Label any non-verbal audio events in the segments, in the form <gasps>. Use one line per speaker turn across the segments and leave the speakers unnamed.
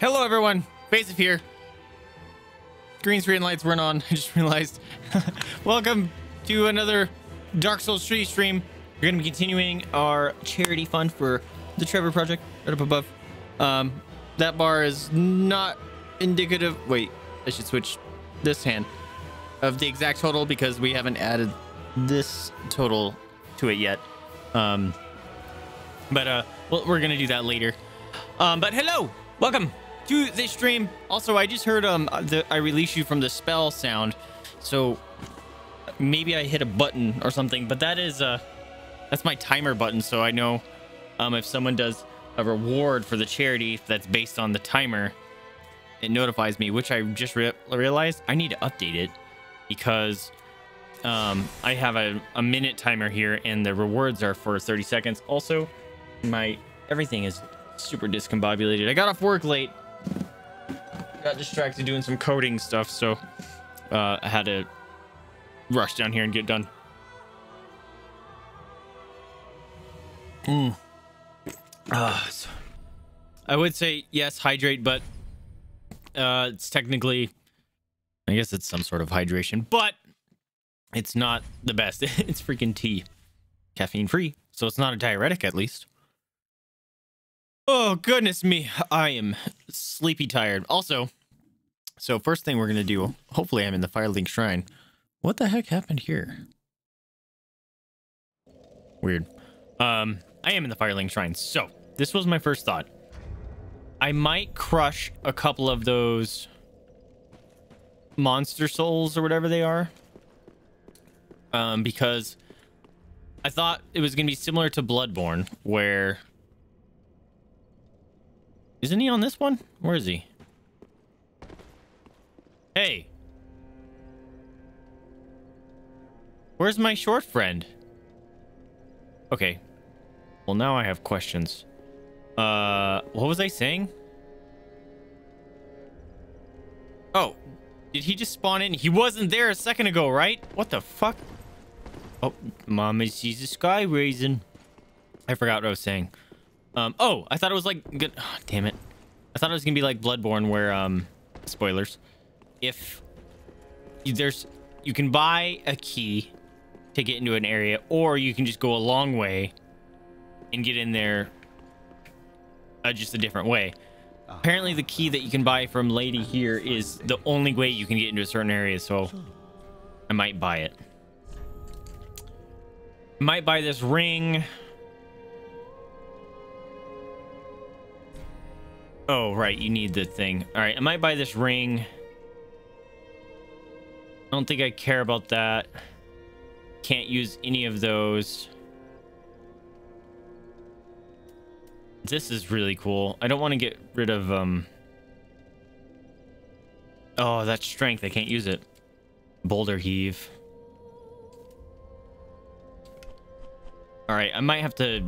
Hello, everyone. Vaesive here. Green screen lights weren't on. <laughs> I just realized. <laughs> Welcome to another Dark Souls 3 stream. We're going to be continuing our charity fund for the Trevor Project right up above. Um, that bar is not indicative. Wait, I should switch this hand of the exact total because we haven't added this total to it yet. Um, but uh, well, we're gonna do that later. Um, but hello, welcome to the stream. Also, I just heard um the I release you from the spell sound, so maybe I hit a button or something. But that is uh that's my timer button, so I know um if someone does a reward for the charity that's based on the timer, it notifies me. Which I just re- realized I need to update it because um I have a, a minute timer here and the rewards are for 30 seconds. Also, my everything is super discombobulated. I got off work late. Got distracted doing some coding stuff, so uh, I had to rush down here and get done. Mm. Uh, so I would say yes, hydrate, but uh, it's technically, I guess it's some sort of hydration, but it's not the best. <laughs> it's freaking tea, caffeine free, so it's not a diuretic at least. Oh, goodness me. I am sleepy tired. Also, so first thing we're going to do, hopefully I'm in the Firelink Shrine. What the heck happened here? Weird. Um, I am in the Firelink Shrine. So, this was my first thought. I might crush a couple of those monster souls or whatever they are. Um, because I thought it was going to be similar to Bloodborne, where isn't he on this one? Where is he? Hey. Where's my short friend? Okay. Well, now I have questions. Uh, what was I saying? Oh, did he just spawn in? He wasn't there a second ago, right? What the fuck? Oh, Mama sees the sky raising. I forgot what I was saying. Um, oh, I thought it was like good. Oh, damn it. I thought it was gonna be like Bloodborne, where um, spoilers. If there's, you can buy a key to get into an area, or you can just go a long way and get in there uh, just a different way. Apparently, the key that you can buy from Lady here is the only way you can get into a certain area, so I might buy it. Might buy this ring. Oh, right. You need the thing. All right. I might buy this ring. I don't think I care about that. Can't use any of those. This is really cool. I don't want to get rid of, um... Oh, that strength. I can't use it. Boulder heave. All right. I might have to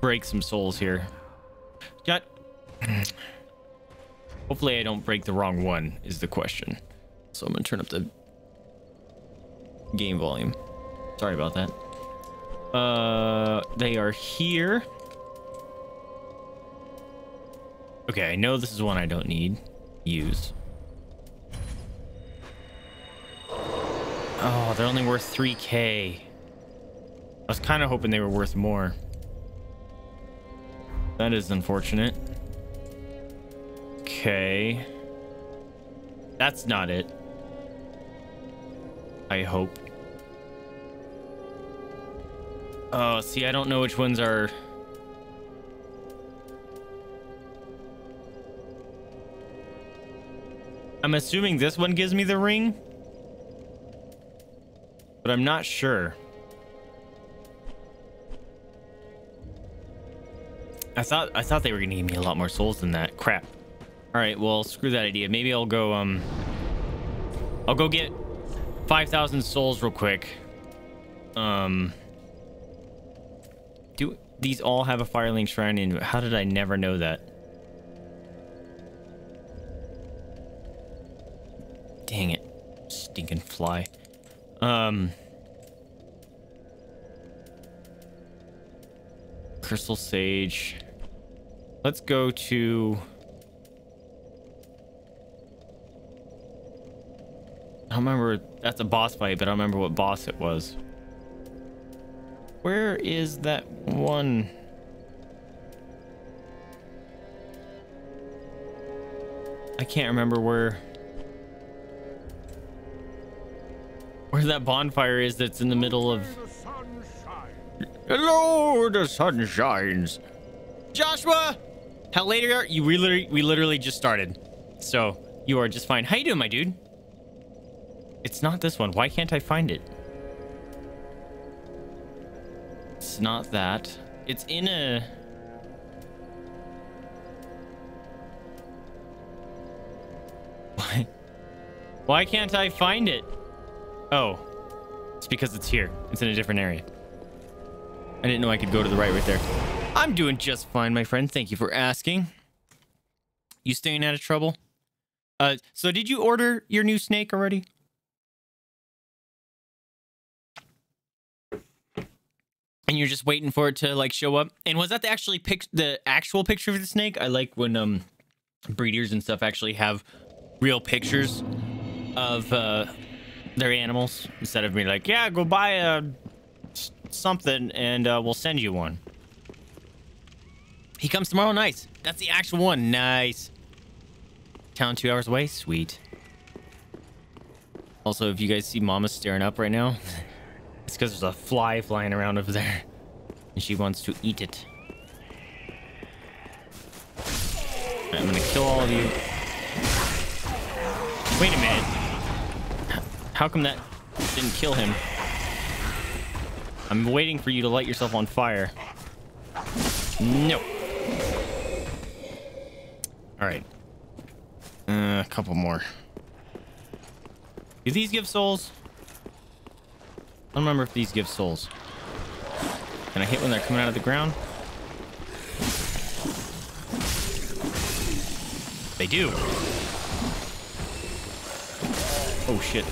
break some souls here. Got... Hopefully I don't break the wrong one is the question. So I'm gonna turn up the game volume. Sorry about that. Uh, they are here. Okay, I know this is one I don't need. Use. Oh, they're only worth 3k. I was kind of hoping they were worth more. That is unfortunate. Okay. That's not it. I hope. Oh, see, I don't know which ones are... I'm assuming this one gives me the ring. But I'm not sure. I thought I thought they were gonna give me a lot more souls than that. Crap. All right, well, screw that idea. Maybe I'll go, um... I'll go get 5,000 souls real quick. Um... Do these all have a Firelink Shrine in? How did I never know that? Dang it. Stinking fly. Um... Crystal Sage. Let's go to... don't remember. That's a boss fight, but I don't remember what boss it was. Where is that one? I can't remember where where that bonfire is that's in the middle of Hello, the sun shines. Joshua, how late are you? We literally, we literally just started, so you are just fine. How you doing, my dude? It's not this one. Why can't I find it? It's not that. It's in a. Why? Why can't I find it? Oh, it's because it's here. It's in a different area. I didn't know I could go to the right right there. I'm doing just fine, my friend. Thank you for asking. You staying out of trouble? Uh, so did you order your new snake already? And you're just waiting for it to like show up. And was that the actually pic the actual picture of the snake? I like when um breeders and stuff actually have real pictures of uh their animals instead of me like, yeah, go buy a something and uh, we'll send you one. He comes tomorrow. Nice. That's the actual one. Nice. Town two hours away. Sweet. Also, if you guys see Mama staring up right now, <laughs> it's because there's a fly flying around over there. And she wants to eat it. I'm gonna kill all of you. Wait a minute. How come that didn't kill him? I'm waiting for you to light yourself on fire. No. All right. Uh, a couple more. Do these give souls? I don't remember if these give souls. Can I hit when they're coming out of the ground? They do. Oh, shit.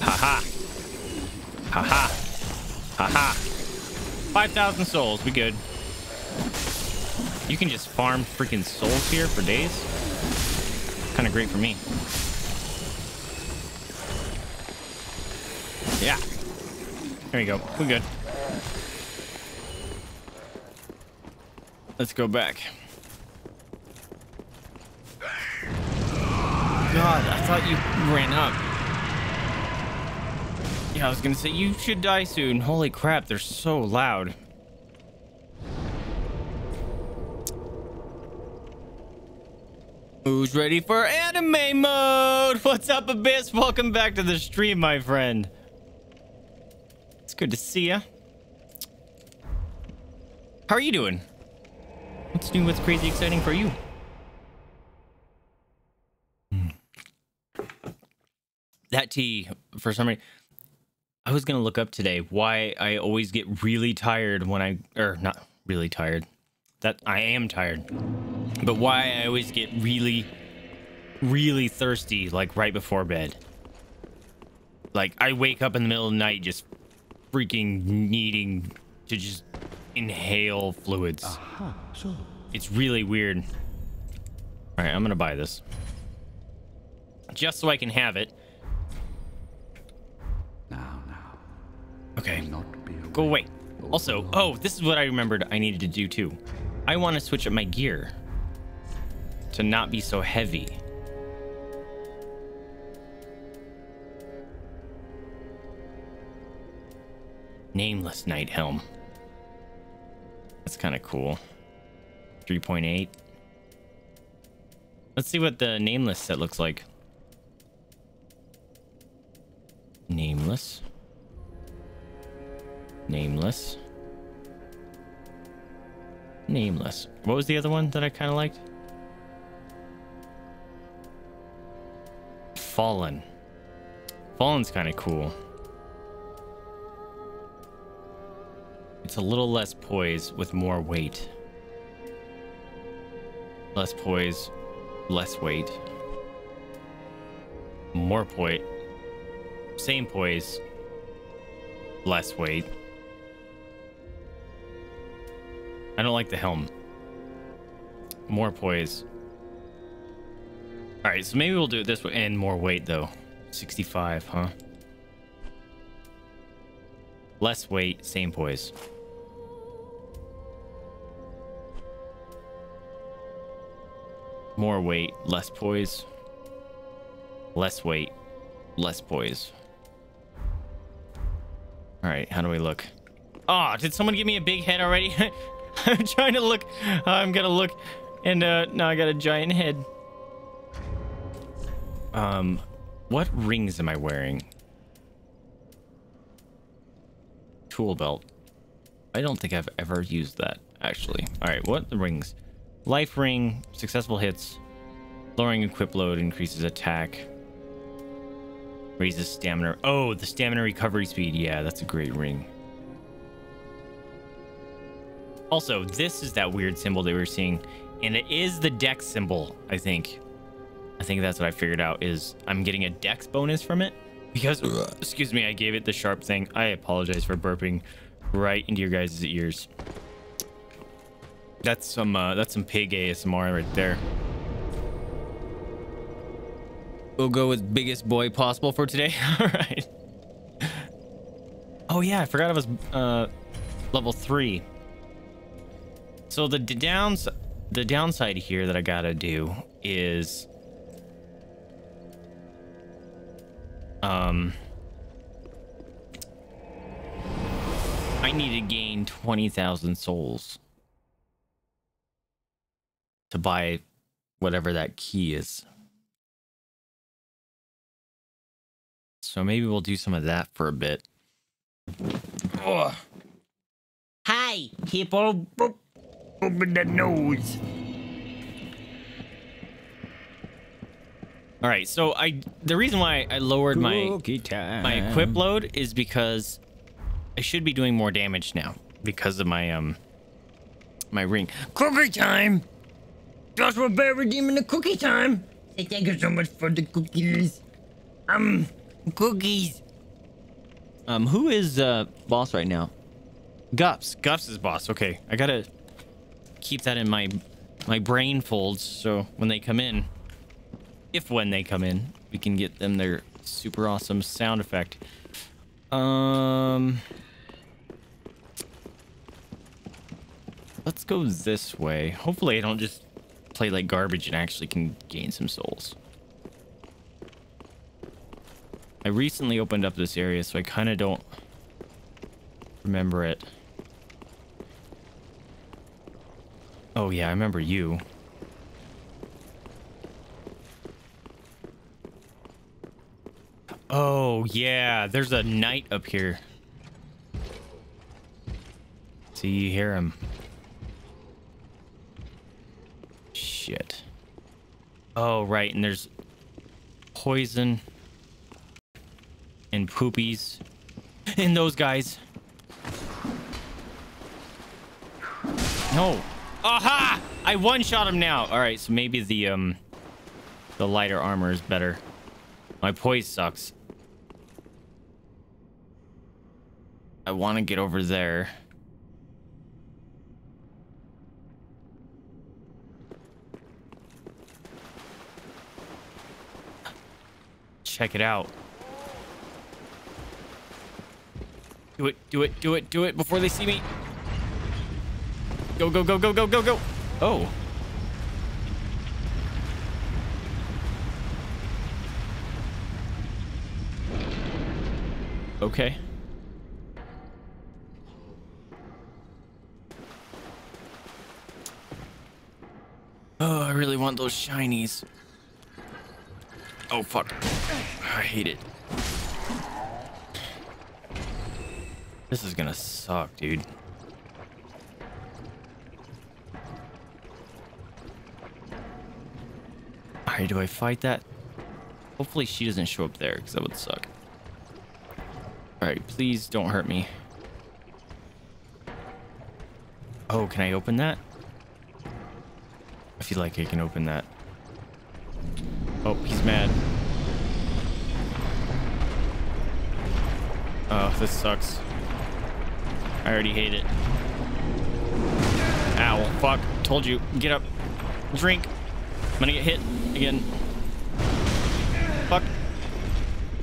Ha-ha. Ha-ha. Haha. Haha. 5,000 souls. We good. You can just farm freaking souls here for days. Kind of great for me. Yeah. There you go. We're good. Let's go back. God, I thought you ran up. Yeah, I was gonna say, you should die soon. Holy crap, they're so loud. Who's ready for anime mode? <laughs> What's up, Abyss? Welcome back to the stream, my friend. Good to see ya. How are you doing? What's new? What's crazy exciting for you? Hmm. That tea, for some reason, I was gonna look up today why I always get really tired when I, or not really tired. That I am tired, but why I always get really, really thirsty like right before bed. Like I wake up in the middle of the night just freaking needing to just inhale fluids. Aha, so. It's really weird. All right, I'm gonna buy this just so I can have it. Okay. Go away. Also, oh, this is what I remembered I needed to do too. I want to switch up my gear to not be so heavy. Nameless Knight Helm. That's kind of cool. 3.8. Let's see what the Nameless set looks like. Nameless. Nameless. Nameless. What was the other one that I kind of liked? Fallen. Fallen's kind of cool. It's a little less poise with more weight. Less poise, less weight. More poise. Same poise, less weight. I don't like the helm. More poise. All right, so maybe we'll do it this way and more weight though. 65, huh? Less weight, same poise. More weight, less poise. Less weight, less poise. All right, how do we look? Oh, did someone give me a big head already? <laughs> I'm trying to look. I'm gonna look, and uh, now I got a giant head. Um, what rings am I wearing? Tool belt. I don't think I've ever used that, actually. All right, what the rings? Life ring, successful hits, lowering equip load, increases attack, raises stamina. Oh, the stamina recovery speed. Yeah, that's a great ring. Also, this is that weird symbol that we were seeing, and it is the dex symbol, I think. I think that's what I figured out is I'm getting a dex bonus from it because, excuse me, I gave it the sharp thing. I apologize for burping right into your guys' ears. That's some, uh, that's some pig ASMR right there. We'll go with biggest boy possible for today. <laughs> All right. Oh yeah, I forgot I was uh, level three. So the downs, the downside here that I gotta do is Um, I need to gain 20,000 souls to buy whatever that key is. So maybe we'll do some of that for a bit. Oh. Hi, people. Open the nose. All right, so I the reason why I lowered my my equip load is because I should be doing more damage now because of my um my ring. Cookie time! Joshua Bear redeeming the cookie time. Say thank you so much for the cookies. Um, cookies. Um, who is uh boss right now? Gups. Gups is boss. Okay, I gotta keep that in my my brain folds so when they come in if when they come in, we can get them their super awesome sound effect. Um, let's go this way. Hopefully I don't just play like garbage and actually can gain some souls. I recently opened up this area, so I kind of don't remember it. Oh yeah, I remember you. Oh, yeah. There's a knight up here. See, you hear him. Shit. Oh, right. And there's poison and poopies and those guys. No. Aha! I one-shot him now. All right, so maybe the um the lighter armor is better. My poise sucks. I want to get over there. Check it out. Do it, do it, do it, do it before they see me. Go, go, go, go, go, go, go. Oh. Okay. Oh, I really want those shinies. Oh, fuck. I hate it. This is gonna suck, dude. Alright, do I fight that? Hopefully she doesn't show up there, because that would suck. Alright, please don't hurt me. Oh, can I open that? I feel like I can open that. Oh, he's mad. Oh, this sucks. I already hate it. Ow, fuck. Told you. Get up. Drink. I'm gonna get hit again. Fuck.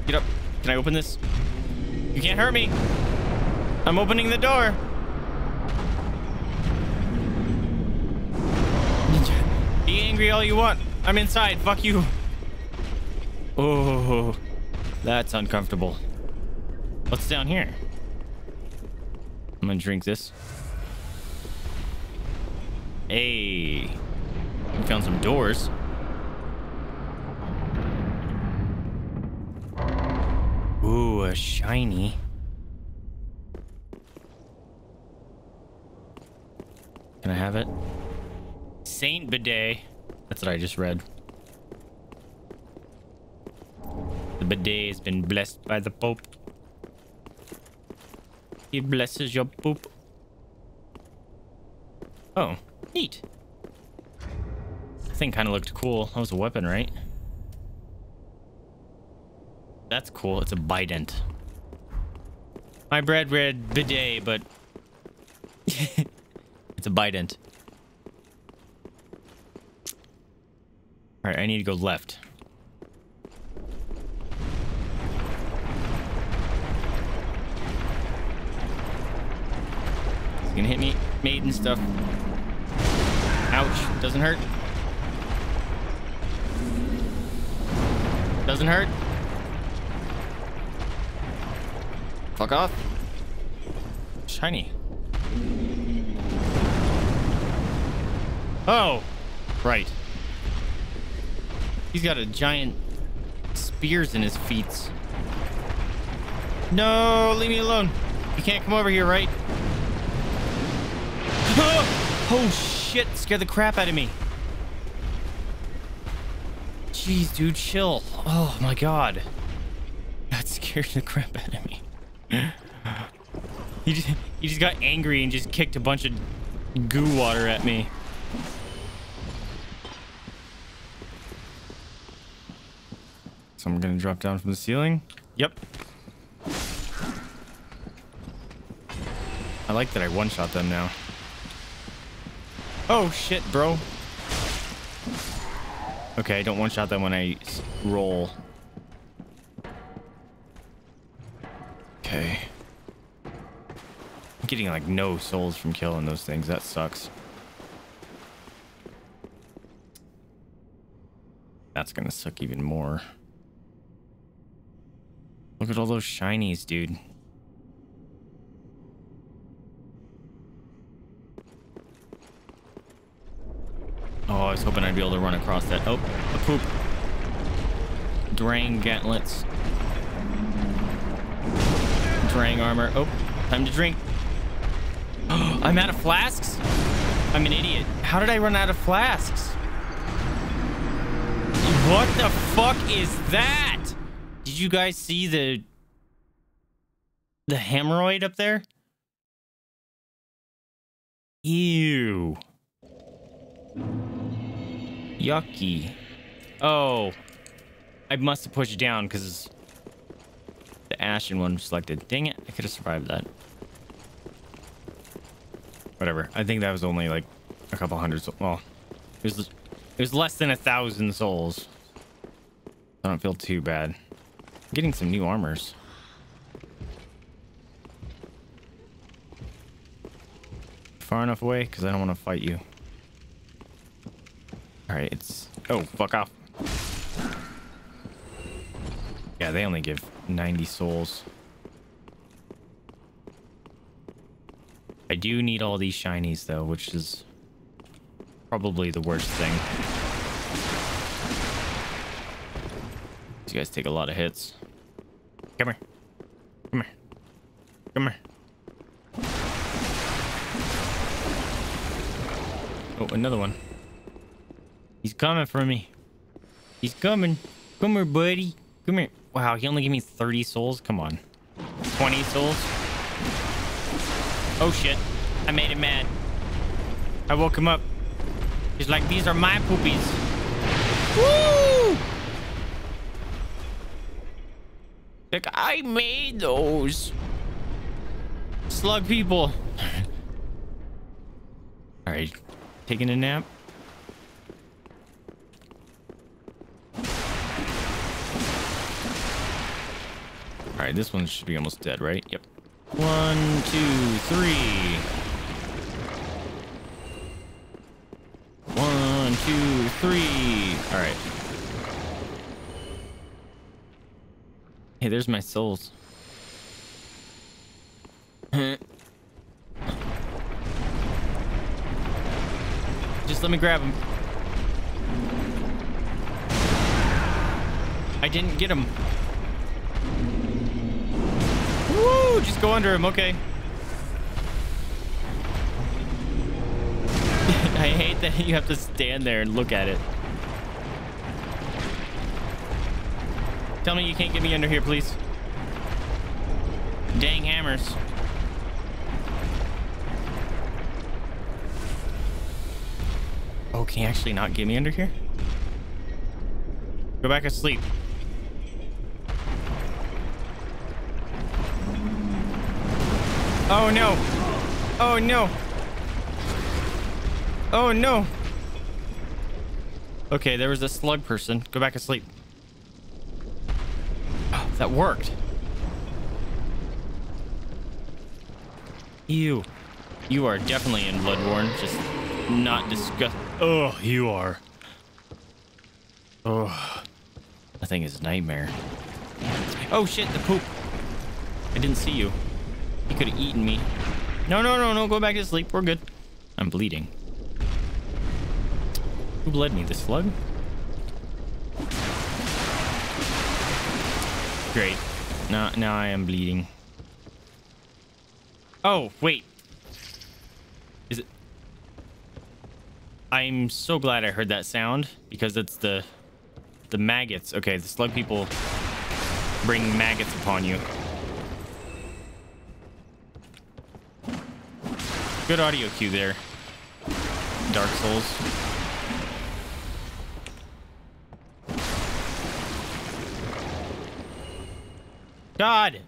Get up. Can I open this? You can't hurt me. I'm opening the door. <laughs> Be angry all you want. I'm inside. Fuck you. Oh, that's uncomfortable. What's down here? I'm gonna drink this. Hey, we found some doors. Ooh, a shiny. Can I have it? Saint Bidet. That's what I just read. The bidet has been blessed by the Pope. He blesses your poop. Oh, neat. That thing kind of looked cool. That was a weapon, right? That's cool. It's a bident. My bread read bidet, but <laughs> it's a bident. All right, I need to go left. He's gonna hit me, maiden stuff. Ouch! Doesn't hurt. Doesn't hurt. Fuck off. Shiny. Oh, right. He's got a giant spears in his feet. No, leave me alone. You can't come over here, right? Oh shit, scared the crap out of me. Jeez, dude, chill. Oh my god. That <laughs> scared the crap out of me. <laughs> he just he just got angry and just kicked a bunch of goo water at me. So I'm gonna drop down from the ceiling. Yep. I like that I one-shot them now. Oh shit, bro. Okay, I don't one-shot them when I roll. Okay. I'm getting like no souls from killing those things. That sucks. That's gonna suck even more. Look at all those shinies, dude. Oh, I was hoping I'd be able to run across that. Oh, a poop. Drain gauntlets. Drain armor. Oh, time to drink. <gasps> I'm out of flasks? I'm an idiot. How did I run out of flasks? What the fuck is that? Did you guys see the the hemorrhoid up there? Ew. Yucky. Oh. I must have pushed down because the ashen one selected. Dang it. I could have survived that. Whatever. I think that was only like a couple hundred. Well, it was, it was less than a thousand souls. I don't feel too bad. I'm getting some new armors. Far enough away because I don't want to fight you. All right, it's... Oh, fuck off. Yeah, they only give 90 souls. I do need all these shinies, though, which is probably the worst thing. These guys take a lot of hits. Come here. Come here. Come here. Oh, another one. He's coming for me. He's coming. Come here, buddy. Come here. Wow, he only gave me 30 souls? Come on. 20 souls? Oh, shit. I made him mad. I woke him up. He's like, these are my poopies. Woo! Like, I made those. Slug people. <laughs> All right. Taking a nap. All right, this one should be almost dead, right? Yep. One, two, three. One, two, three. All right. Hey, there's my souls. <laughs> Just let me grab him. I didn't get him. Woo! Just go under him. Okay. <laughs> I hate that you have to stand there and look at it. Tell me you can't get me under here, please. Dang hammers. Oh, can you actually not get me under here? Go back asleep. Oh no. Oh no. Oh no. Okay, there was a slug person. Go back asleep. Oh, that worked. Ew. You are definitely in Bloodborne. Just not disgust. Oh, you are. Oh. That thing is a nightmare. Oh shit, the poop. I didn't see you. He could have eaten me. No, no, no, no. Go back to sleep. We're good. I'm bleeding. Who bled me? This slug? Great. Now, now I am bleeding. Oh, wait. Is it... I'm so glad I heard that sound because it's the the maggots. Okay, the slug people bring maggots upon you. Good audio cue there. Dark Souls. God!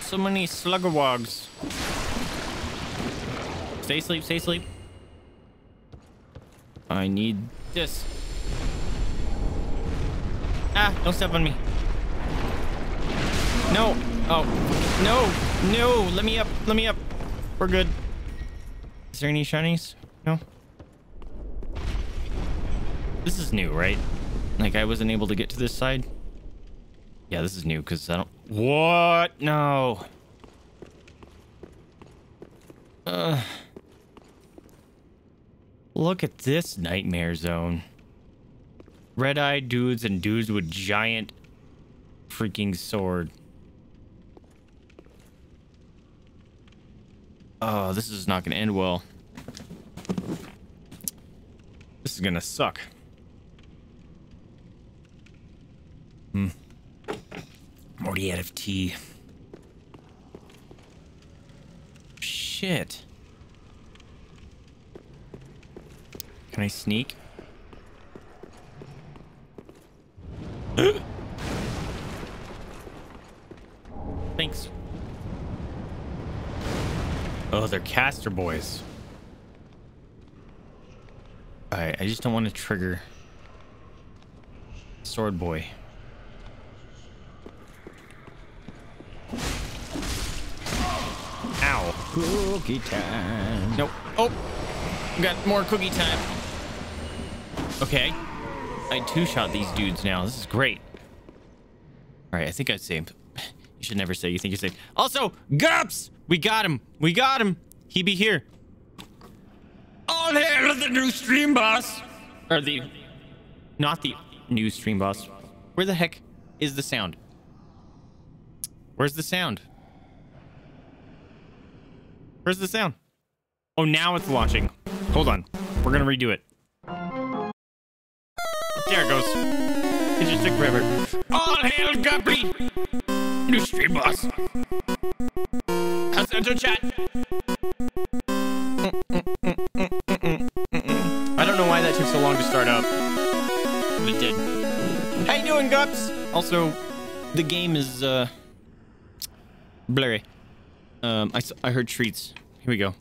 So many sluggerwogs. Stay asleep, stay asleep. I need this. Ah, don't step on me. No. Oh. No. No. Let me up. Let me up. We're good. Is there any shinies? No? This is new, right? Like, I wasn't able to get to this side? Yeah, this is new, because I don't... What? No. Uh... Look at this nightmare zone. Red-eyed dudes and dudes with giant freaking sword. Oh, this is not going to end well. This is going to suck. Hmm. I'm already out of tea. Shit. Can I sneak? <gasps> Thanks. Oh, they're caster boys. Alright, I just don't want to trigger Sword Boy. Ow.
Cookie time.
Nope. Oh! Got more cookie time. Okay. I two-shot these dudes now. This is great. Alright, I think I saved. You should never say you think you're safe. Also, Gups! We got him. We got him. He be here. All hail the new stream boss. Or the, not the new stream boss. Where the heck is the sound? Where's the sound? Where's the sound? Oh, now it's launching. Hold on. We're gonna redo it. There it goes. It just took forever. All hail Guppy! New stream boss. How's chat? I don't know why that took so long to start up. But it did. How you doing, Gups? Also, the game is, uh... Blurry. Um, I, I heard treats. Here we go.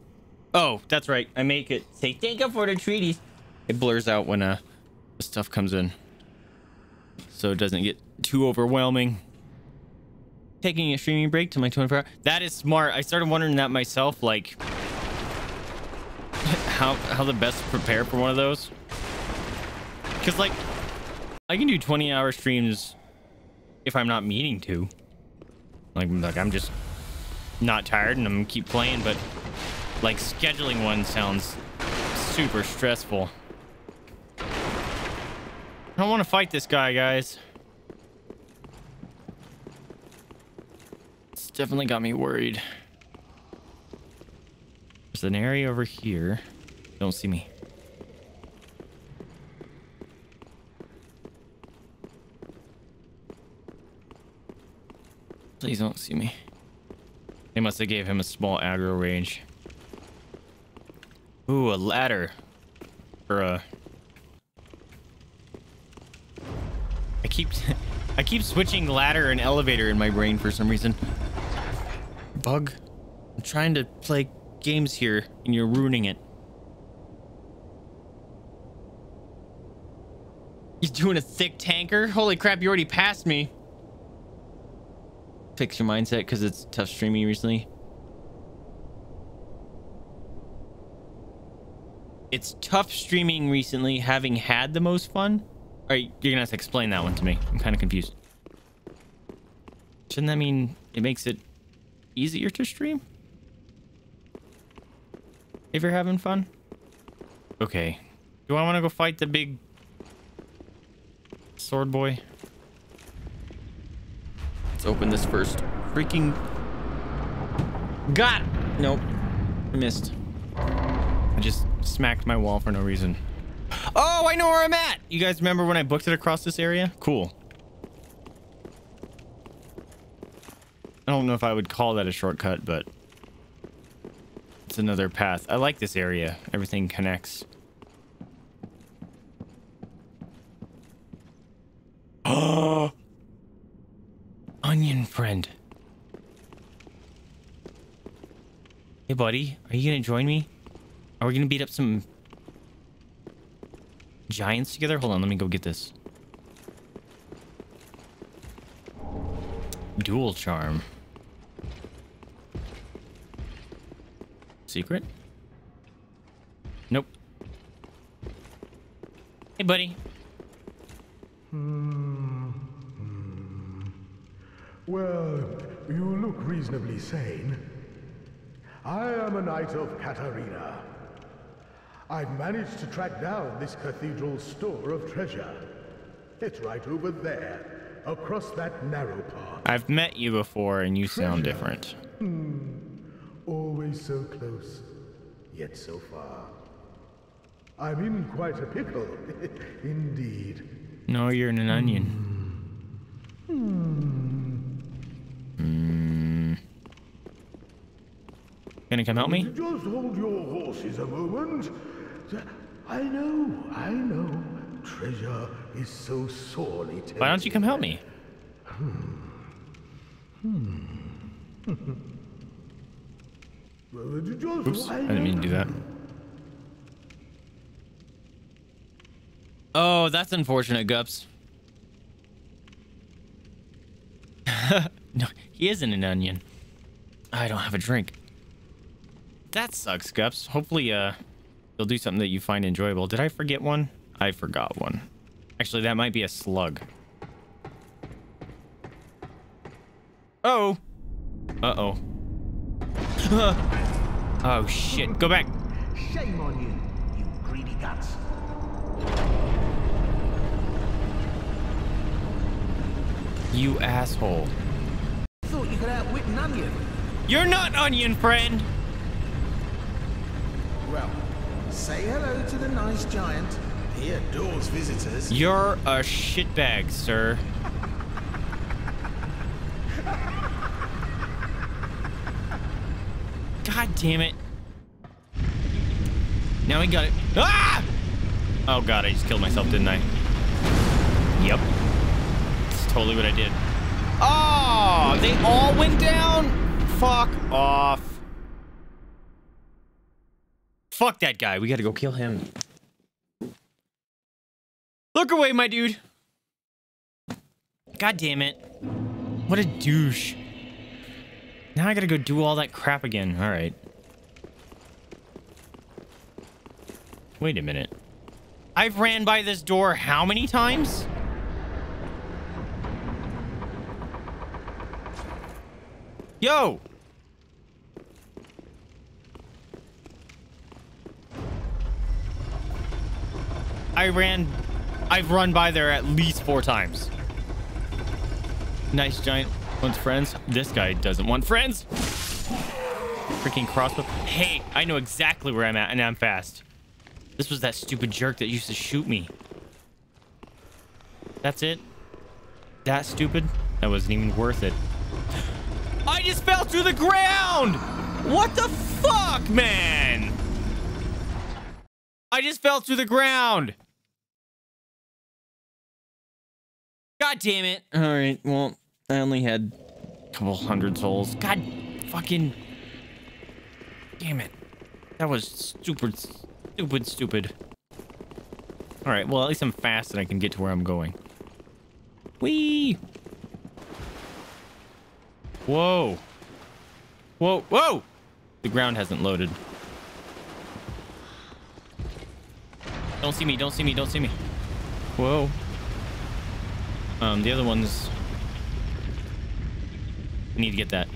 Oh, that's right. I make it say, thank you for the treaties. It blurs out when, uh, stuff comes in. So it doesn't get too overwhelming. Taking a streaming break to my 24 hour. That is smart. I started wondering that myself, like <laughs> how how the best prepare for one of those. Cause like I can do 20 hour streams if I'm not meaning to. Like like I'm just not tired and I'm gonna keep playing, but like scheduling one sounds super stressful. I don't want to fight this guy, guys. Definitely got me worried. There's an area over here. Don't see me. Please don't see me. They must have gave him a small aggro range. Ooh, a ladder. Or a... I keep... <laughs> I keep switching ladder and elevator in my brain for some reason. Bug. I'm trying to play games here and you're ruining it. You doing a thick tanker? Holy crap, you already passed me. Fix your mindset because it's tough streaming recently. It's tough streaming recently, having had the most fun. All right, you're gonna have to explain that one to me. I'm kind of confused. Shouldn't that mean it makes it easier to stream? If you're having fun? Okay. Do I want to go fight the big sword boy? Let's open this first. Freaking... Got! Nope. I missed. I just smacked my wall for no reason. Oh, I know where I'm at! You guys remember when I booked it across this area? Cool. I don't know if I would call that a shortcut, but... It's another path. I like this area. Everything connects. <gasps> Onion friend. Hey, buddy. Are you gonna join me? Are we gonna beat up some giants together? Hold on, let me go get this. Dual charm. Secret? Nope. Hey, buddy. Hmm.
Well, you look reasonably sane. I am a knight of Catarina. I've managed to track down this cathedral's store of treasure. It's right over there, across that narrow path.
I've met you before and you sound
Treasure.
different. Hmm.
Always so close, yet so far. I'm in quite a pickle, <laughs> indeed.
No, you're in an onion. Hmm. Gonna come help me?
Just hold your horses a moment. I know, I know. Treasure is so sorely tempting.
Why don't you come help me?
Uh, <laughs> Just <laughs>
Oops, I didn't mean to do that. Oh, that's unfortunate, Gups. <laughs> no, he isn't an onion. I don't have a drink. That sucks, Gups. Hopefully, uh, you'll do something that you find enjoyable. Did I forget one? I forgot one. Actually, that might be a slug. Oh. Uh-oh. <laughs> oh, shit. Go back.
Shame on you, you greedy guts.
You asshole.
Thought you could outwit an onion.
You're not onion, friend.
Well, say hello to the nice giant. He adores visitors.
You're a shitbag, sir. <laughs> God damn it. Now we got it. Ah! Oh god, I just killed myself, didn't I? Yep. That's totally what I did. Oh, they all went down? Fuck off. Fuck that guy. We gotta go kill him. Look away, my dude. God damn it. What a douche. Now I gotta go do all that crap again. All right. Wait a minute. I've ran by this door how many times? Yo! I ran... I've run by there at least four times. Nice giant wants friends. This guy doesn't want friends. Freaking crossbow. Hey, I know exactly where I'm at and I'm fast. This was that stupid jerk that used to shoot me. That's it? That stupid? That wasn't even worth it. I just fell to the ground! What the fuck, man? I just fell to the ground. God damn it. All right, well, I only had a couple hundred souls. God fucking... Damn it. That was stupid, stupid, stupid. All right, well, at least I'm fast and I can get to where I'm going. Whee! Whoa. Whoa, whoa! The ground hasn't loaded. Don't see me, don't see me, don't see me. Whoa. Um, the other ones... I need to get that.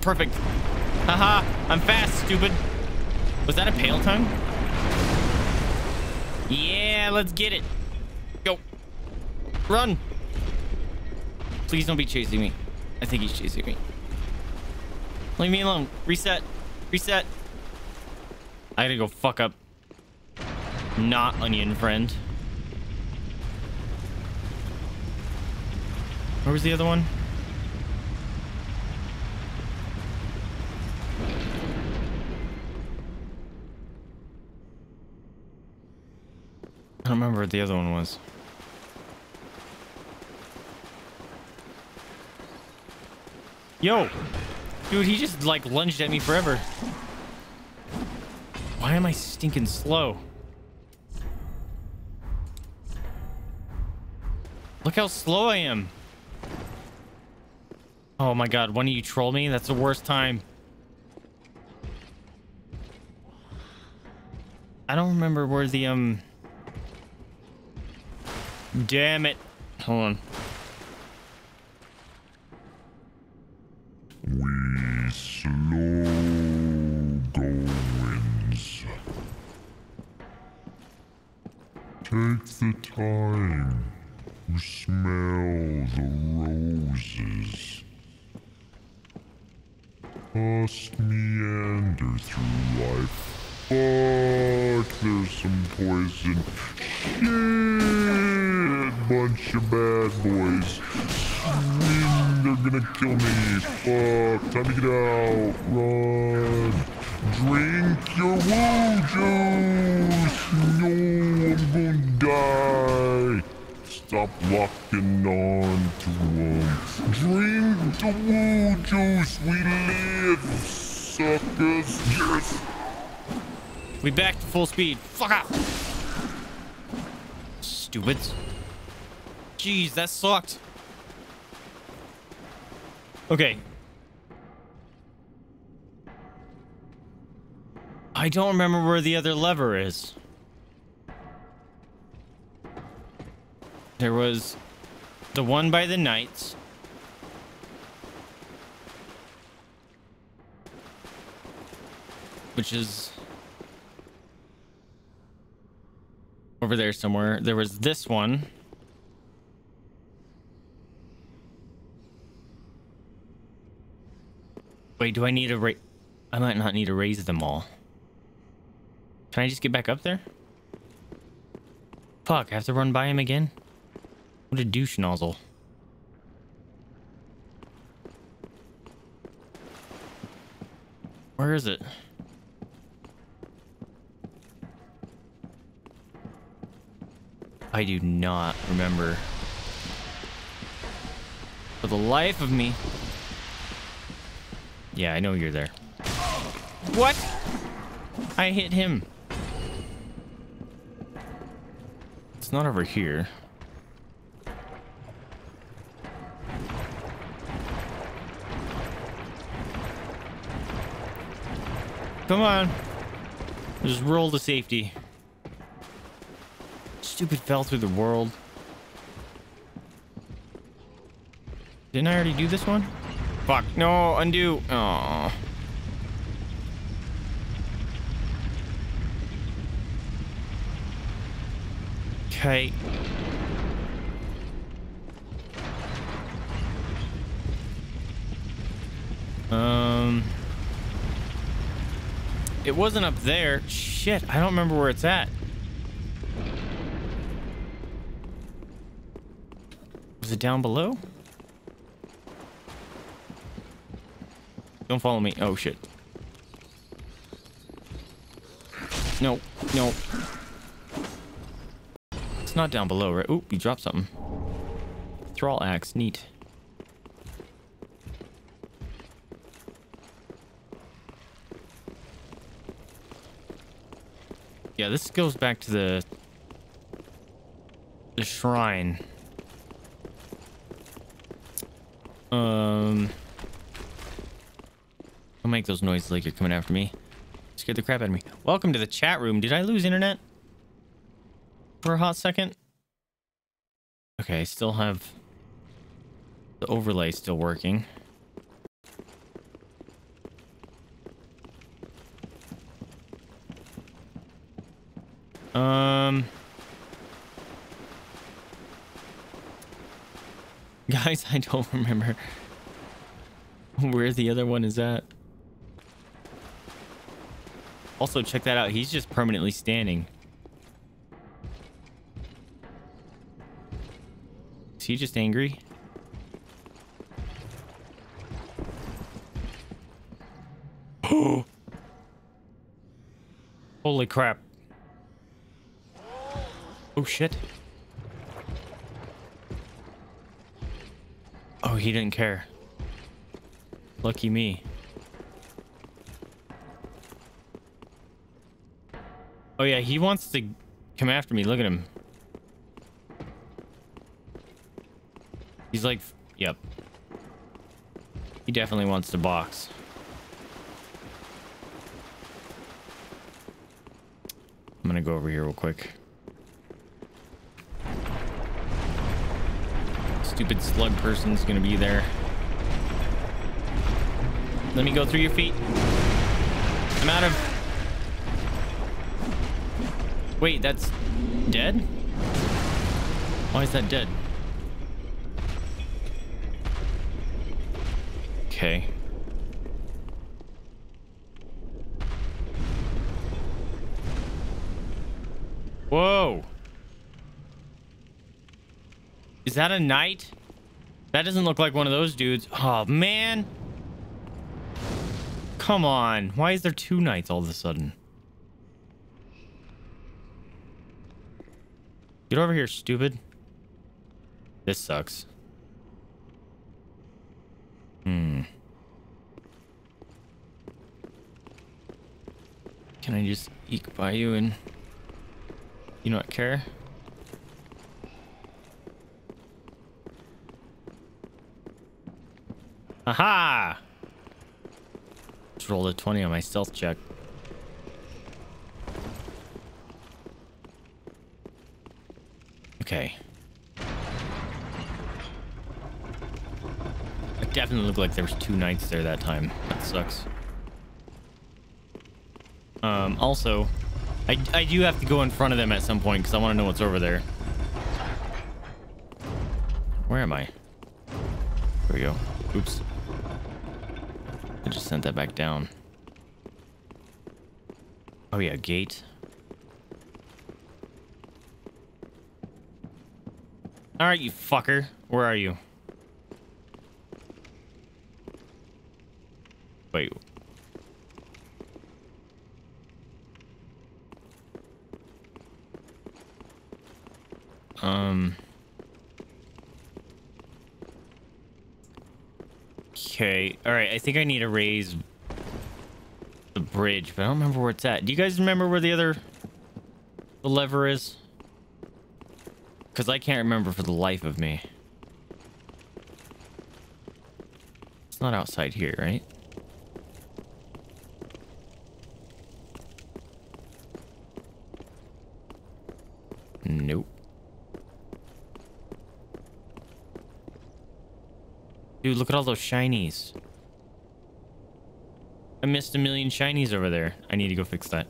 Perfect. Haha, I'm fast, stupid. Was that a pale tongue? Yeah, let's get it. Go. Run. Please don't be chasing me. I think he's chasing me. Leave me alone. Reset. Reset. I gotta go fuck up. Not onion friend. Where was the other one? I don't remember what the other one was. Yo! Dude, he just like lunged at me forever. Why am I stinking slow? Look how slow I am. Oh my god, one of you troll me? That's the worst time. I don't remember where the, um... Damn it. Hold on.
We slow goings. Take the time to smell the roses. Us meander through life. Fuck, there's some poison. Shit, bunch of bad boys. They're gonna kill me. Fuck, time to get out. Run. Drink your woo juice. No, I'm gonna die. Stop locking on to them. Drink the woo juice. We live, suckers. Yes.
We back to full speed. Fuck off. Stupids. Jeez, that sucked. Okay. I don't remember where the other lever is. There was the one by the knights. Which is over there somewhere. There was this one. Wait, do I need to raise? I might not need to raise them all. Can I just get back up there? Fuck, I have to run by him again? What a douche nozzle. Where is it? I do not remember. For the life of me. Yeah, I know you're there. What? I hit him. It's not over here. Come on. Just roll to safety. Stupid fell through the world. Didn't I already do this one? Fuck. No, undo. Oh. Okay. Um. It wasn't up there. Shit, I don't remember where it's at. Was it down below? Don't follow me. Oh, shit. No, no. It's not down below, right? Oop, you dropped something. Thrall axe, neat. Yeah, this goes back to the the shrine. Um, don't make those noises like you're coming after me. Scared the crap out of me. Welcome to the chat room. Did I lose internet for a hot second? Okay, I still have the overlay still working. Um, <laughs> guys, I don't remember <laughs> where the other one is at. Also, check that out. He's just permanently standing. Is he just angry? <gasps> Holy crap. Oh, shit. Oh, he didn't care. Lucky me. Oh, yeah, he wants to come after me. Look at him. He's like, yep. He definitely wants to box. I'm gonna go over here real quick. Stupid slug person's gonna be there. Let me go through your feet. I'm out of... Wait, that's dead? Why is that dead? Okay. Whoa. Is that a knight? That doesn't look like one of those dudes. Oh, man. Come on. Why is there two knights all of a sudden? Get over here, stupid. This sucks. Hmm. Can I just eke by you and you not care? Aha! Just rolled a 20 on my stealth check. Okay. It definitely looked like there was two knights there that time. That sucks. Um, also, I, I do have to go in front of them at some point because I want to know what's over there. Where am I? There we go. Oops. I just sent that back down. Oh yeah, gate. All right, you fucker. Where are you? Wait. Um. Okay. All right. I think I need to raise the bridge, but I don't remember where it's at. Do you guys remember where the other the lever is? Because I can't remember for the life of me. It's not outside here, right? Nope. Dude, look at all those shinies. I missed a million shinies over there. I need to go fix that.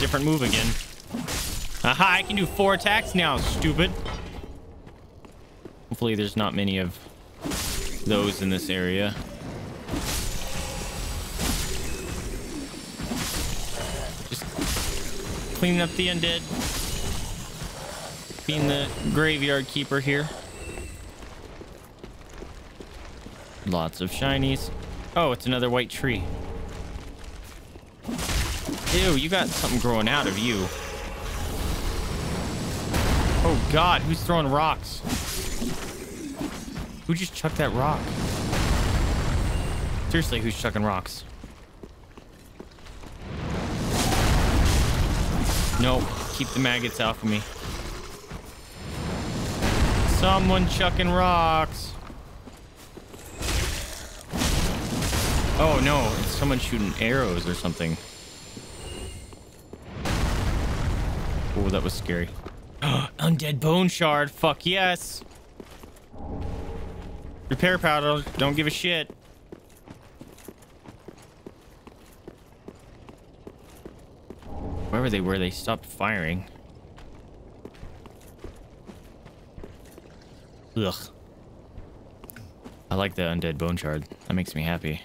Different move again. Aha, I can do four attacks now, stupid. Hopefully there's not many of those in this area. Just cleaning up the undead. Being the graveyard keeper here. Lots of shinies. Oh, it's another white tree. Ew, you got something growing out of you. Oh god, who's throwing rocks? Who just chucked that rock? Seriously, who's chucking rocks? Nope, keep the maggots off of me. Someone chucking rocks. Oh no, it's someone shooting arrows or something. That was scary. <gasps> Undead bone shard. Fuck yes. Repair powder. Don't give a shit. Wherever they were, they stopped firing. Ugh. I like the undead bone shard. That makes me happy.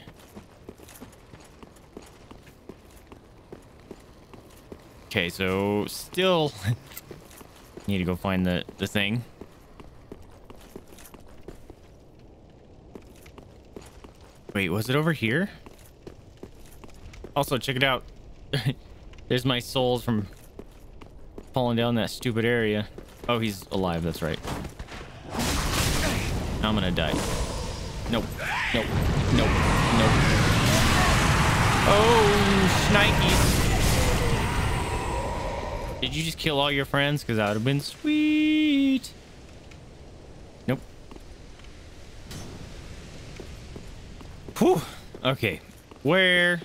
Okay, so still <laughs> need to go find the, the thing. Wait, was it over here? Also, check it out. <laughs> There's my souls from falling down that stupid area. Oh, he's alive. That's right. I'm gonna die. Nope. Nope. Nope. Nope. Oh, shnikes. Did you just kill all your friends? Because that would have been sweet. Nope. Whew. Okay. Where?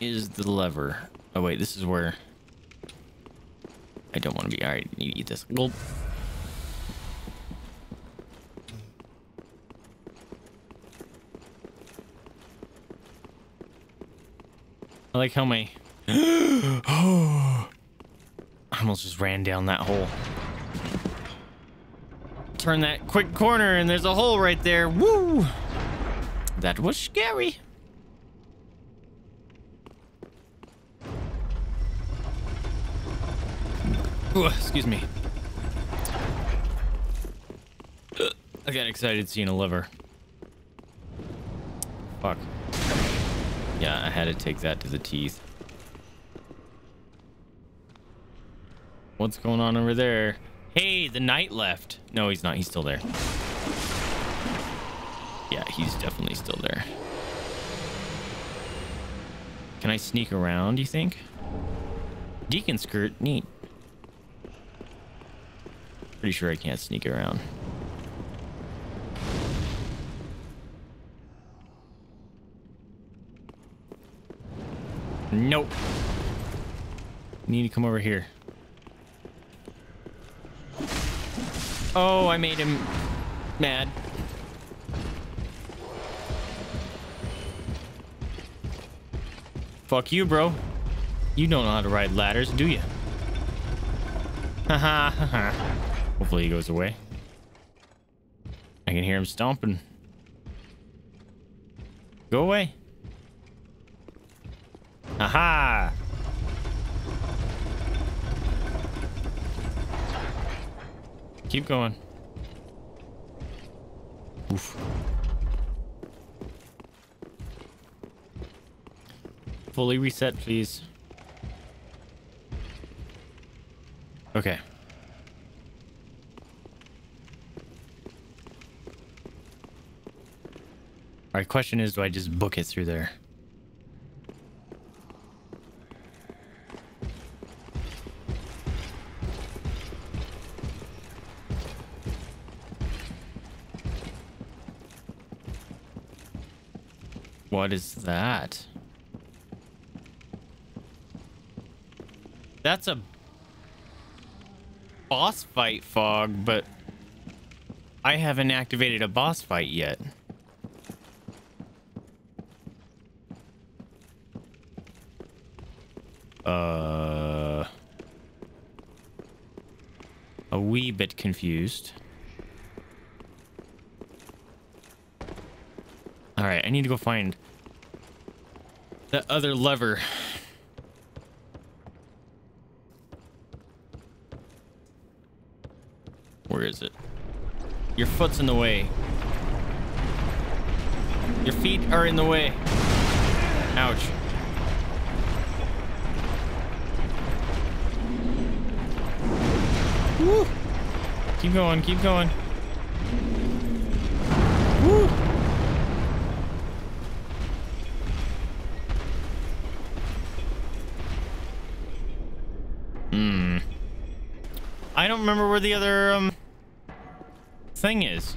Is the lever? Oh wait, this is where I don't want to be. All right, need to eat this. Gulp. I like how my <gasps> I almost just ran down that hole. Turn that quick corner and there's a hole right there. Woo! That was scary. Ooh, excuse me. I got excited seeing a liver. Fuck. Yeah, I had to take that to the teeth. What's going on over there? Hey, the knight left. No, he's not. He's still there. Yeah, he's definitely still there. Can I sneak around, you think? Deacon skirt, neat. Pretty sure I can't sneak around. Nope. Need to come over here. Oh, I made him mad. Fuck you, bro. You don't know how to ride ladders, do you? Haha, haha. Hopefully he goes away. I can hear him stomping. Go away. Aha! Keep going. Oof. Fully reset, please. Okay. Alright, question is, do I just book it through there? What is that? That's a boss fight fog, but I haven't activated a boss fight yet. Uh, a wee bit confused. All right, I need to go find the other lever. Where is it? Your foot's in the way. Your feet are in the way. Ouch. Woo! Keep going, keep going. Woo! Don't remember where the other um thing is.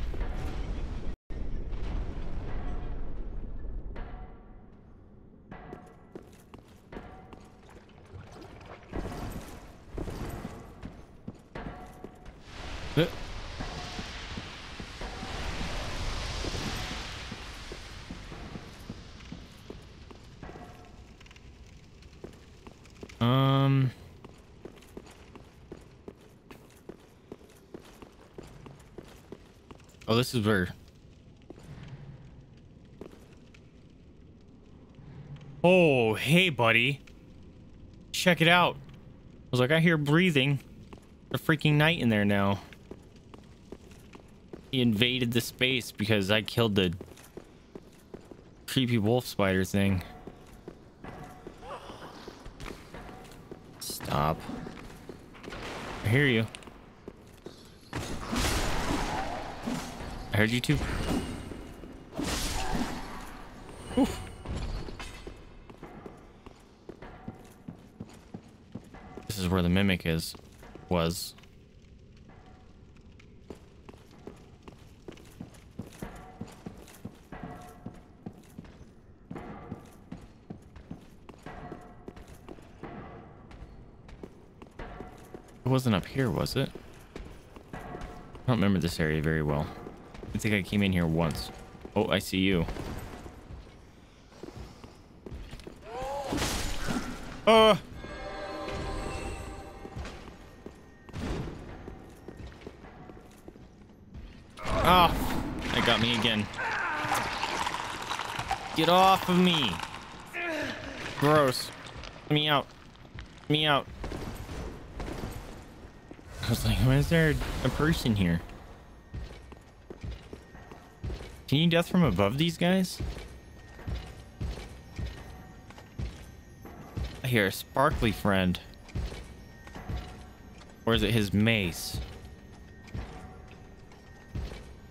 Oh, this is where Oh, hey buddy. Check it out. I was like, I hear breathing. A freaking knight in there now. He invaded the space because I killed the creepy wolf spider thing. Stop. I hear you. I heard you too. Oof. This is where the mimic is. Was. It wasn't up here, was it? I don't remember this area very well. I think I came in here once. Oh, I see you. Uh. Oh, that got me again. Get off of me. Gross. Let me out. Let me out. I was like, why is there a person here? Can you death from above these guys? I hear a sparkly friend. Or is it his mace?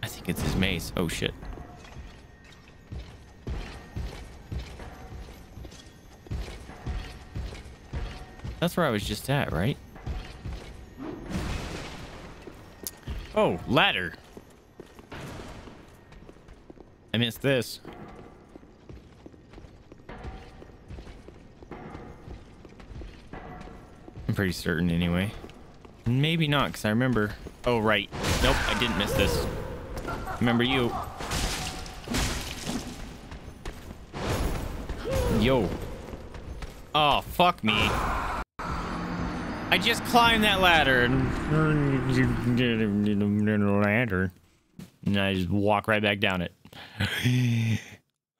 I think it's his mace. Oh shit. That's where I was just at, right? Oh, ladder. I missed this. I'm pretty certain anyway. Maybe not, because I remember... Oh, right. Nope, I didn't miss this. Remember you. Yo. Oh, fuck me. I just climbed that ladder and ladder. <laughs> And I just walk right back down it.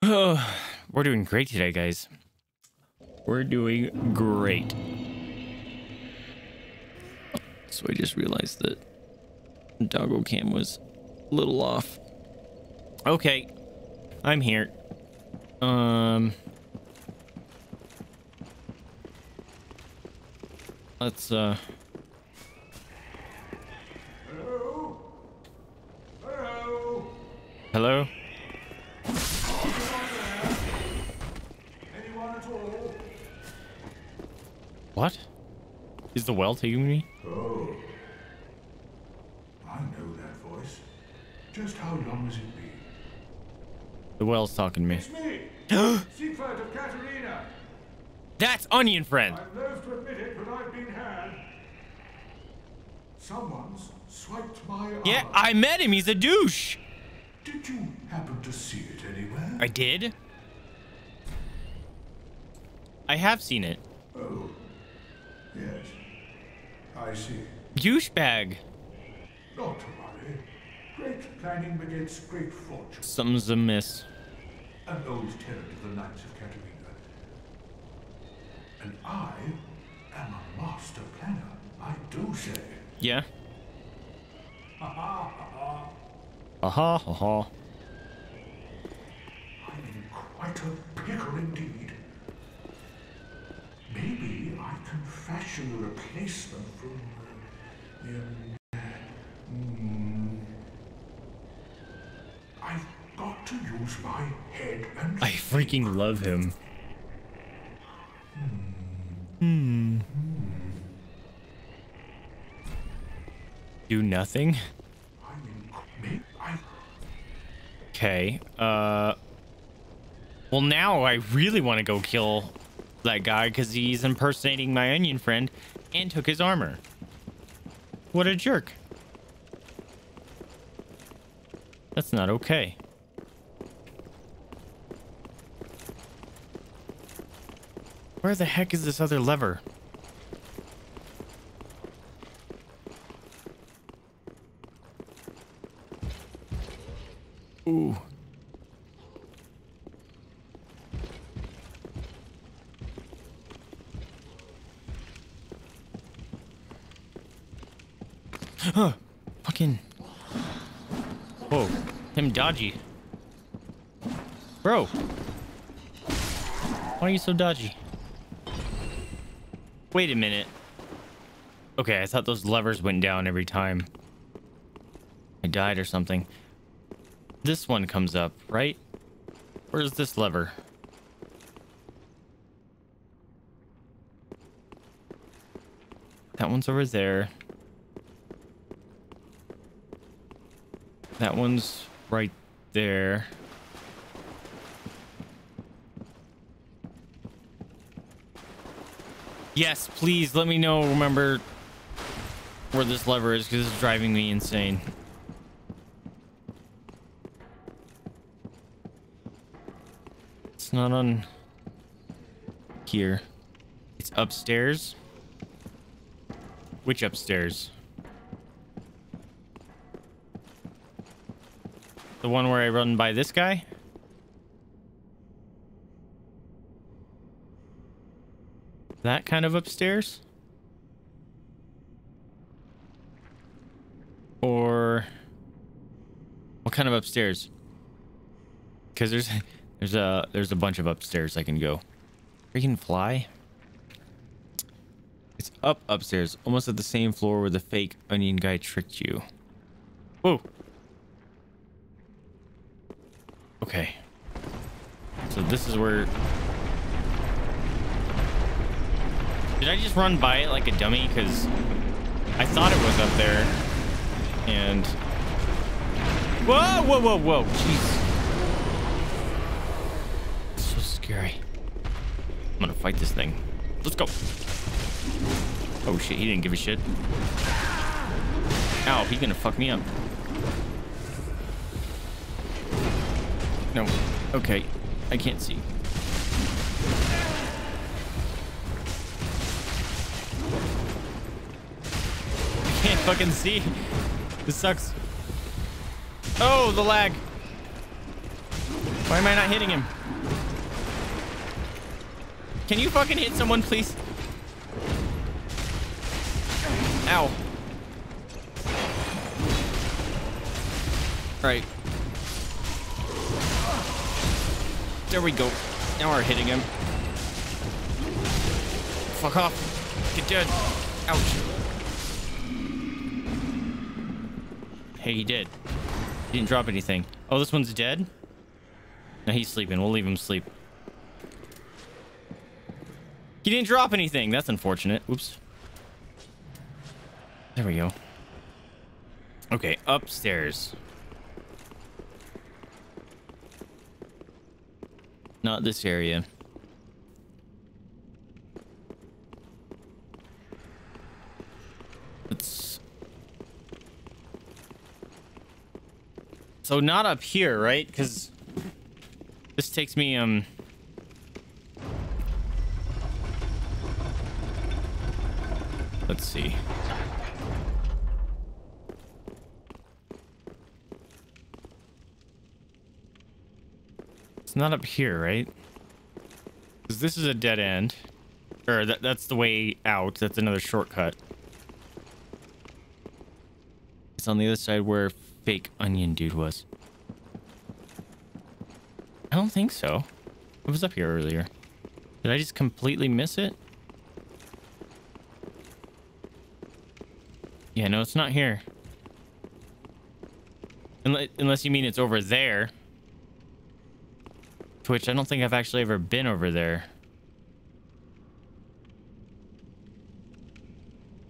Oh, <sighs> we're doing great today, guys. We're doing great. So I just realized that doggo cam was a little off. Okay, I'm here. Um, let's uh. Is the well taking me?
Oh. I know that voice. Just how long has it been?
The whale's talking to me.
It's me, <gasps> Siegward of Catarina.
That's Onion Friend.
I'm loath to admit it, but I've been had. Someone's swiped my
Yeah,
eye.
I met him. He's a douche.
Did you happen to see it anywhere?
I did. I have seen it.
Oh, yes. I see.
Douchebag.
Not to worry. Great planning begets great fortune.
Something's amiss.
An old tenant of the Knights of Catarina. And I am a master planner, I do say.
Yeah.
Ha ha ha ha.
Aha, ha ha.
I'm in quite a pickle indeed. Maybe I can fashion a replacement from uh, the. um, mm, I've got to use my head and.
I freaking love him. Hmm. Do nothing? Okay. Uh. Well, now I really want to go kill that guy because he's impersonating my onion friend and took his armor. What a jerk. That's not okay. Where the heck is this other lever? Ooh. Huh. Fucking. Whoa. Him dodgy. Bro. Why are you so dodgy? Wait a minute. Okay, I thought those levers went down every time I died or something. This one comes up, right? Where's this lever? That one's over there. That one's right there. Yes, please let me know. Remember where this lever is because it's driving me insane. It's not on here. It's upstairs. Which upstairs? The one where I run by this guy? That kind of upstairs? Or what kind of upstairs? Because there's <laughs> there's a there's a bunch of upstairs I can go. Freaking fly. It's up upstairs, almost at the same floor where the fake onion guy tricked you. Whoa. Okay. So this is where Did I just run by it like a dummy? Because I thought it was up there. And... Whoa, whoa, whoa, whoa. Jeez. So scary. I'm gonna fight this thing. Let's go. Oh shit, he didn't give a shit. Ow, he's gonna fuck me up. No. Okay. I can't see. Fucking see. This sucks. Oh, the lag. Why am I not hitting him? Can you fucking hit someone, please? Ow. Right. There we go. Now we're hitting him. Fuck off. Get dead. Ouch. Hey, he did. He didn't drop anything. Oh, this one's dead? No, he's sleeping. We'll leave him sleep. He didn't drop anything. That's unfortunate. Oops. There we go. Okay, upstairs. Not this area. Let's... So not up here, right? Because this takes me, um... Let's see. It's not up here, right? Because this is a dead end. Or that, that's the way out. That's another shortcut. It's on the other side where fake onion dude was. I don't think so. It was up here earlier. Did I just completely miss it? Yeah, no, it's not here. Unless, unless you mean it's over there. Which I don't think I've actually ever been over there.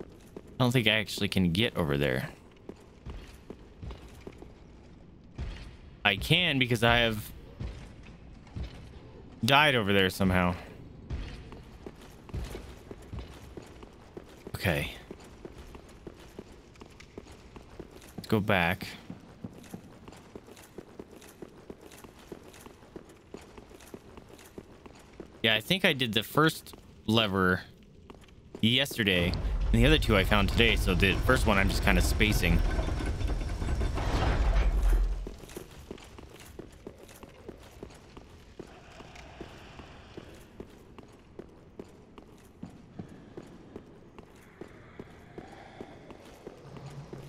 I don't think I actually can get over there. I can because I have died over there somehow. Okay. Let's go back. Yeah, I think I did the first lever yesterday, and the other two I found today, so the first one I'm just kind of spacing.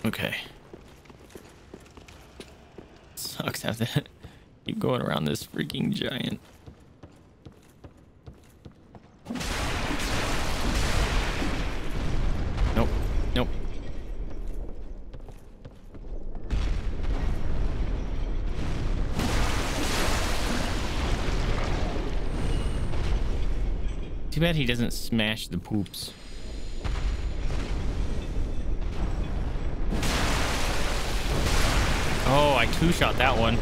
Okay. Sucks to have to keep going around this freaking giant. Nope. Nope. Too bad he doesn't smash the poops. Oh, I two-shot that one.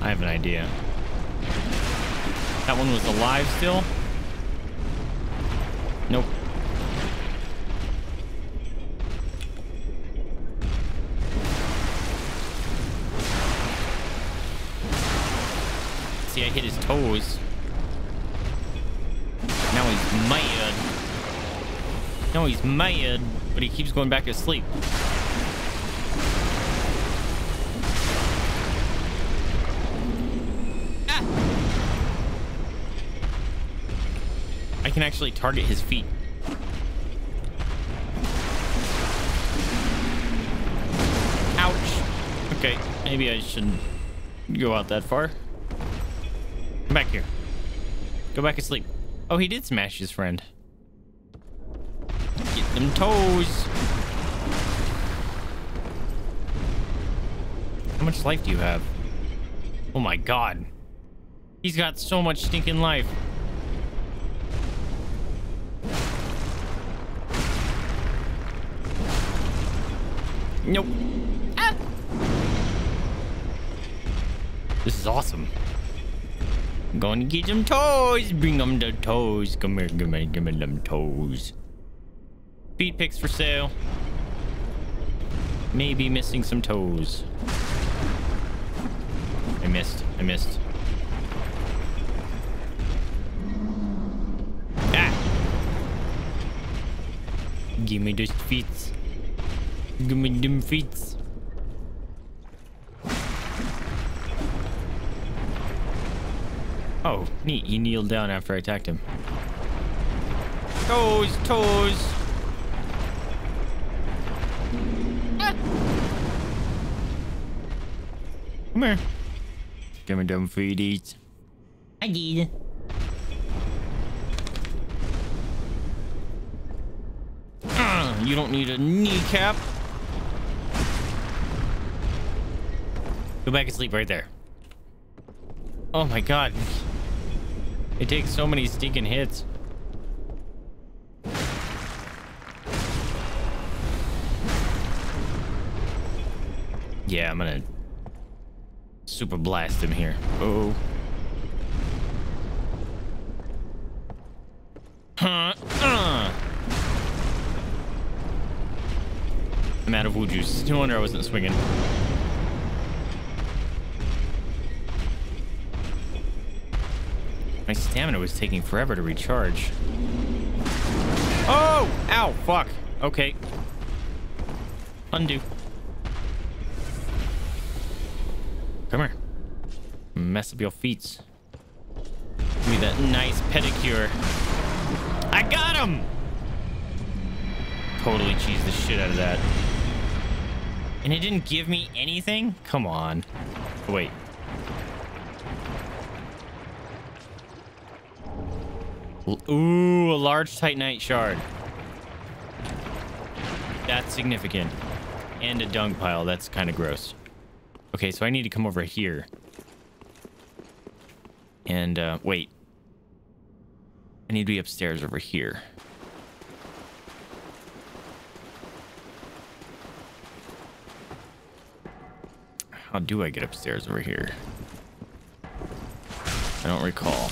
I have an idea. That one was alive still? Nope. See, I hit his toes. He's mad, but he keeps going back to sleep. Ah! I can actually target his feet. Ouch. Okay, maybe I shouldn't go out that far. Come back here. Go back to sleep. Oh, he did smash his friend. Them toes. How much life do you have? Oh my god. He's got so much stinking life. Nope. Ah! This is awesome. Gonna get some toys. Bring them the toys. Come here, give me, give me them toys. Feet picks for sale. Maybe missing some toes. I missed. I missed. Ah! Give me those feet. Give me them feet. Oh, neat. He kneeled down after I attacked him. Toes, toes. Come here. Give me them feeties. I did. Uh, you don't need a kneecap. Go back and sleep right there. Oh my god. It takes so many stinking hits. Yeah, I'm gonna super blast him here. Oh. Huh. Uh. I'm out of woo juice. No wonder I wasn't swinging. My stamina was taking forever to recharge. Oh! Ow! Fuck. Okay. Undo. Mess up your feet. Give me that nice pedicure. I got him! Totally cheesed the shit out of that. And it didn't give me anything? Come on. Oh, wait. Ooh, a large titanite shard. That's significant. And a dung pile. That's kind of gross. Okay, so I need to come over here. And, uh, wait. I need to be upstairs over here. How do I get upstairs over here? I don't recall.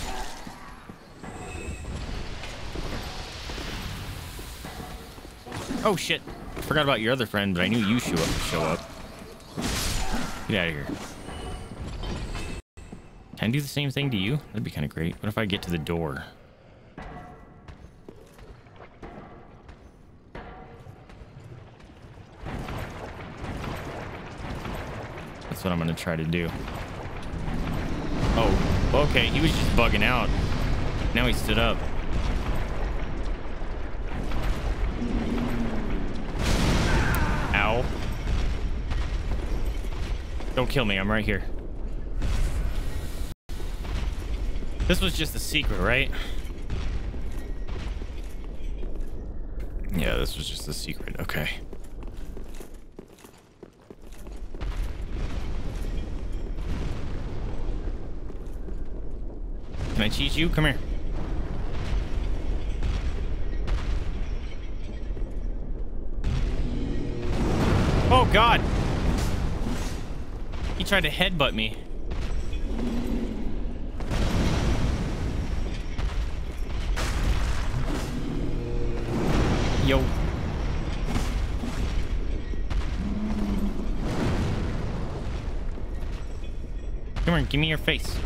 Oh shit. Forgot about your other friend, but I knew you show up. Show up. Get out of here. Can I do the same thing to you? That'd be kind of great. What if I get to the door? That's what I'm going to try to do. Oh, okay. He was just bugging out. Now he stood up. Ow. Don't kill me. I'm right here. This was just a secret, right? Yeah, this was just a secret. Okay. Can I cheat you? Come here. Oh, God. He tried to headbutt me. Yo. Come on, give me your face.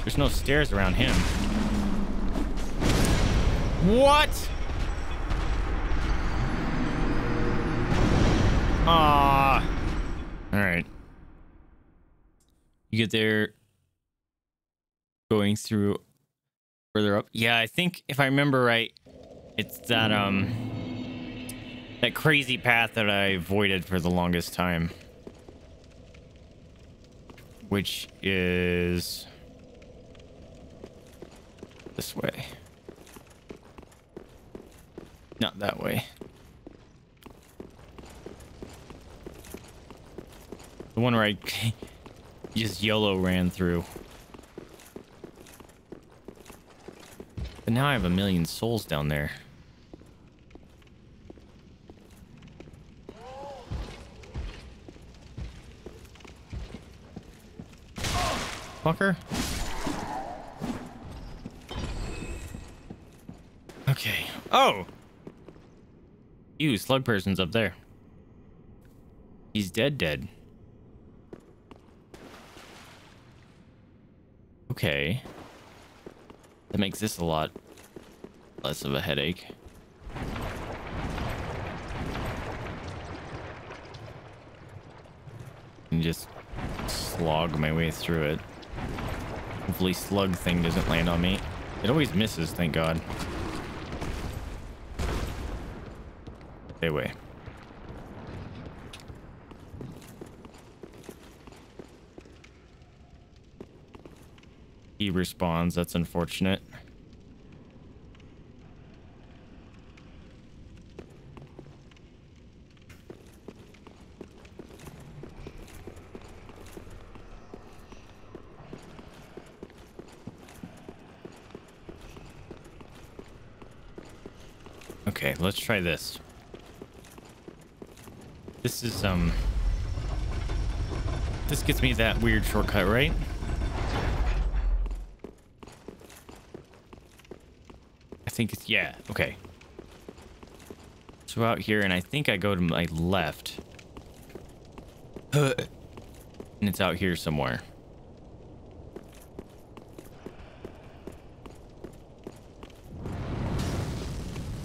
There's no stairs around him. What? Ah. All right. You get there going through further up. Yeah, I think if I remember right, it's that um that crazy path that I avoided for the longest time. Which is this way. Not that way. The one where I <laughs> just YOLO ran through. But now I have a million souls down there. Fucker. Okay. Oh! You, slug person's up there. He's dead dead. Okay. That makes this a lot less of a headache. And just slog my way through it. Hopefully slug thing doesn't land on me. It always misses, thank God. Stay away. He responds. That's unfortunate. Okay, let's try this. This is, um... This gets me that weird shortcut, right? Think it's... Yeah, okay. So out here, and I think I go to my left. and it's out here somewhere.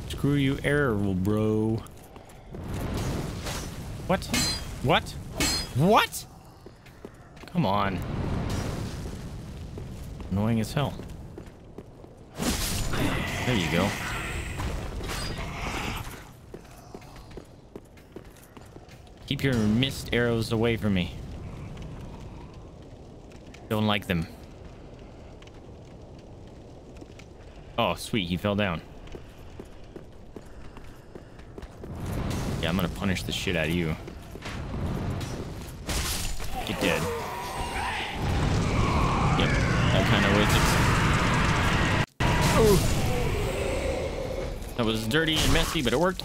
Screw you, error, bro. What? What? What? Come on. Annoying as hell. There you go. Keep your mist arrows away from me. Don't like them. Oh, sweet. He fell down. Yeah, I'm gonna punish the shit out of you. Get dead. Was dirty and messy, but it worked.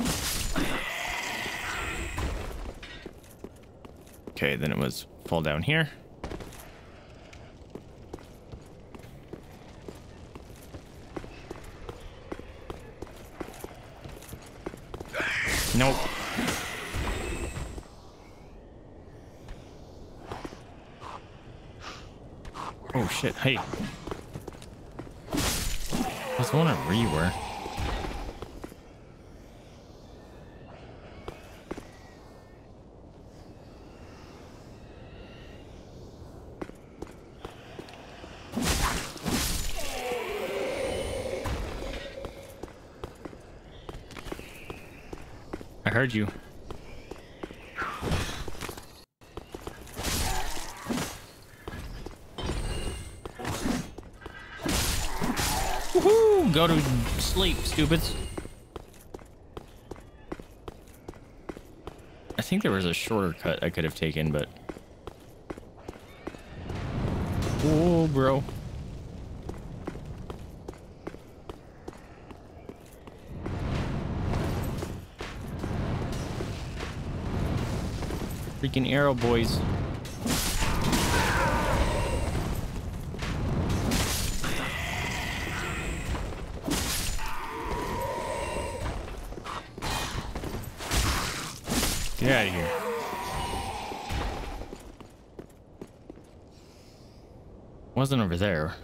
Okay, then it was fall down here. Nope. Oh shit, hey. I was wondering where you were. Heard you. Woohoo! Go to sleep, stupids. I think there was a shorter cut I could have taken, but... Oh, bro. Freaking arrow boys. Get out of here. Wasn't over there.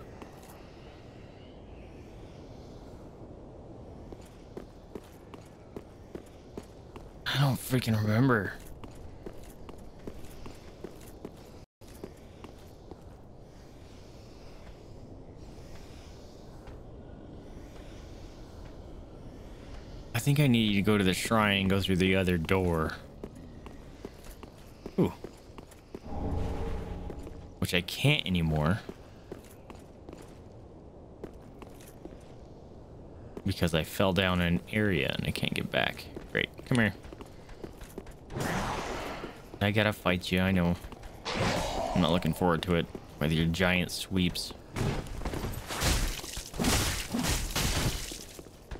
I don't freaking remember. Think I need to go to the shrine and go through the other door. Ooh. Which I can't anymore. Because I fell down an area and I can't get back. Great. Come here. I gotta fight you, I know. I'm not looking forward to it. With your giant sweeps.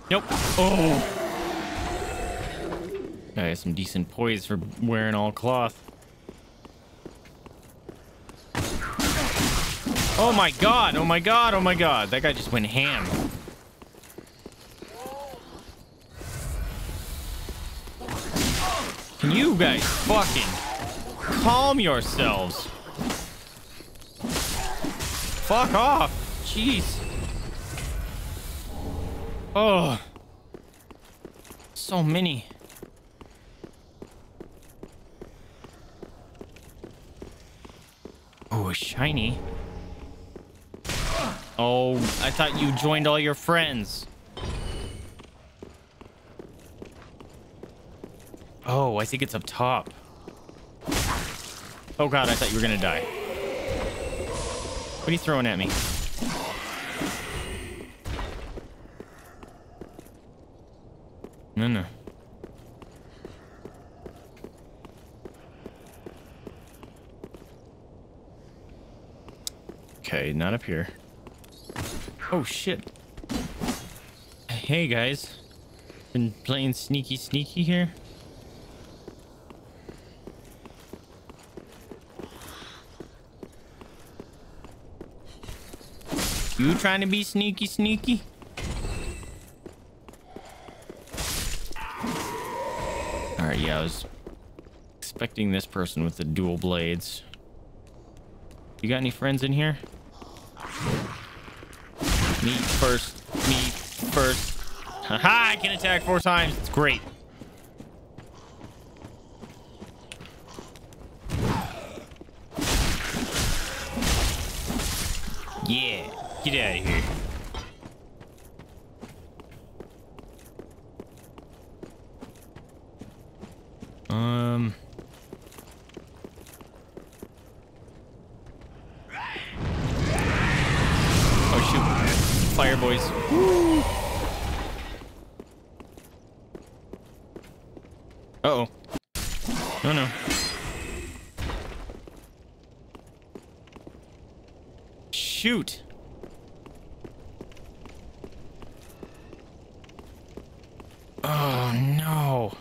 Nope. Oh! I got some decent poise for wearing all cloth. Oh my god, oh my god, oh my god. That guy just went ham. Can you guys fucking calm yourselves? Fuck off. Jeez. Oh. So many. Shiny. Oh, I thought you joined all your friends. Oh, I think it's up top. Oh god, I thought you were gonna die. What are you throwing at me? No, no. Okay, not up here. Oh, shit. Hey, guys. Been playing sneaky sneaky here. You trying to be sneaky sneaky? Alright, yeah, I was expecting this person with the dual blades. You got any friends in here? First. Me first. Haha, <laughs> I can attack four times. It's great. Yeah, get out of here. Um. Oh shoot! Fire boys. Uh oh. No no. Shoot. Oh no.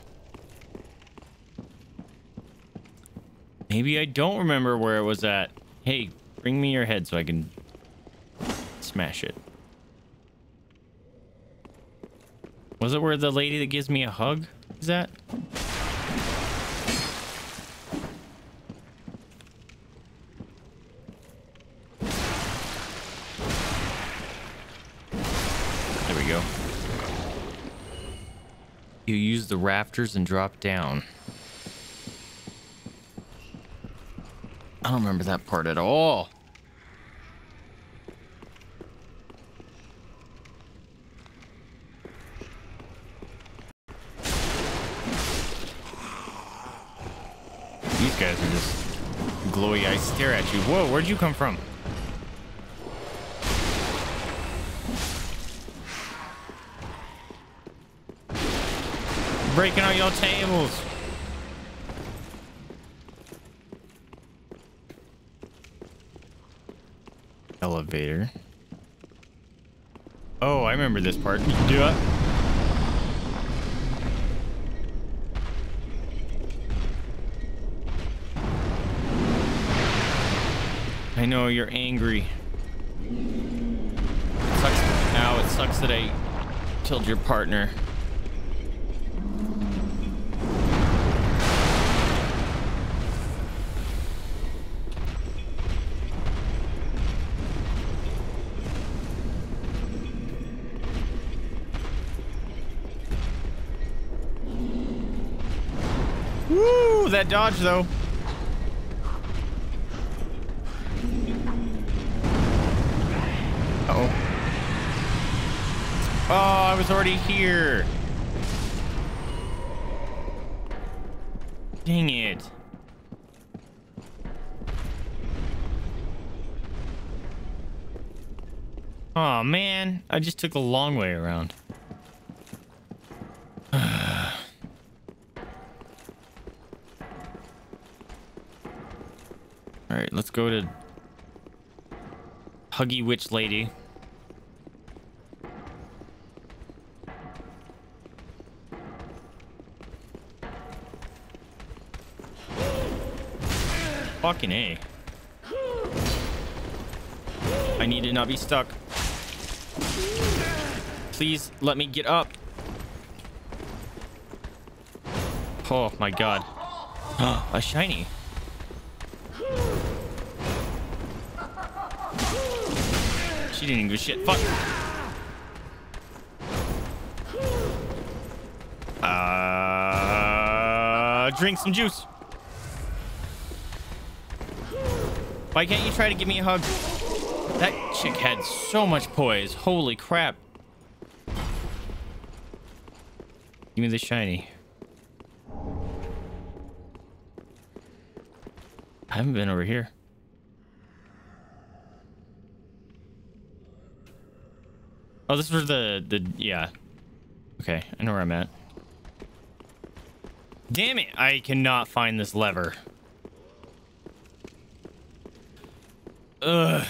Maybe I don't remember where it was at. Hey, bring me your head so I can smash it. Was it where the lady that gives me a hug is at? There we go. You use the rafters and drop down. I don't remember that part at all. These guys are just glowy eyes stare at you. Whoa, where'd you come from? Breaking all your tables. Oh, I remember this part. You can do it. I know you're angry. It sucks. Now it sucks that I killed your partner. That dodge though. Uh oh. Oh, I was already here. Dang it. Oh man, I just took a long way around. All right, let's go to Huggy Witch Lady. Fucking A. I need to not be stuck. Please let me get up. Oh my god. <gasps> A shiny. She didn't give a shit. Fuck. Uh, drink some juice. Why can't you try to give me a hug? That chick had so much poise. Holy crap. Give me the shiny. I haven't been over here. Oh, this was the the yeah. Okay, I know where I'm at. Damn it! I cannot find this lever. Ugh.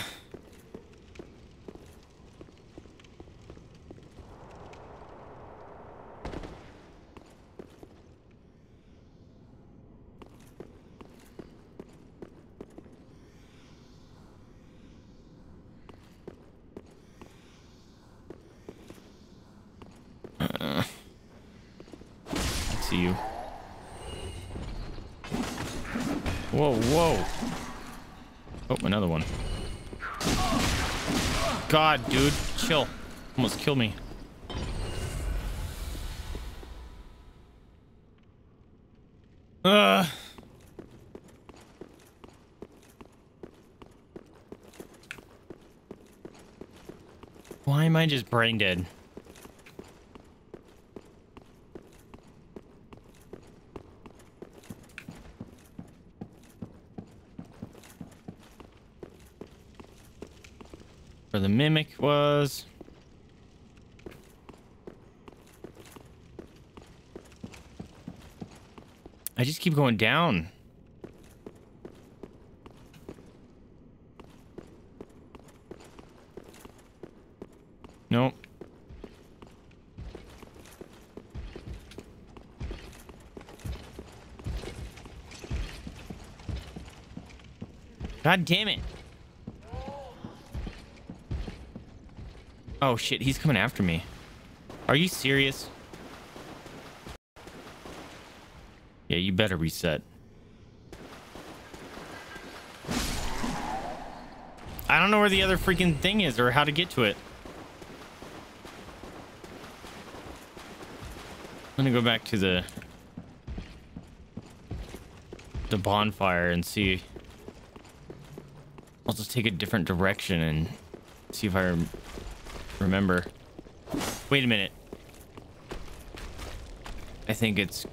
see you. Whoa. Oh, another one. God, dude, chill. Almost kill me. Uh. Why am I just brain dead? The mimic was. I just keep going down. Nope. God damn it. Oh shit, he's coming after me. Are you serious? Yeah, you better reset. I don't know where the other freaking thing is or how to get to it. I'm gonna go back to the the bonfire and see. I'll just take a different direction and see if I remember. Wait a minute. I think it's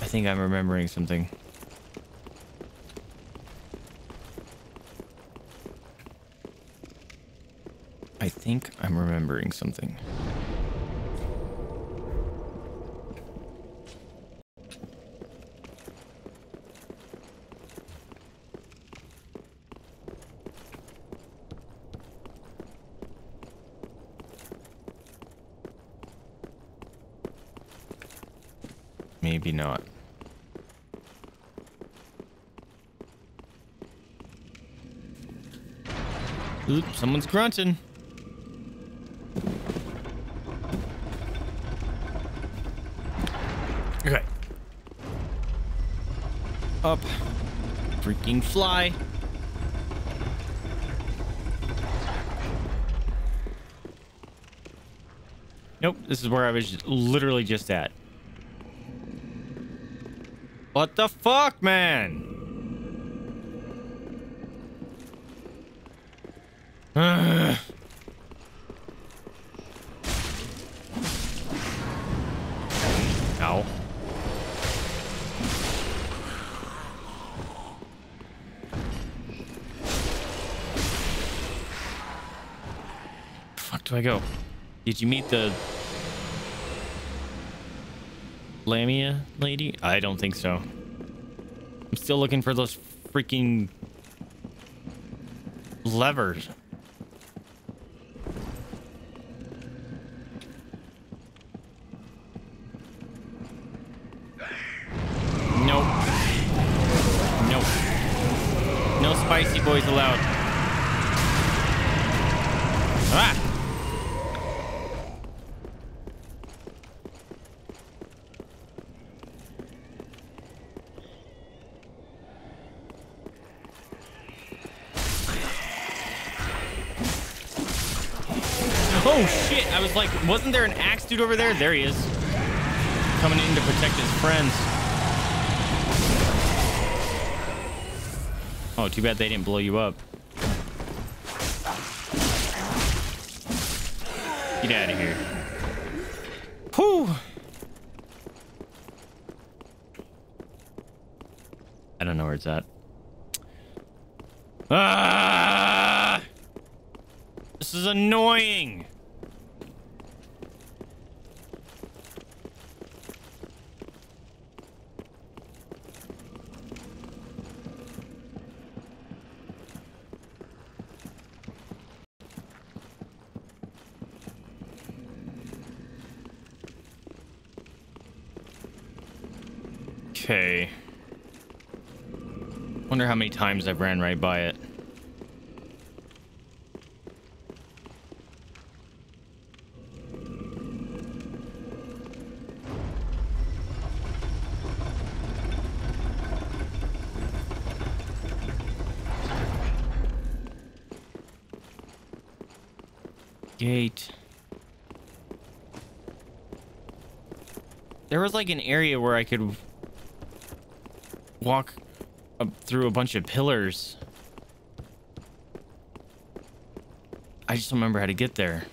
I think I'm remembering something. I think I'm remembering something. Maybe not. Oop, someone's grunting. Okay. Up. Freaking fly. Nope, this is where I was literally just at. What the fuck, man? I go? Did you meet the Lamia lady? I don't think so. I'm still looking for those freaking levers. Dude over there? There he is. Coming in to protect his friends. Oh, too bad they didn't blow you up. Get out of here. Whew. I don't know where it's at. How many times I've ran right by it. Gate. There was like an area where I could walk through a bunch of pillars. I just don't remember how to get there.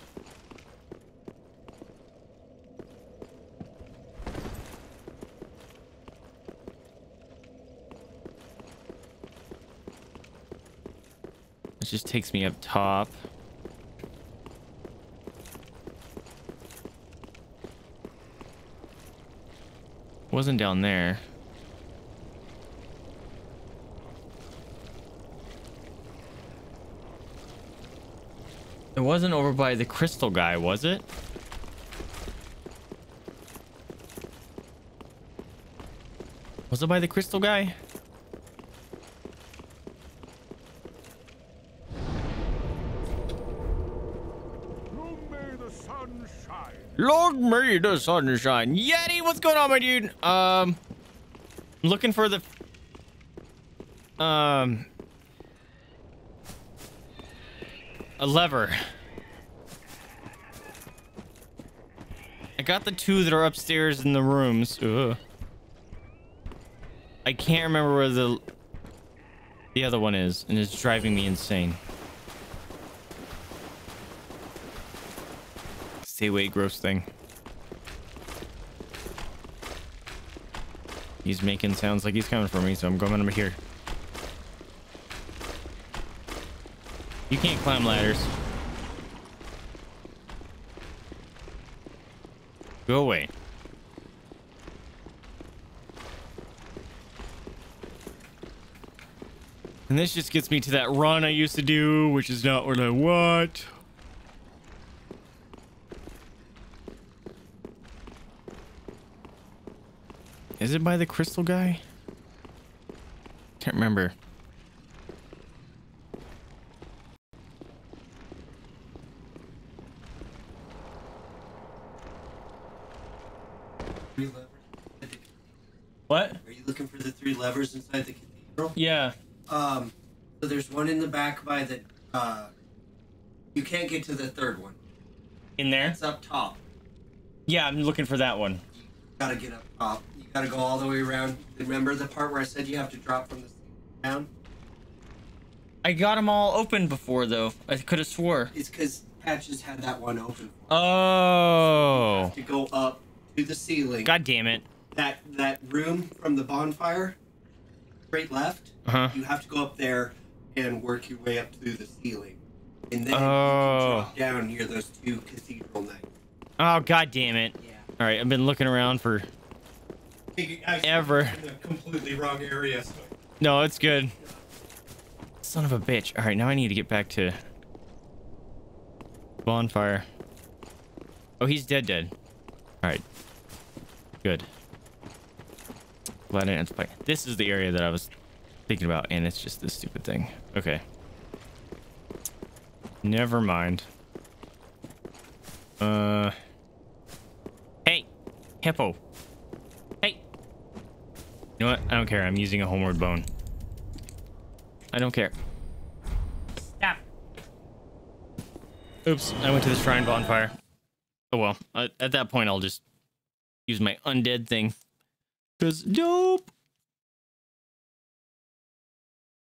It just takes me up top. Wasn't down there. Wasn't over by the crystal guy, was it? Was it by the crystal guy?
Long may the sun shine.
Long may the sun shine. Yeti, what's going on, my dude? Um, looking for the, um, a lever. Got the two that are upstairs in the rooms. Ugh. I can't remember where the the other one is, and it's driving me insane. Stay away, gross thing. He's making sounds like he's coming for me, so I'm going over here. You can't climb ladders. Go away. And this just gets me to that run I used to do, which is not what I want. Is it by the crystal guy? Can't remember.
Three levers.
What?
Are you looking for the three levers inside the cathedral?
Yeah.
Um, so there's one in the back by the. Uh, you can't get to the third one.
In there?
It's up top.
Yeah, I'm looking for that one.
You gotta get up top. You gotta go all the way around. Remember the part where I said you have to drop from the down?
I got them all open before, though. I could have swore.
It's because Patches had that one open.
Oh.
To go up to the ceiling.
God damn it.
That that room from the bonfire, straight left.
Uh-huh.
You have to go up there and work your way up through the ceiling, and then
Oh.
you drop down near those two cathedral knights.
Oh, god damn it.
Yeah.
All right, I've been looking around for... Ever.
In the completely wrong area. So.
No, it's good. Son of a bitch. All right, now I need to get back to... Bonfire. Oh, he's dead dead. All right. Good. Glad I didn't fight. This is the area that I was thinking about, and it's just this stupid thing. Okay. Never mind. Uh... Hey! Hippo! Hey! You know what? I don't care. I'm using a homeward bone. I don't care. Stop. Oops. I went to the shrine bonfire. Oh well. At that point, I'll just use my undead thing. Cause dope.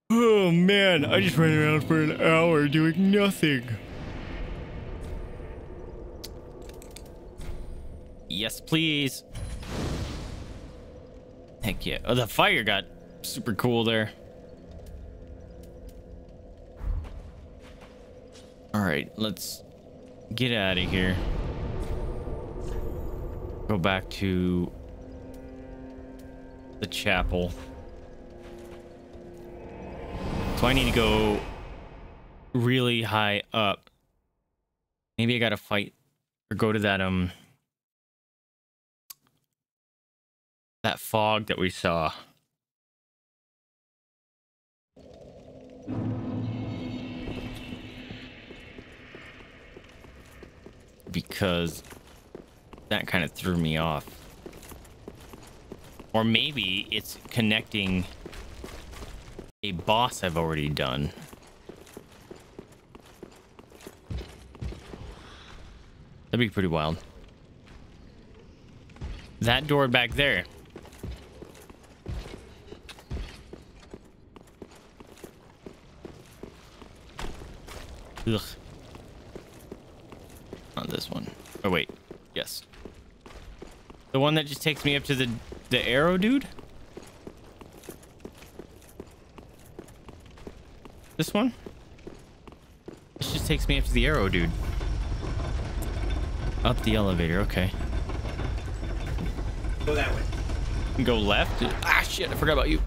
Oh man, I just ran around for an hour doing nothing. Yes, please. Heck yeah. Oh, the fire got super cool there. All right, let's get out of here. Go back to the chapel. So I need to go really high up. Maybe I gotta fight or go to that um that fog that we saw. Because that kind of threw me off. Or maybe it's connecting a boss I've already done. That'd be pretty wild. That door back there. Ugh. Not this one. Oh wait. Yes. The one that just takes me up to the the arrow dude? This one? This just takes me up to the arrow dude. Up the elevator, okay.
Go that way.
Go left? Ah shit, I forgot about you.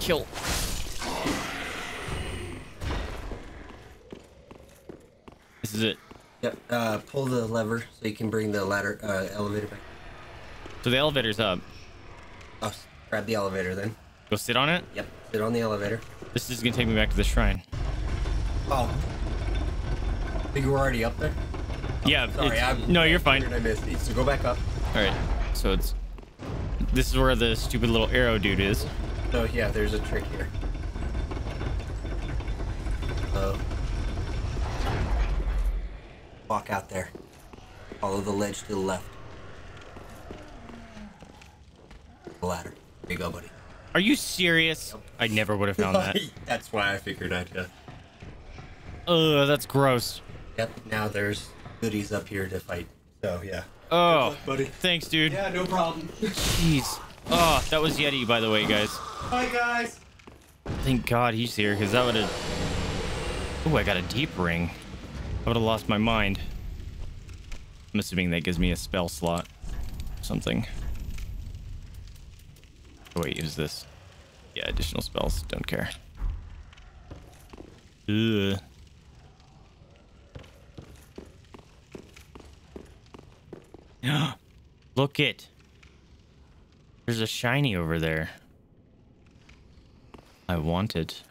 Kill. This is it.
Yep. Uh, pull the lever so you can bring the ladder uh, elevator back.
So the elevator's up.
Oh, grab the elevator then.
Go sit on it.
Yep. Sit on the elevator.
This is gonna take me back to the shrine.
Oh. I Think we're already up there?
Yeah.
Sorry,
it's-
I'm.
no, you're fine.
I missed it. So go back up.
All right. So it's. This is where the stupid little arrow dude is.
So yeah, there's a trick here. Oh. Walk out there. Follow the ledge to the left. The ladder. There you go, buddy.
Are you serious? I never would have found that. <laughs>
That's why I figured I'd. Uh,
Ugh, that's gross.
yep. Now there's goodies up here to fight. So yeah.
Oh,
buddy.
thanks, dude.
Yeah, no problem.
Jeez. Oh, that was Yeti, by the way, guys.
Hi, guys.
Thank God he's here, because that would have. Oh, I got a deep ring. I would have lost my mind. I'm assuming that gives me a spell slot. Something. Oh, wait, use this. Yeah, additional spells. Don't care. Ugh. <gasps> Look it. There's a shiny over there. I want it.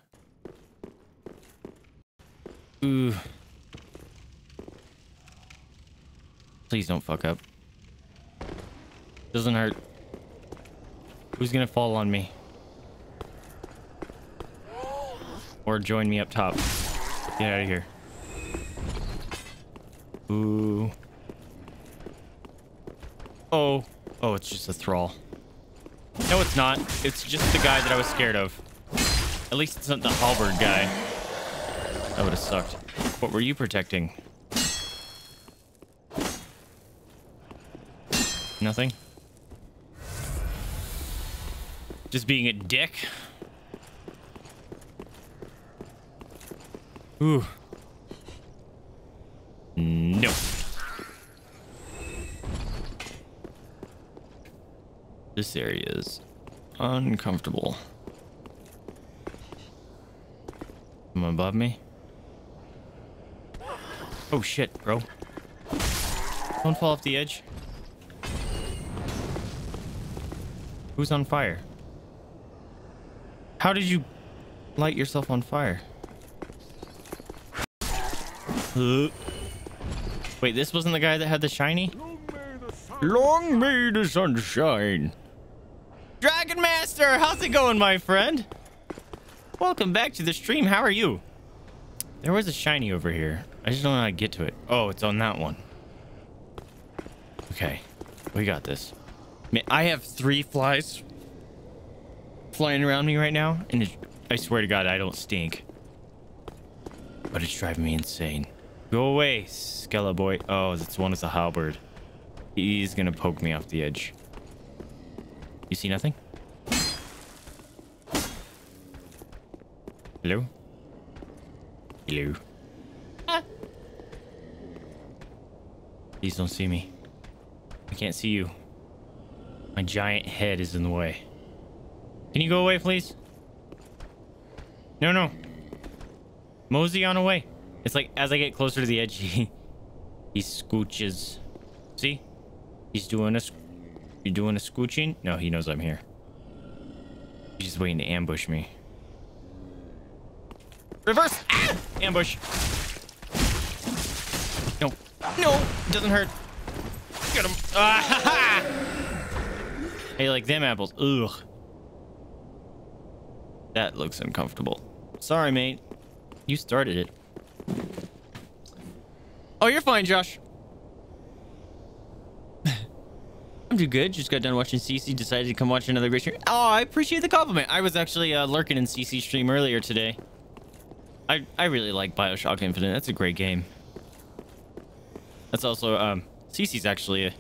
Ooh. Please don't fuck up. Doesn't hurt. Who's gonna fall on me? Or join me up top. Get out of here. Ooh. Oh. Oh, it's just a thrall. No, it's not. It's just the guy that I was scared of. At least it's not the halberd guy. That would have sucked. What were you protecting? Nothing? Just being a dick? Ooh. No. This area is uncomfortable. Someone above me? Oh shit, bro. Don't fall off the edge. Who's on fire? How did you light yourself on fire? Wait, this wasn't the guy that had the shiny? Long may the sun shine. Dragon Master, how's it going, my friend? Welcome back to the stream. How are you? There was a shiny over here. I just don't know how to get to it. Oh, it's on that one. Okay, we got this. Man, I have three flies flying around me right now, and it, I swear to God, I don't stink. But it's driving me insane. Go away, Skella boy. Oh, that's one with a halberd. He's gonna poke me off the edge. You see nothing? Hello? Hello? Ah. Please don't see me. I can't see you. My giant head is in the way. Can you go away, please? No, no. Mosey on away. It's like as I get closer to the edge, <laughs> he, he scooches. See? He's doing a... You doing a scooching? No, he knows I'm here. He's just waiting to ambush me. Reverse! Ah! Ambush! No. No! It doesn't hurt. Get him. Ah, <laughs> ha, ha! Hey, like them apples. Ugh. That looks uncomfortable. Sorry, mate. You started it. Oh, you're fine, Josh. <sighs> I'm doing good. Just got done watching CC. Decided to come watch another great stream. Oh, I appreciate the compliment. I was actually uh, lurking in CC stream earlier today. I I really like Bioshock Infinite. That's a great game. That's also um CC's actually a,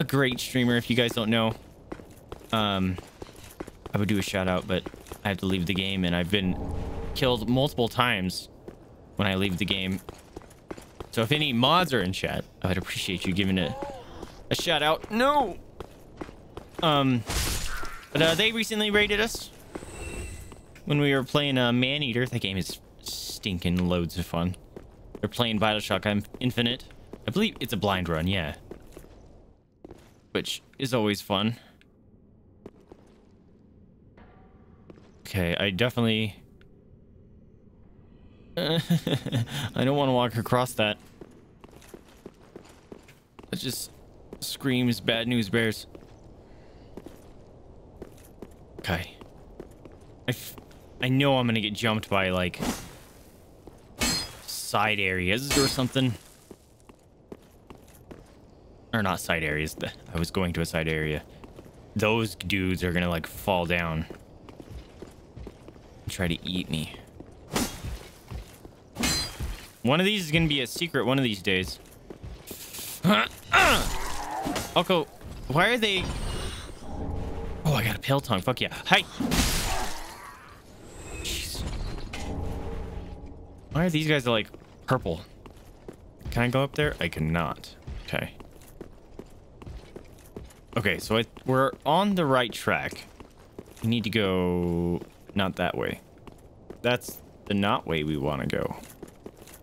a great streamer. If you guys don't know, um, I would do a shout out, but I have to leave the game, and I've been killed multiple times when I leave the game. So if any mods are in chat, I would appreciate you giving it a shout out. No. Um, but uh, they recently raided us when we were playing a uh, Maneater. That game is stinking loads of fun. They're playing Bioshock Infinite. I believe it's a blind run, yeah. Which is always fun. Okay, I definitely... <laughs> I don't want to walk across that. That just screams bad news bears. Okay. I, I know I'm gonna get jumped by, like, side areas or something. Or not side areas. <laughs> I was going to a side area. Those dudes are gonna, like, fall down. Try to eat me. One of these is gonna be a secret one of these days. <clears throat> Oko, why are they... Oh, I got a pale tongue. Fuck yeah. Hi. Jeez. Why are these guys like purple? Can I go up there? I cannot. Okay. Okay, so I, we're on the right track. We need to go not that way. That's the not way we want to go.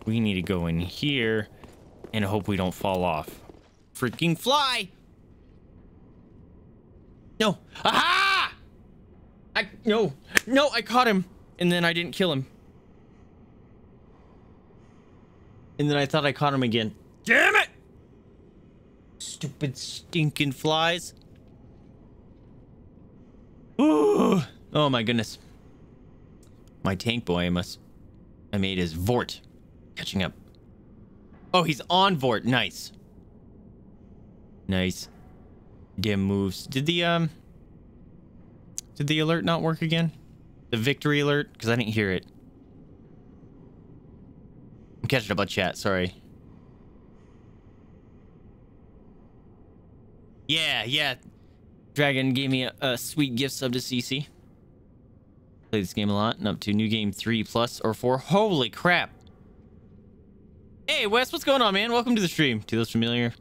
We need to go in here and hope we don't fall off. Freaking fly! No. Aha! I no. No, I caught him and then I didn't kill him. And then I thought I caught him again. Damn it! Stupid stinking flies. Ooh. Oh my goodness. My tank boy I must I made his Vordt catching up. Oh, he's on Vordt. Nice. Nice. Dim moves. Did the um Did the alert not work again? The victory alert? Because I didn't hear it. I'm catching up on chat, sorry. Yeah, yeah. Dragon gave me a, a sweet gift sub to CC. Play this game a lot and up to new game 3 plus or 4. Holy crap. Hey, Wes, what's going on, man? Welcome to the stream. To those familiar.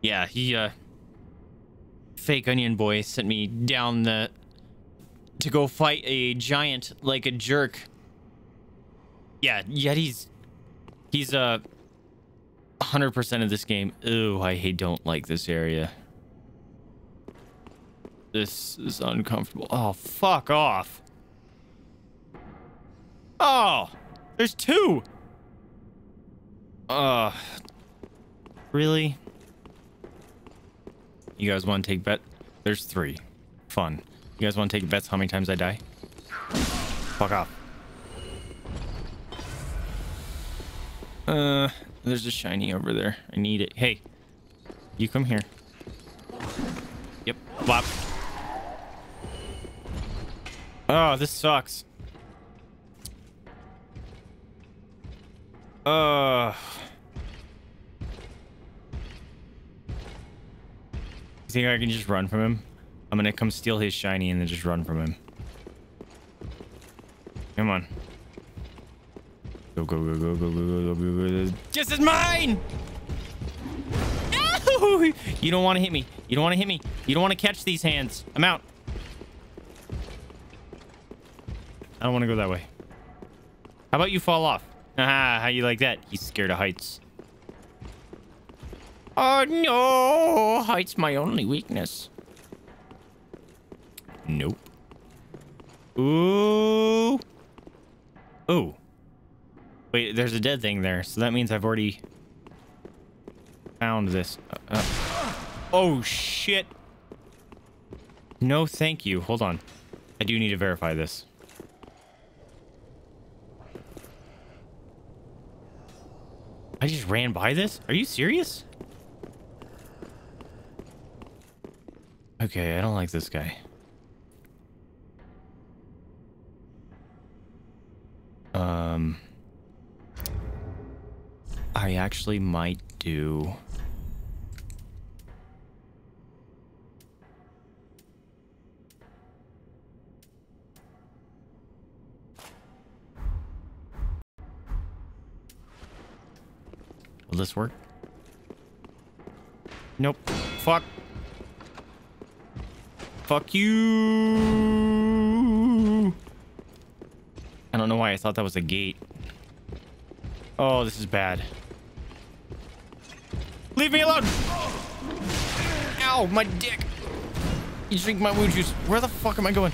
Yeah, he, uh... Fake Onion Boy sent me down the... To go fight a giant like a jerk. Yeah, Yeti's... He's, he's uh... 100% of this game. Ooh, I hate, don't like this area. This is uncomfortable. Oh, fuck off. Oh, there's two. Uh, really? You guys want to take bet? There's three. Fun. You guys want to take bets how many times I die? Fuck off. Uh, there's a shiny over there. I need it. Hey, you come here. Yep. Flop. Oh, this sucks. Uh. You think I can just run from him? I'm gonna come steal his shiny and then just run from him. Come on. Go, go, go, go, go, go, go, go, go, go. This is mine! No! <laughs> You don't want to hit me. You don't want to hit me. You don't want to catch these hands. I'm out. I don't want to go that way. How about you fall off? Haha, <laughs> how you like that? He's scared of heights. Oh no! Height's my only weakness. Nope. Ooh. Ooh. Wait, there's a dead thing there, so that means I've already found this. Uh, uh. Oh, shit. No, thank you. Hold on. I do need to verify this. I just ran by this? Are you serious? Okay, I don't like this guy. Um, I actually might do. Will this work? Nope. Fuck. Fuck you. I don't know why I thought that was a gate. Oh, this is bad. Leave me alone! Ow, my dick! You drink my woo juice. Where the fuck am I going?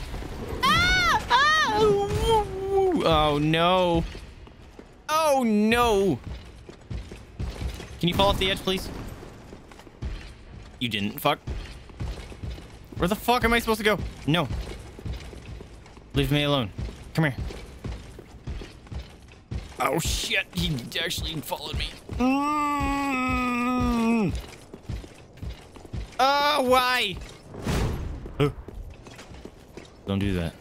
Ah! Ah! Oh no. Oh no. Can you fall off the edge, please? You didn't. Fuck. Where the fuck am I supposed to go? No. Leave me alone. Come here. Oh shit, he actually followed me. Mm. Oh, why? Don't do that.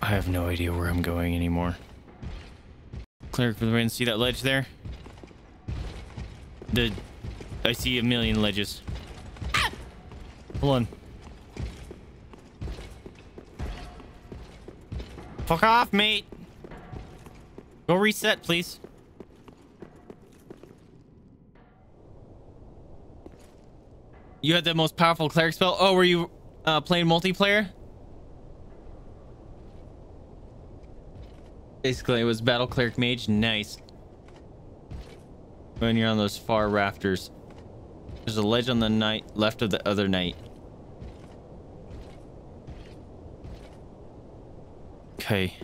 I have no idea where I'm going anymore. Cleric for the rain. See that ledge there? The I see a million ledges. Hold on. Fuck off, mate. Go reset, please. You had the most powerful cleric spell. Oh, were you uh, playing multiplayer? Basically, it was battle cleric mage. Nice. When you're on those far rafters. There's a ledge on the night left of the other night. Okay.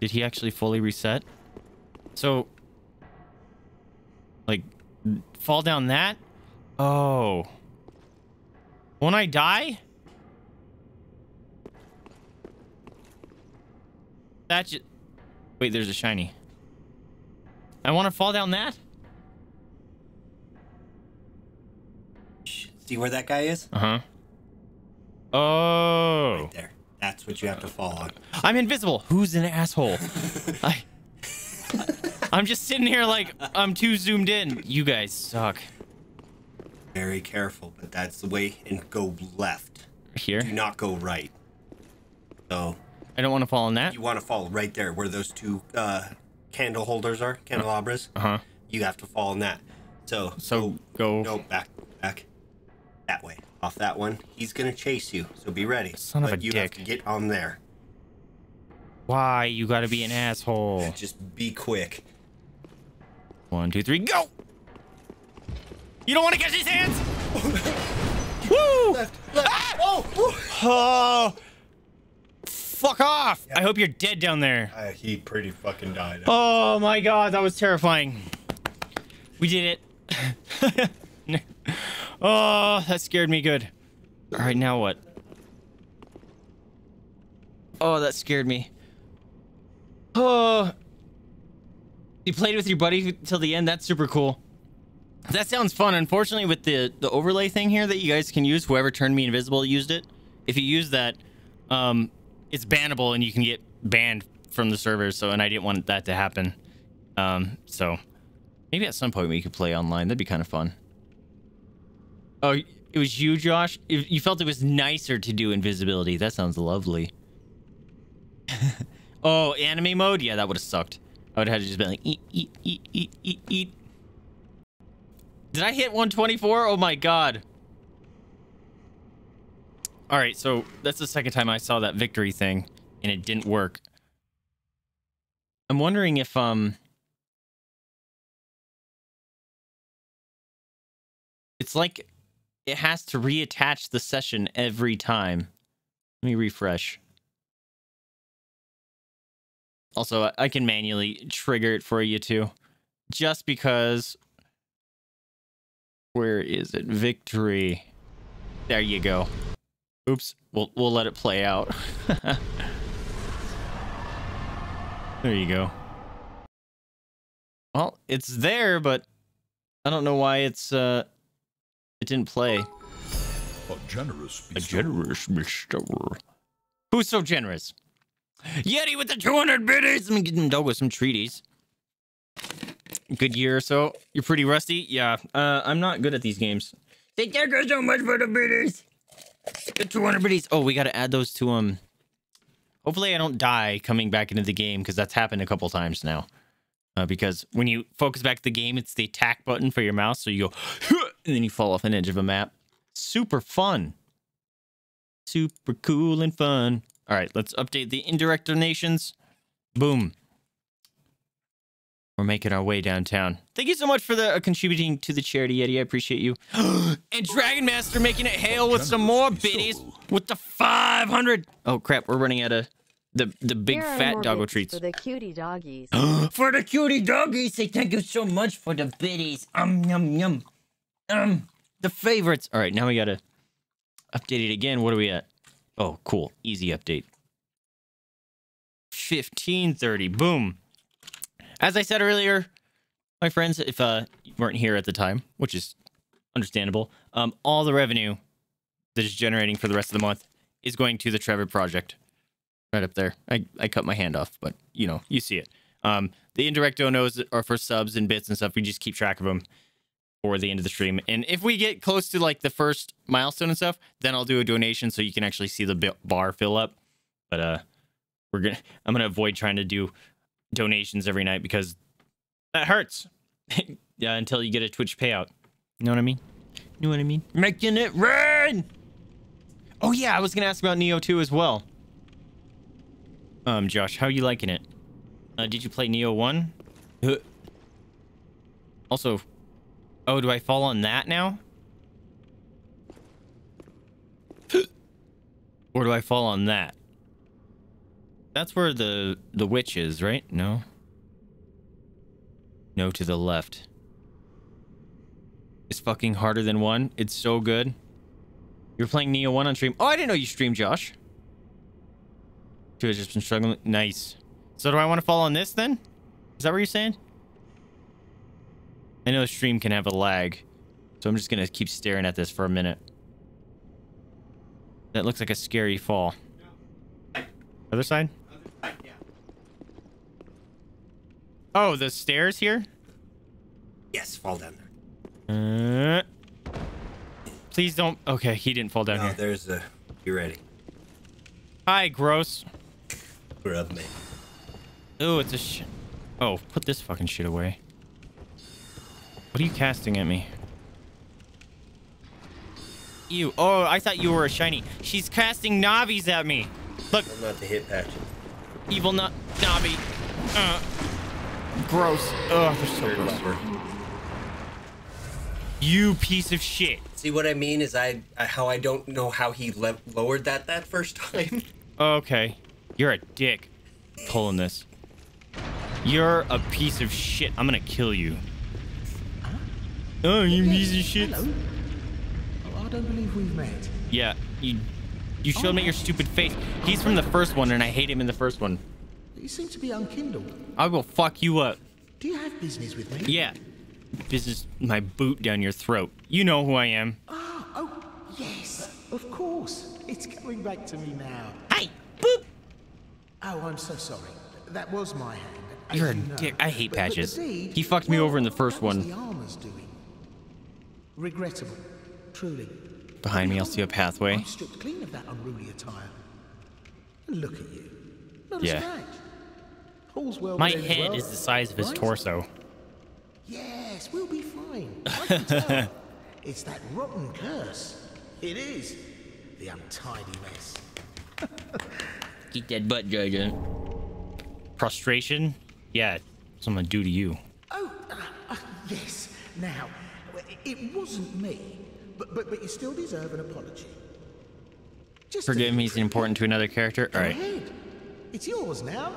Did he actually fully reset? So, like, fall down that? Oh. Won't I die? That just... Wait, there's a shiny. I want to fall down that?
See where that guy is?
Uh-huh. Oh.
Right there. That's what you have to fall on.
I'm invisible. Who's an asshole? <laughs> I, I'm just sitting here like I'm too zoomed in. You guys suck.
Very careful, but that's the way. And go left.
Here?
Do not go right. So
I don't want to fall on that.
you want to fall right there where those two uh, candle holders are, candelabras.
Uh-huh.
You have to fall on that. So
So go.
no back back that way off that one. He's gonna chase you, so be ready.
Son of
but
a
you have to get on there.
Why? You gotta be an asshole. <laughs>
Just be quick.
One, two, three, go! You don't want to catch these hands! <laughs> Woo! Left, left. Ah! Oh! Fuck off! I hope you're dead down there.
Uh, he pretty fucking died.
Oh my god, that was terrifying. We did it. <laughs> oh, that scared me good. All right, now what? Oh, that scared me. Oh. You played with your buddy till the end. That's super cool. That sounds fun. Unfortunately, with the the overlay thing here that you guys can use, whoever turned me invisible used it. If you use that, um, it's bannable and you can get banned from the servers. So, and I didn't want that to happen. Um, so maybe at some point we could play online. That'd be kind of fun. Oh, it was you, Josh. You felt it was nicer to do invisibility. That sounds lovely. <laughs> oh, anime mode? Yeah, that would have sucked. I would have just been like, eat, eat, eat, eat, eat, eat. Did I hit 124? Oh my god. All right, so that's the second time I saw that victory thing, and it didn't work. I'm wondering if um, it's like it has to reattach the session every time. Let me refresh. Also, I- can manually trigger it for you too, just because. Where is it? Victory. There you go. Oops. We'll we'll let it play out. <laughs> There you go. Well, it's there, but I don't know why it's uh it didn't play.
A generous
A generous bestower. Who's so generous? Yeti with the 200 biddies. Let me get them with some treaties. Good year or so. You're pretty rusty. Yeah. Uh, I'm not good at these games. They thank you so much for the biddies. The 200 biddies. Oh, we got to add those to um. Hopefully, I don't die coming back into the game because that's happened a couple times now. Uh, because when you focus back the game, it's the attack button for your mouse. So you go, <laughs> and then you fall off an edge of a map. Super fun. Super cool and fun. All right, let's update the indirect donations. Boom. We're making our way downtown. Thank you so much for the uh, contributing to the charity, Yeti. I appreciate you. <gasps> and Dragon Master making it hail with some more biddies with the 500. Oh crap, we're running out of the the big fat
more
doggo treats.
For the cutie doggies. <gasps>
for the cutie doggies, say thank you so much for the biddies. Um yum yum. Um the favorites. All right, now we gotta update it again. What are we at? Oh, cool. Easy update. 1530. Boom. As I said earlier, my friends, if uh you weren't here at the time, which is understandable, um, all the revenue that is generating for the rest of the month is going to the Trevor Project. Right up there. I, I cut my hand off, but you know, you see it. Um, the indirect donos are for subs and bits and stuff. We just keep track of them for the end of the stream. And if we get close to like the first milestone and stuff, then I'll do a donation so you can actually see the bar fill up. But uh, we're gonna I'm gonna avoid trying to do donations every night because that hurts. <laughs> yeah, until you get a Twitch payout. You know what I mean? You know what I mean? Making it rain. Oh yeah, I was gonna ask about Nioh 2 as well. Um, Josh, how are you liking it? Uh, did you play Nioh 1? Uh, <laughs> Also, oh, do I fall on that now? <gasps> or do I fall on that? That's where the the witch is, right? No. No to the left. It's fucking harder than one. It's so good. You're playing Nioh 1 on stream. Oh, I didn't know you streamed, Josh. Two has just been struggling. Nice. So do I want to fall on this then? Is that what you're saying? I know stream can have a lag. So I'm just going to keep staring at this for a minute. That looks like a scary fall. Other side? Oh, the stairs here?
Yes, fall down there.
Uh, please don't. Okay, he didn't fall down
No,
here.
there's a. You ready?
Hi, gross.
Grub me.
Ooh, it's a sh. Oh, put this fucking shit away. What are you casting at me? You. Oh, I thought you were a shiny. She's casting Navis at me. Look,
I'm not the hit patch.
Evil nut Navi. Uh, gross. Ugh, they're so gross. You piece of shit.
See what I mean is I, I how I don't know how he le- lowered that that first <laughs> time.
Okay. You're a dick. Pulling this. You're a piece of shit. I'm gonna kill you. Oh, you piece of shit.
Hello. Oh, I don't believe we've met.
Yeah, you you showed me your stupid face. He's from the first one, and I hate him in the first one.
You seem to be unkindled.
I will fuck you up.
Do you have business with me?
Yeah. This is my boot down your throat. You know who I am.
Ah, oh, yes, of course. It's coming back to me now.
Hey, boop.
Oh, I'm so sorry. That was my hand.
You're a
know.
dick. I hate
But- but
patches.
deed-
He fucked me over in the first one.
The armor's doing. Regrettable, truly.
Behind me, I'll see a pathway.
I'm stripped clean of that unruly attire. And look at you. Not
Yeah.
well
My head
well,
is the size of his
right?
torso.
Yes, we'll be fine. <laughs> I can tell. it's that rotten curse. It is. The untidy mess. <laughs>
Get that butt, Jojo. Prostration? Yeah, that's what I'm gonna do to you.
Oh, ah, ah, yes. Now, it wasn't me, but, but, but you still deserve an apology. Just
Forgive me, he's important to another character? Alright.
It's yours now.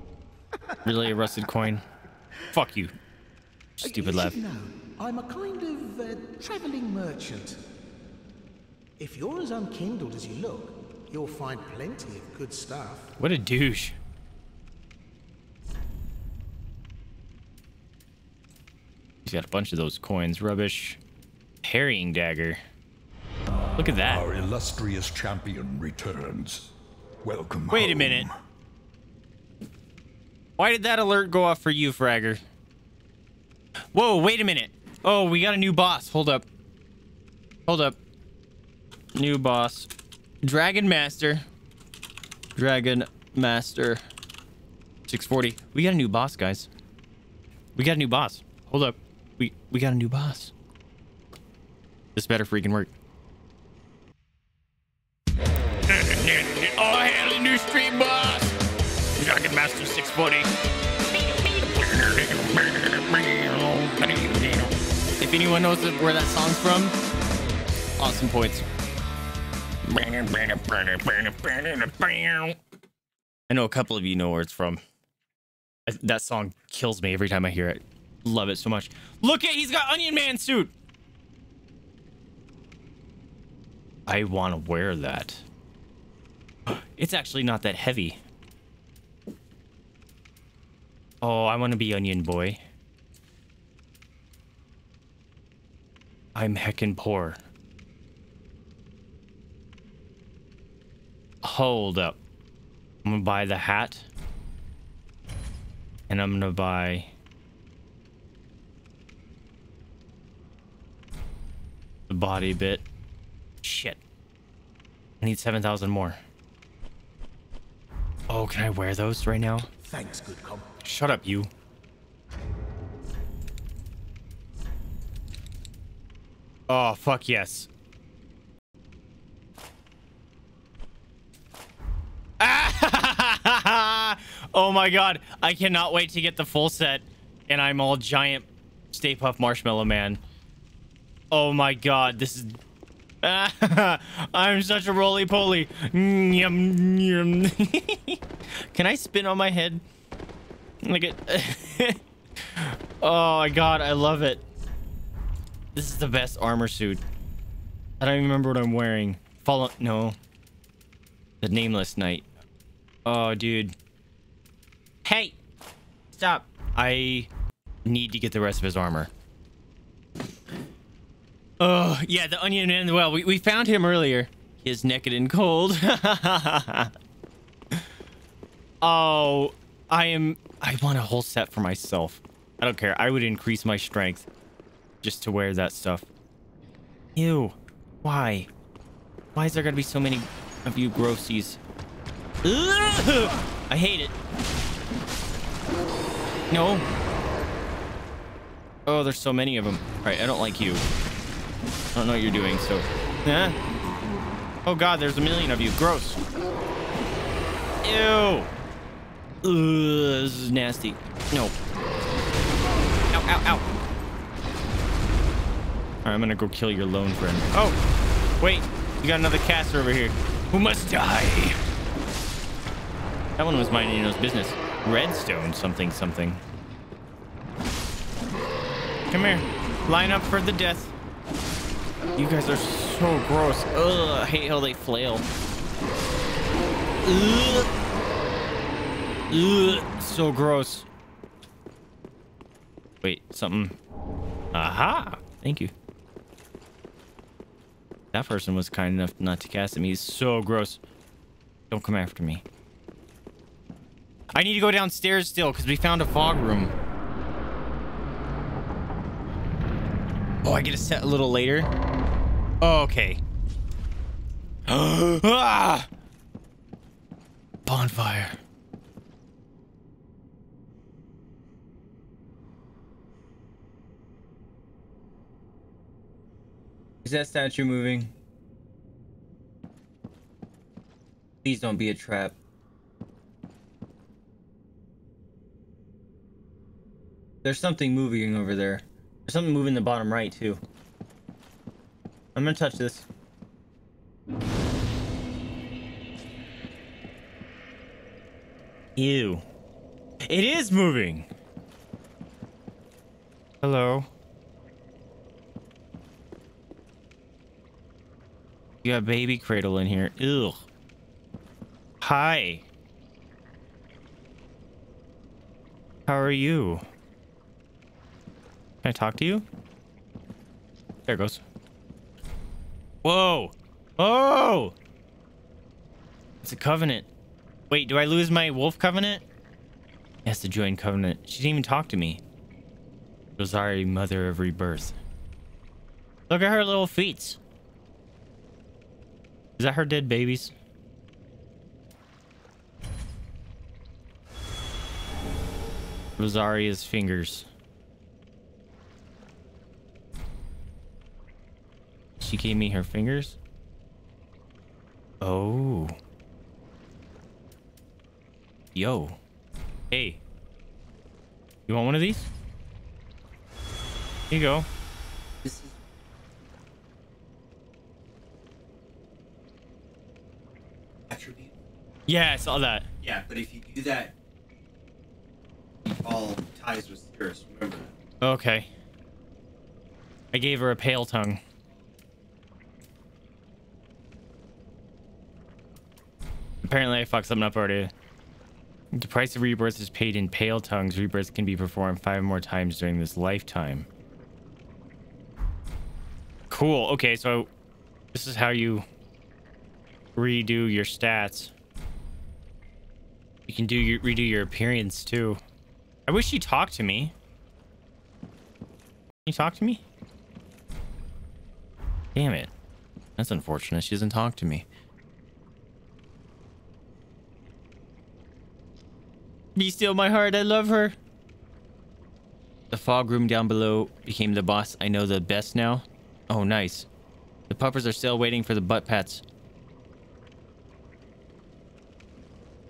<laughs>
really, a rusted coin? Fuck you. Stupid
you
laugh.
No, I'm a kind of uh, traveling merchant. If you're as unkindled as you look, you'll find plenty of good stuff.
What a douche. He's got a bunch of those coins. Rubbish. Parrying dagger. Look at that.
Our illustrious champion returns. Welcome
Wait a minute. Why did that alert go off for you, Fragger? Whoa, wait a minute. Oh, we got a new boss. Hold up. Hold up. New boss. Dragon Master. Dragon Master. 640. We got a new boss, guys. We got a new boss. Hold up. We we got a new boss. This better freaking work. <laughs> Oh, hell, new stream boss! Dragon Master 640. If anyone knows where that song's from, awesome points. I know a couple of you know where it's from. That song kills me every time I hear it. Love it so much. Look at he's got Onion Man suit. I want to wear that. It's actually not that heavy. Oh, I want to be Onion Boy. I'm heckin' poor. Hold up. I'm gonna buy the hat. And I'm gonna buy... The body bit. Shit. I need 7,000 more. Oh, can I wear those right now?
Thanks, good com.
Shut up, you. Oh, fuck yes. <laughs> oh my god. I cannot wait to get the full set. And I'm all giant Stay Puft Marshmallow Man. Oh my god. This is... <laughs> I'm such a roly-poly. Yum, yum. <laughs> Can I spin on my head? Look at... <laughs> oh my god, I love it. This is the best armor suit. I don't even remember what I'm wearing. Follow... No. The Nameless Knight. Oh, dude. Hey! Stop. I need to get the rest of his armor. Oh, yeah, the Onion Man. Well, we, we found him earlier. He is naked and cold. <laughs> oh, I am... I want a whole set for myself. I don't care. I would increase my strength just to wear that stuff. Ew. Why? Why is there going to be so many of you grossies? Ugh! I hate it. No. Oh, there's so many of them. All right, I don't like you. I don't know what you're doing, so... Yeah. Oh god, there's a million of you. Gross. Ew. Ugh, this is nasty. No. Ow, ow, ow. Alright, I'm gonna go kill your lone friend. Oh! Wait, you got another caster over here. Who must die? That one was minding his business. Redstone something something. Come here. Line up for the death. You guys are so gross. Ugh, I hate how they flail. Ugh. Ugh, so gross. Wait, something. Aha! Thank you. That person was kind enough not to cast him. He's so gross. Don't come after me. I need to go downstairs still because we found a fog room. Oh, I get a set a little later. Oh, okay. <gasps> ah! Bonfire. Is that statue moving? Please don't be a trap. There's something moving over there. There's something moving in the bottom right, too. I'm gonna touch this. Ew. It is moving! Hello? You got baby cradle in here. Ew. Hi. How are you? Can I talk to you? There it goes. Whoa! Whoa! It's a covenant. Wait, do I lose my wolf covenant? Yes, to join covenant. She didn't even talk to me. Rosari, mother of rebirth. Look at her little feet. Is that her dead babies? Rosaria's fingers. She gave me her fingers? Oh. Yo. Hey. You want one of these? Here you go.
This is attribute.
Yeah, I saw that.
Yeah, but if you do that, all ties with Sirris. Remember that.
Okay. I gave her a pale tongue. Apparently I fucked something up already. The price of rebirth is paid in pale tongues. Rebirth can be performed five more times during this lifetime. Cool. Okay, so this is how you redo your stats. You can do your redo your appearance too. I wish you talked to me. Can you talk to me? Damn it. That's unfortunate. She doesn't talk to me. Be still my heart. I love her. The fog room down below became the boss I know the best now. Oh, nice. The puppers are still waiting for the butt pats.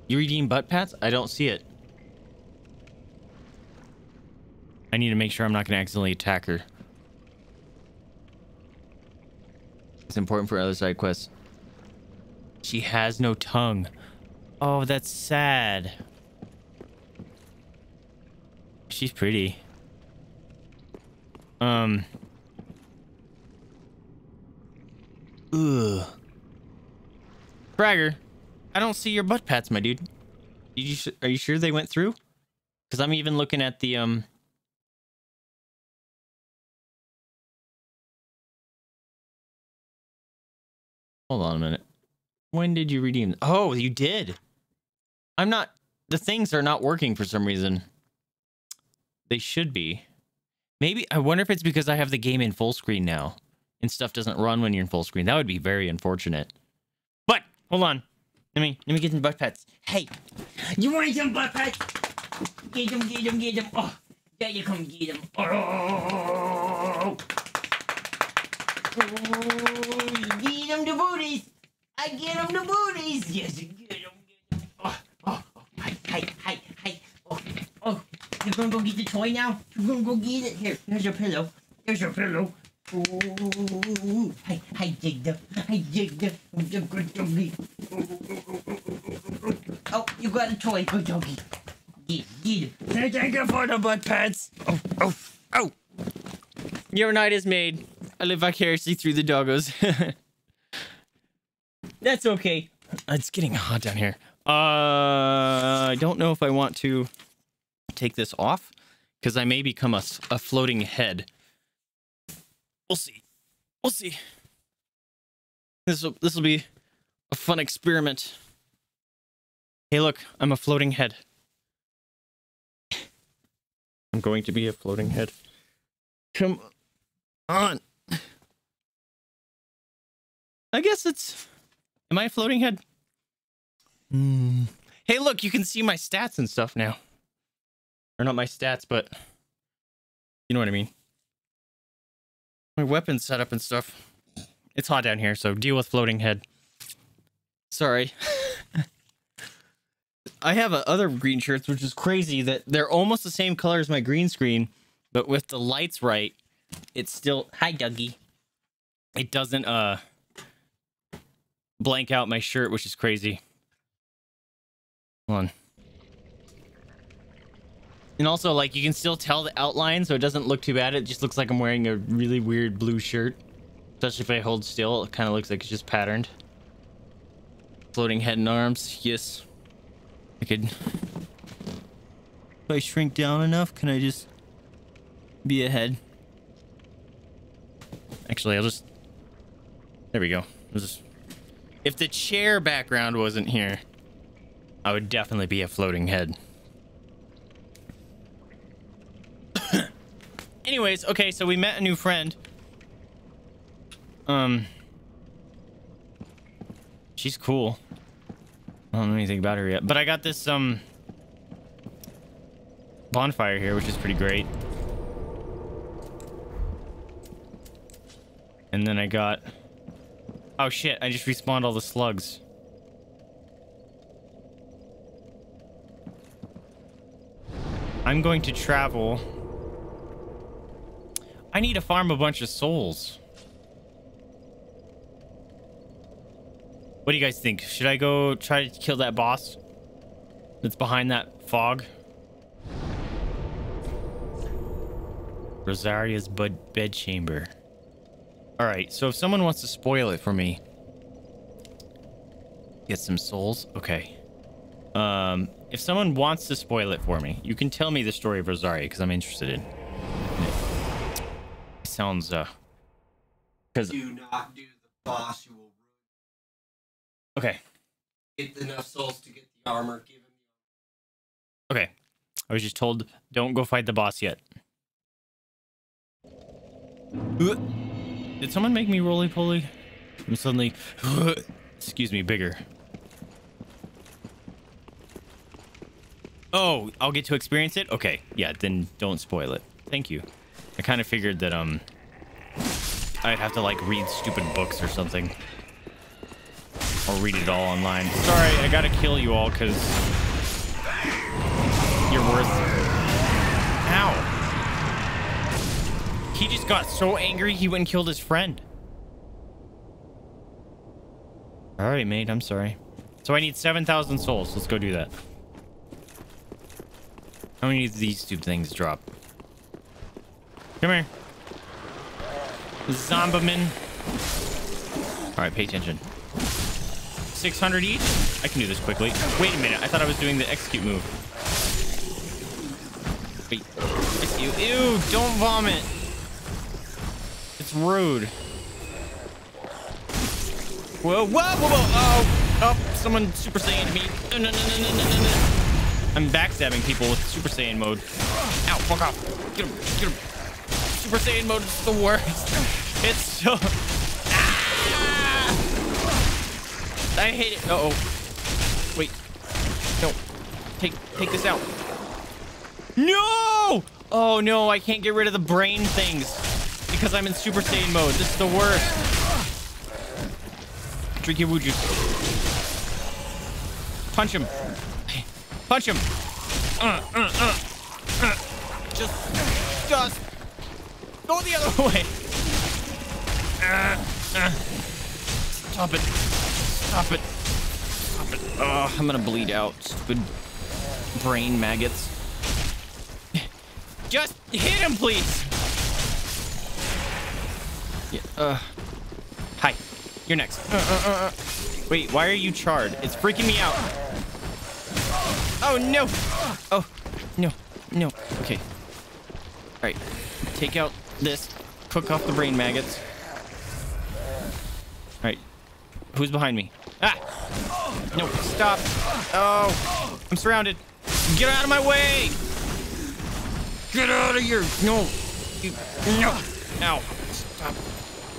You redeem butt pats? I don't see it. I need to make sure I'm not going to accidentally attack her. It's important for other side quests. She has no tongue. Oh, that's sad. She's pretty. Um. Ugh. Bragger, I don't see your butt pats, my dude. You? Are you sure they went through? Because I'm even looking at the um. Hold on a minute. When did you redeem? Oh, you did. I'm not. The things are not working for some reason. They should be. Maybe I wonder if it's because I have the game in full screen now, and stuff doesn't run when you're in full screen. That would be very unfortunate. But hold on. Let me let me get some butt pats. Hey, you want some butt pats? Get them, get them, get them. Oh, yeah, you come get them. Oh. Oh, get them the booties. I get them the booties. Yes, get them, get them. Oh, oh, oh, hi, hi, hi, you're gonna go get the toy now? You're gonna go get it? Here, here's your pillow. Here's your pillow. Ooh, hi, hi, Jigda. Hi, Jigda. Good doggy. Oh, you got a toy. Good doggy. Get, get it. Thank you for the butt pads. Oh, oh, oh. Your night is made. I live vicariously through the doggos. <laughs> That's okay. It's getting hot down here. Uh, I don't know if I want to take this off because I may become a, a floating head. We'll see. We'll see. This will this will be a fun experiment. Hey, look, I'm a floating head. I'm going to be a floating head. Come on. I guess it's. Am I a floating head? Hmm. Hey, look, you can see my stats and stuff now. Or not my stats, but you know what I mean. My weapon setup and stuff. It's hot down here, so deal with floating head. Sorry. <laughs> I have other green shirts, which is crazy that they're almost the same color as my green screen, but with the lights right, it's still hi Dougie. It doesn't uh blank out my shirt, which is crazy. Hold on. And also, like, you can still tell the outline, so it doesn't look too bad. It just looks like I'm wearing a really weird blue shirt. Especially if I hold still, it kind of looks like it's just patterned. Floating head and arms, yes. I could... If I shrink down enough, can I just be a head? Actually, I'll just... There we go. Just... If the chair background wasn't here, I would definitely be a floating head. Anyways, okay, so we met a new friend. Um... She's cool. I don't know anything about her yet. But I got this, um... Bonfire here, which is pretty great. And then I got... Oh shit, I just respawned all the slugs. I'm going to travel. I need to farm a bunch of souls. What do you guys think? Should I go try to kill that boss that's behind that fog? Rosaria's bed bedchamber. All right, so if someone wants to spoil it for me, get some souls. Okay. Um, if someone wants to spoil it for me, you can tell me the story of Rosaria because I'm interested in. Sounds uh. Because
Do not do the boss. You will
okay,
get enough souls to get the armor. Give him.
okay. I was just told don't go fight the boss yet. Did someone make me roly poly? I'm suddenly, <sighs> excuse me, bigger. Oh, I'll get to experience it? Okay, yeah, then don't spoil it. Thank you. I kind of figured that, um, I'd have to, like, read stupid books or something. Or read it all online. Sorry, I gotta kill you all, because you're worth... Ow! He just got so angry he went and killed his friend. Alright, mate, I'm sorry. So I need 7,000 souls. Let's go do that. How many of these two things drop? Come here. Zombaman. Alright, pay attention. 600 each? I can do this quickly. Wait a minute. I thought I was doing the execute move. Wait. You. Ew, don't vomit. It's rude. Whoa, whoa, whoa, whoa. Oh, oh, someone Super Saiyan me. No, no, no, no, no, no, no. I'm backstabbing people with Super Saiyan mode. Ow, fuck off. Get him, get him. Super Saiyan mode is the worst. <laughs> It's so... Ah! I hate it. Uh-oh. Wait. No. Take, take this out. No! Oh, no, I can't get rid of the brain things because I'm in Super Saiyan mode. This is the worst. Drink your woo juice. Punch him. Punch him. Uh, uh, uh, uh. Just, just go the other <laughs> way. Uh, uh. Stop it. Stop it. Stop it. Oh, I'm gonna bleed out. Stupid brain maggots. <laughs> Just hit him, please. Yeah. Uh. Hi. You're next. Uh, uh, uh, uh. Wait, why are you charred? It's freaking me out. Oh, no. Oh, no. No. Okay. All right. Take out this. Cook off the brain maggots. All right. Who's behind me? Ah! No, stop. Oh, I'm surrounded. Get out of my way! Get out of here! No! You, no! Ow! Stop!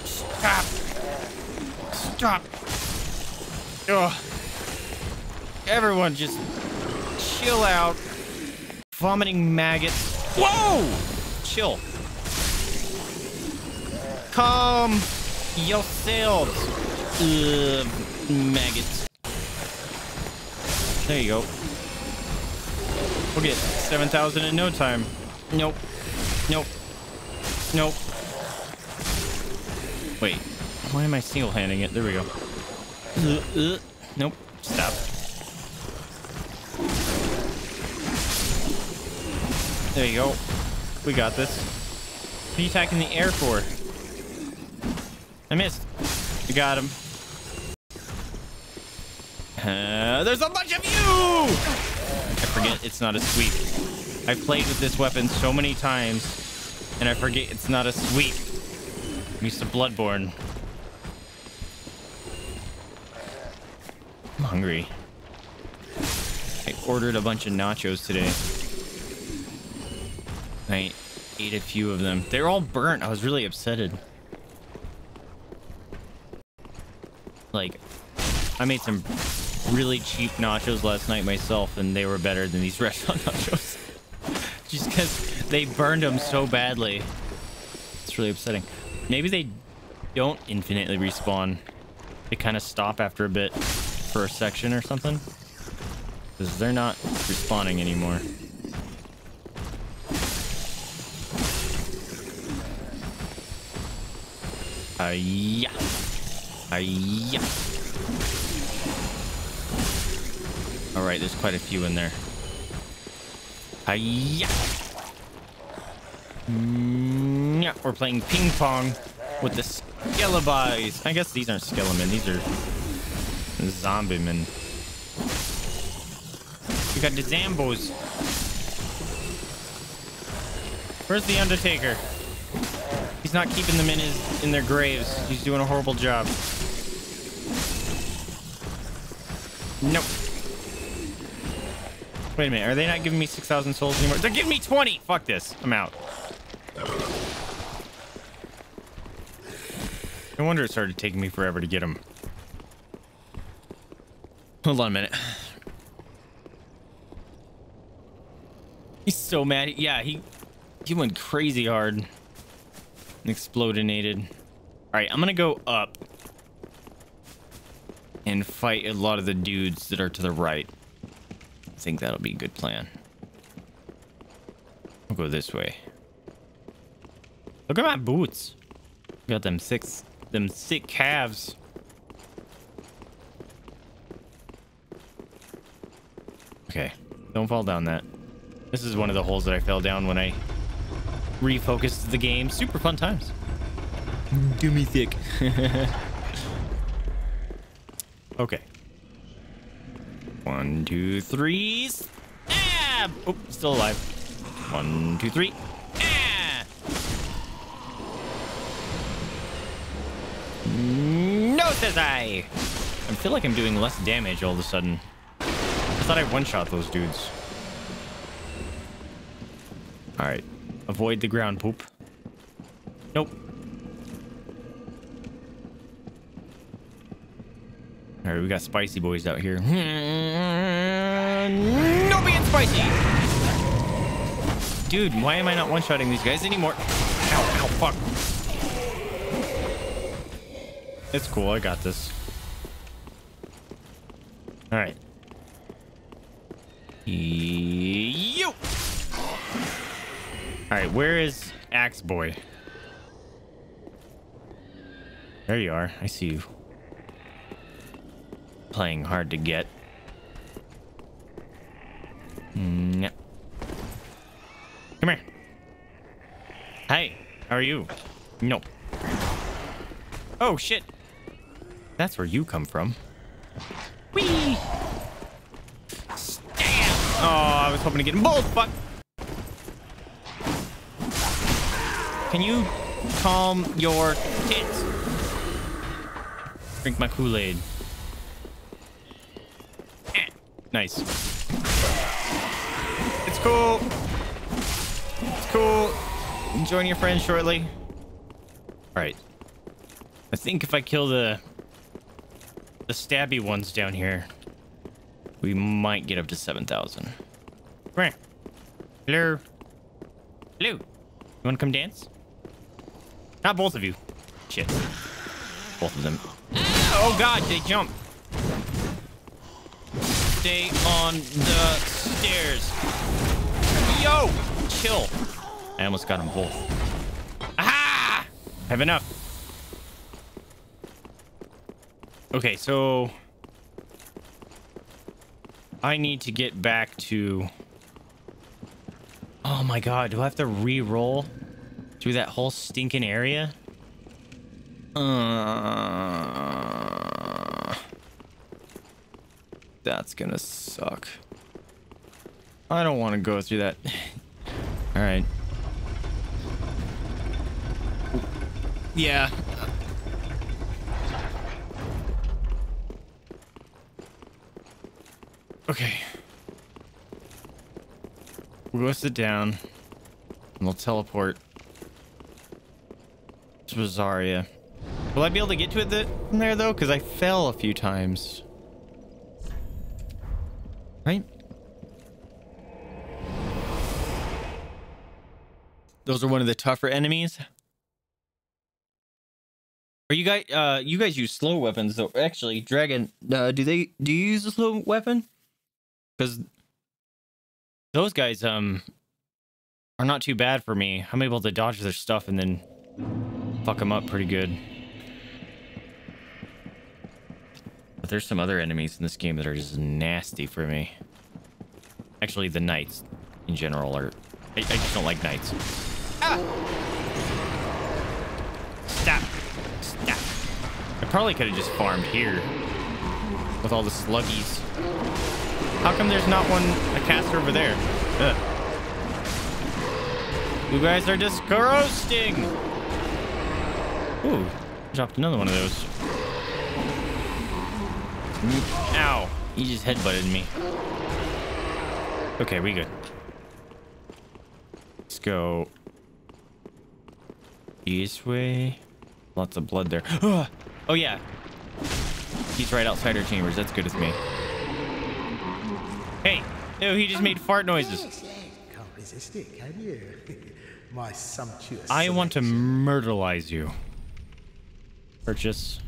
Stop! Stop! Ugh. Everyone just chill out. Vomiting maggots. Whoa! Chill. Calm yourselves. Ugh, maggots. There you go. We'll get 7,000 in no time. Nope. Nope. Nope. Wait. Why am I single-handing it? There we go. Uh, uh, nope. Stop. There you go. We got this. What are you attacking the air for? I missed. We got him. Uh, there's a bunch of you! I forget it's not a sweep. I've played with this weapon so many times, and I forget it's not a sweep. I'm used to Bloodborne. I'm hungry. I ordered a bunch of nachos today. I ate a few of them. They're all burnt. I was really upsetted. Like, I made some really cheap nachos last night myself, and they were better than these <laughs> restaurant nachos. Just because they burned them so badly. It's really upsetting. Maybe they don't infinitely respawn. They kind of stop after a bit for a section or something. Because they're not respawning anymore. Hiya. All right, there's quite a few in there. Hiya. Mm, yeah, we're playing ping pong with the Skelebis. I guess these aren't Skelemen. These are zombie men. We got the Zambos. Where's the Undertaker? He's not keeping them in his in their graves. He's doing a horrible job. Nope. Wait a minute. Are they not giving me 6,000 souls anymore? They're giving me 20. Fuck this. I'm out. No wonder it started taking me forever to get them. Hold on a minute. He's so mad. Yeah, he he went crazy hard. Explodinated. All right, I'm gonna go up and fight a lot of the dudes that are to the right. I think that'll be a good plan. I'll go this way. Look at my boots. Got them six, them sick calves. Okay, don't fall down that. This is one of the holes that I fell down when I refocused the game. Super fun times. Do me thick. <laughs> okay. One, two, three. Stab! Oh, still alive. One, two, three. Ah! No, says I. I feel like I'm doing less damage all of a sudden. I thought I one-shot those dudes. All right. Avoid the ground poop. Nope. All right, we got spicy boys out here. <laughs> No being spicy! Dude, why am I not one-shotting these guys anymore? Ow, ow, fuck. It's cool, I got this. All right. You. All right, where is Axe Boy? There you are. I see you. Playing hard to get. Mm, Come here. Hey, how are you? No. Oh, shit. That's where you come from. Whee! Damn! Oh, I was hoping to get both. Fuck. Can you calm your tits? Drink my Kool-Aid. Eh, Nice. It's cool. It's cool. Join your friends shortly. All right. I think if I kill the the stabby ones down here, we might get up to 7,000. Right. here. Hello. Hello. You want to come dance? Not both of you. Shit. Both of them. Oh god, they jump. Stay on the stairs. Yo! Chill. I almost got them both. Aha! Have enough. Okay, so I need to get back to. Oh my god, do I have to re-roll through that whole stinking area? Uh, that's gonna suck. I don't want to go through that. <sighs> All right. Yeah. Okay. We'll go sit down. And we'll teleport to Rosaria. Will I be able to get to it th from there though? Because I fell a few times. Right? Those are one of the tougher enemies. Are you guys uh you guys use slow weapons though? Actually, Dragon, uh do they do you use a slow weapon? Cuz those guys um are not too bad for me. I'm able to dodge their stuff and then fuck them up pretty good. But there's some other enemies in this game that are just nasty for me. Actually, the knights in general are I, I just don't like knights. Ah! Stop. Stop. I probably could have just farmed here with all the sluggies. How come there's not one a caster over there? Ugh. You guys are just roasting. Ooh, dropped another one of those. Ow, he just headbutted me. Okay, we good. Let's go this way. Lots of blood there. <gasps> oh yeah, he's right outside our chambers. That's good with me. Hey, ew, he just made fart noises.
Yes, yes. Can't resist it, can you? <laughs> My sumptuous.
I want to
selection.
myrtleize you. Purchase.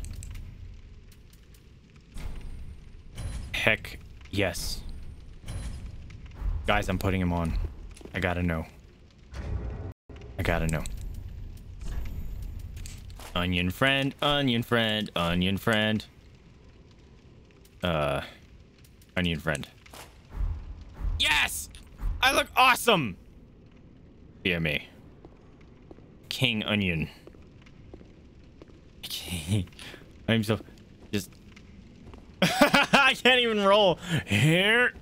Heck yes. Guys, I'm putting him on. I gotta know. I gotta know. Onion friend, onion friend, onion friend. Uh, onion friend. Yes! I look awesome! Via me. King Onion. <laughs> I'm so just. <laughs> I can't even roll here.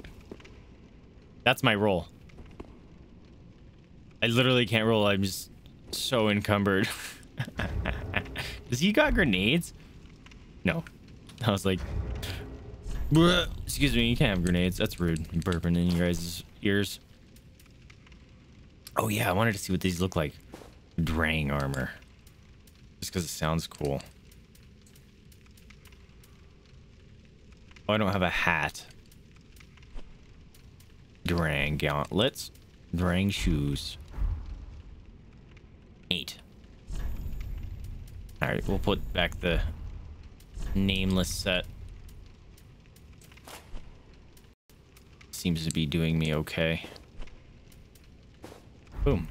That's my roll. I literally can't roll. I'm just so encumbered. <laughs> Does he got grenades? No. I was like, "Bruh." excuse me, you can't have grenades. That's rude. I'm burping in your guys' ears. Oh yeah, I wanted to see what these look like. Drang armor. Just because it sounds cool. Oh, I don't have a hat. Drang gauntlets. Drang shoes. Eight. Alright, we'll put back the nameless set. Seems to be doing me okay. Boom.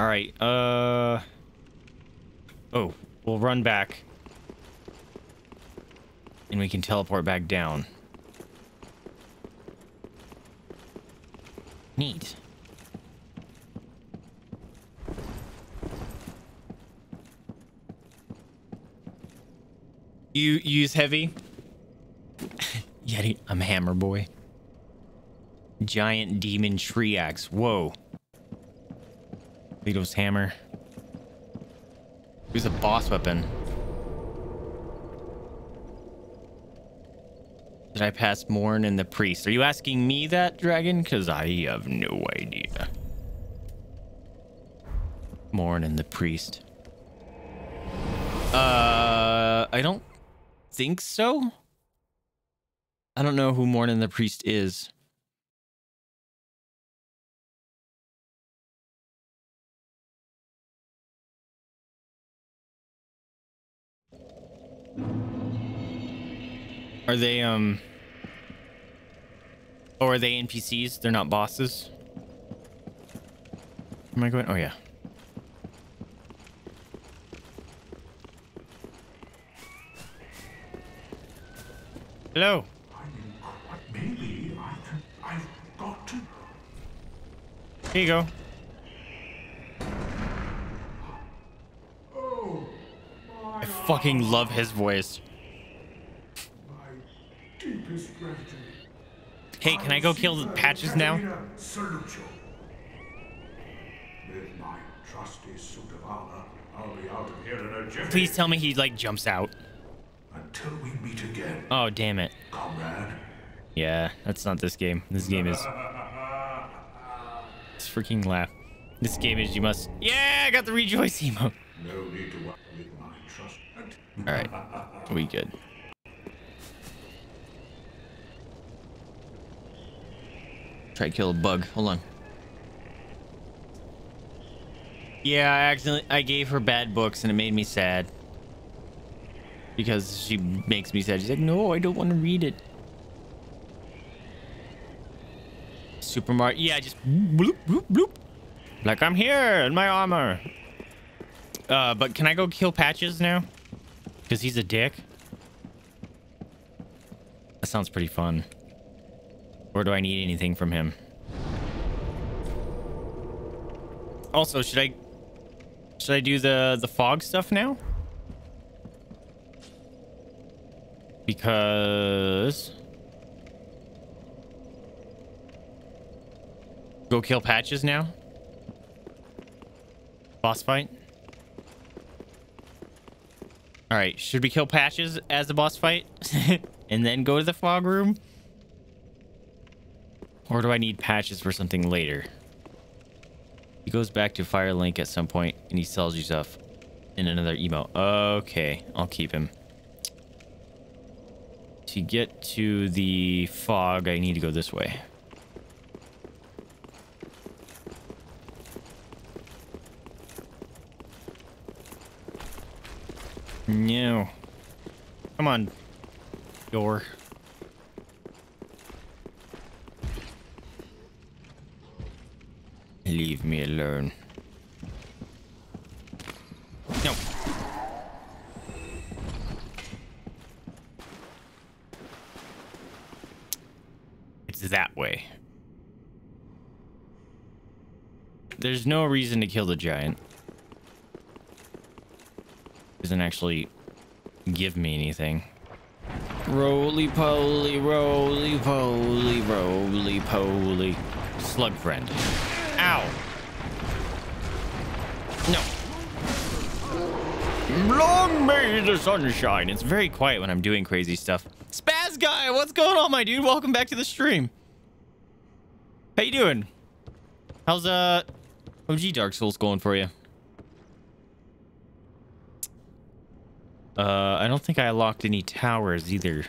All right. Uh. Oh, we'll run back. And we can teleport back down. Neat. You use heavy? <laughs> Yeti, I'm hammer boy. Giant demon tree axe. Whoa. Leto's hammer. Who's a boss weapon? Did I pass Morn and the priest? Are you asking me that, Dragon? Because I have no idea. Morn and the priest. Uh, I don't think so. I don't know who Morn and the priest is. Are they um or are they NPCs? They're not bosses? Am I going? Oh yeah. Hello.
I've got to.
Here you go.
Oh,
I fucking love his voice. Hey, can I go kill the patches now?
Salute. With my trusty suit of armor, I'll be out of here in a jiffy.
Please tell me he like jumps out.
Until we meet again,
Oh, damn it.
comrade.
Yeah, that's not this game. This game is. It's freaking laugh. This game is you must. Yeah, I got the rejoice emote.
No need to worry with my trust.
All right, we good. Try to kill a bug. Hold on. Yeah, I accidentally I gave her bad books and it made me sad. Because she makes me sad. She's like, no, I don't want to read it. Super Mario. Yeah, just bloop, bloop, bloop. Like I'm here in my armor. Uh, but can I go kill Patches now? Because he's a dick. That sounds pretty fun. Or do I need anything from him? Also, should I should I do the the fog stuff now? Because go kill patches now. Boss fight. All right, should we kill patches as the boss fight <laughs> and then go to the fog room? Or do I need patches for something later? He goes back to Firelink at some point and he sells you stuff in another emo. Okay, I'll keep him. To get to the fog, I need to go this way. No. Come on. Door. Leave me alone. No. It's that way. There's no reason to kill the giant. Doesn't actually give me anything. Roly poly, roly poly, roly poly. Slug friend. Ow. No. Long may the sunshine. It's very quiet when I'm doing crazy stuff. Spaz guy, what's going on, my dude? Welcome back to the stream. How you doing? How's uh OG Dark Souls going for you? Uh, I don't think I locked any towers either.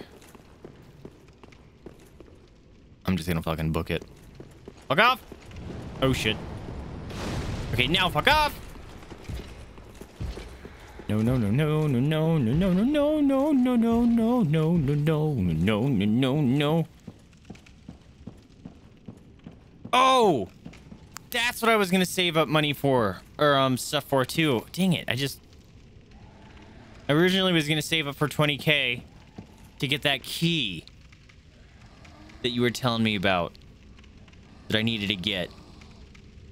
I'm just gonna fucking book it. Fuck off! Oh shit. Okay, now fuck off! No, no, no, no, no, no, no, no, no, no, no, no, no, no, no, no, no, no, no, no. Oh! That's what I was gonna save up money for. Or, um, stuff for, too. Dang it, I just... I originally was gonna save up for 20k to get that key that you were telling me about that I needed to get.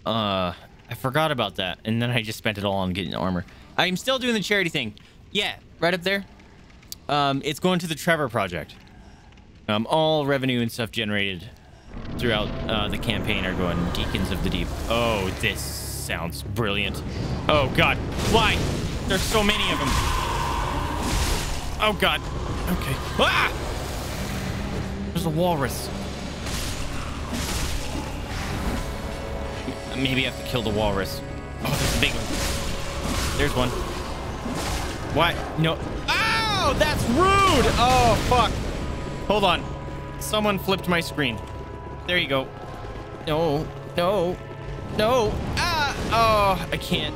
Uh, I forgot about that, and then I just spent it all on getting armor. I'm still doing the charity thing. Yeah, right up there. Um, it's going to the Trevor Project. Um, all revenue and stuff generated throughout uh, the campaign are going Deacons of the Deep. Oh, this sounds brilliant. Oh God, why? There's so many of them. Oh God. Okay. Ah! There's a walrus. Maybe I have to kill the walrus. Oh, there's a big one. There's one. What? No. Oh, that's rude. Oh, fuck. Hold on. Someone flipped my screen. There you go. No, no, no. Ah! Oh, I can't.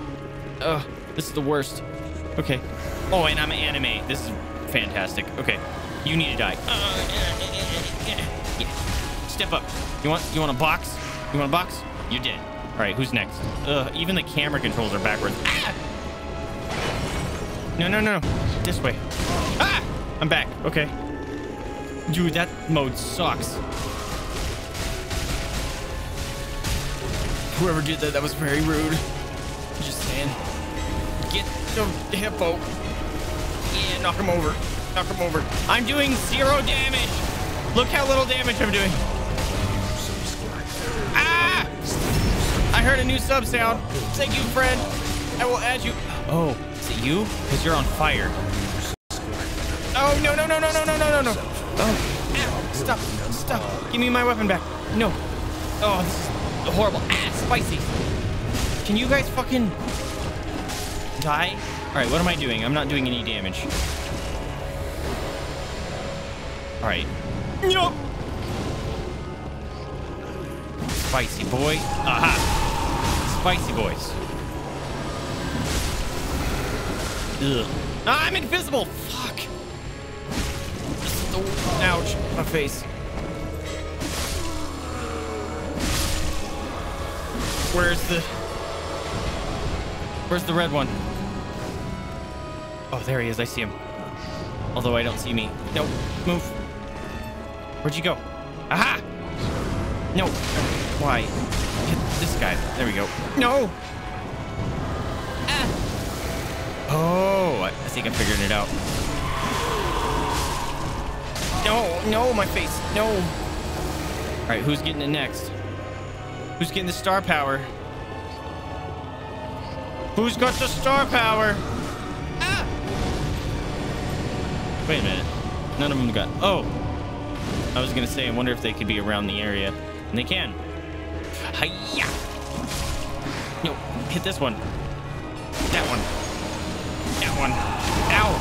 Oh, this is the worst. Okay. Oh, and I'm an anime. This is fantastic. Okay. You need to die. Uh, <laughs> yeah. Step up. You want you want a box? You want a box? You did. All right, who's next? Ugh, even the camera controls are backwards. Ah! No, no, no, no. This way. Ah! I'm back. Okay. Dude, that mode sucks. Whoever did that, that was very rude. Just saying. Get the hippo. Yeah, knock him over. Knock him over. I'm doing zero damage. Look how little damage I'm doing. Ah! Heard a new sub sound. Thank you, friend. I will add you. Oh, is it you? Because you're on fire. Oh, no, no, no, no, no, no, no, no, no. Oh, ow, stop, stop. Give me my weapon back. No. Oh, this is horrible. Ah, spicy. Can you guys fucking die? All right, what am I doing? I'm not doing any damage. All right. No. Spicy boy. Aha. Spicy boys. Ugh. Ah, I'm invisible. Fuck. Oh, ouch. My face. Where's the... Where's the red one? Oh, there he is. I see him. Although I don't see me. No, move. Where'd you go? Aha! No. Why? Hit this guy. There we go. No! Ah! Oh, I think I figured it out. No, no, my face. No. All right, who's getting it next? Who's getting the star power? Who's got the star power? Ah! Wait a minute. None of them got. Oh. I was gonna say, I wonder if they could be around the area. And they can. Hiya! No, hit this one. That one. That one. Ow!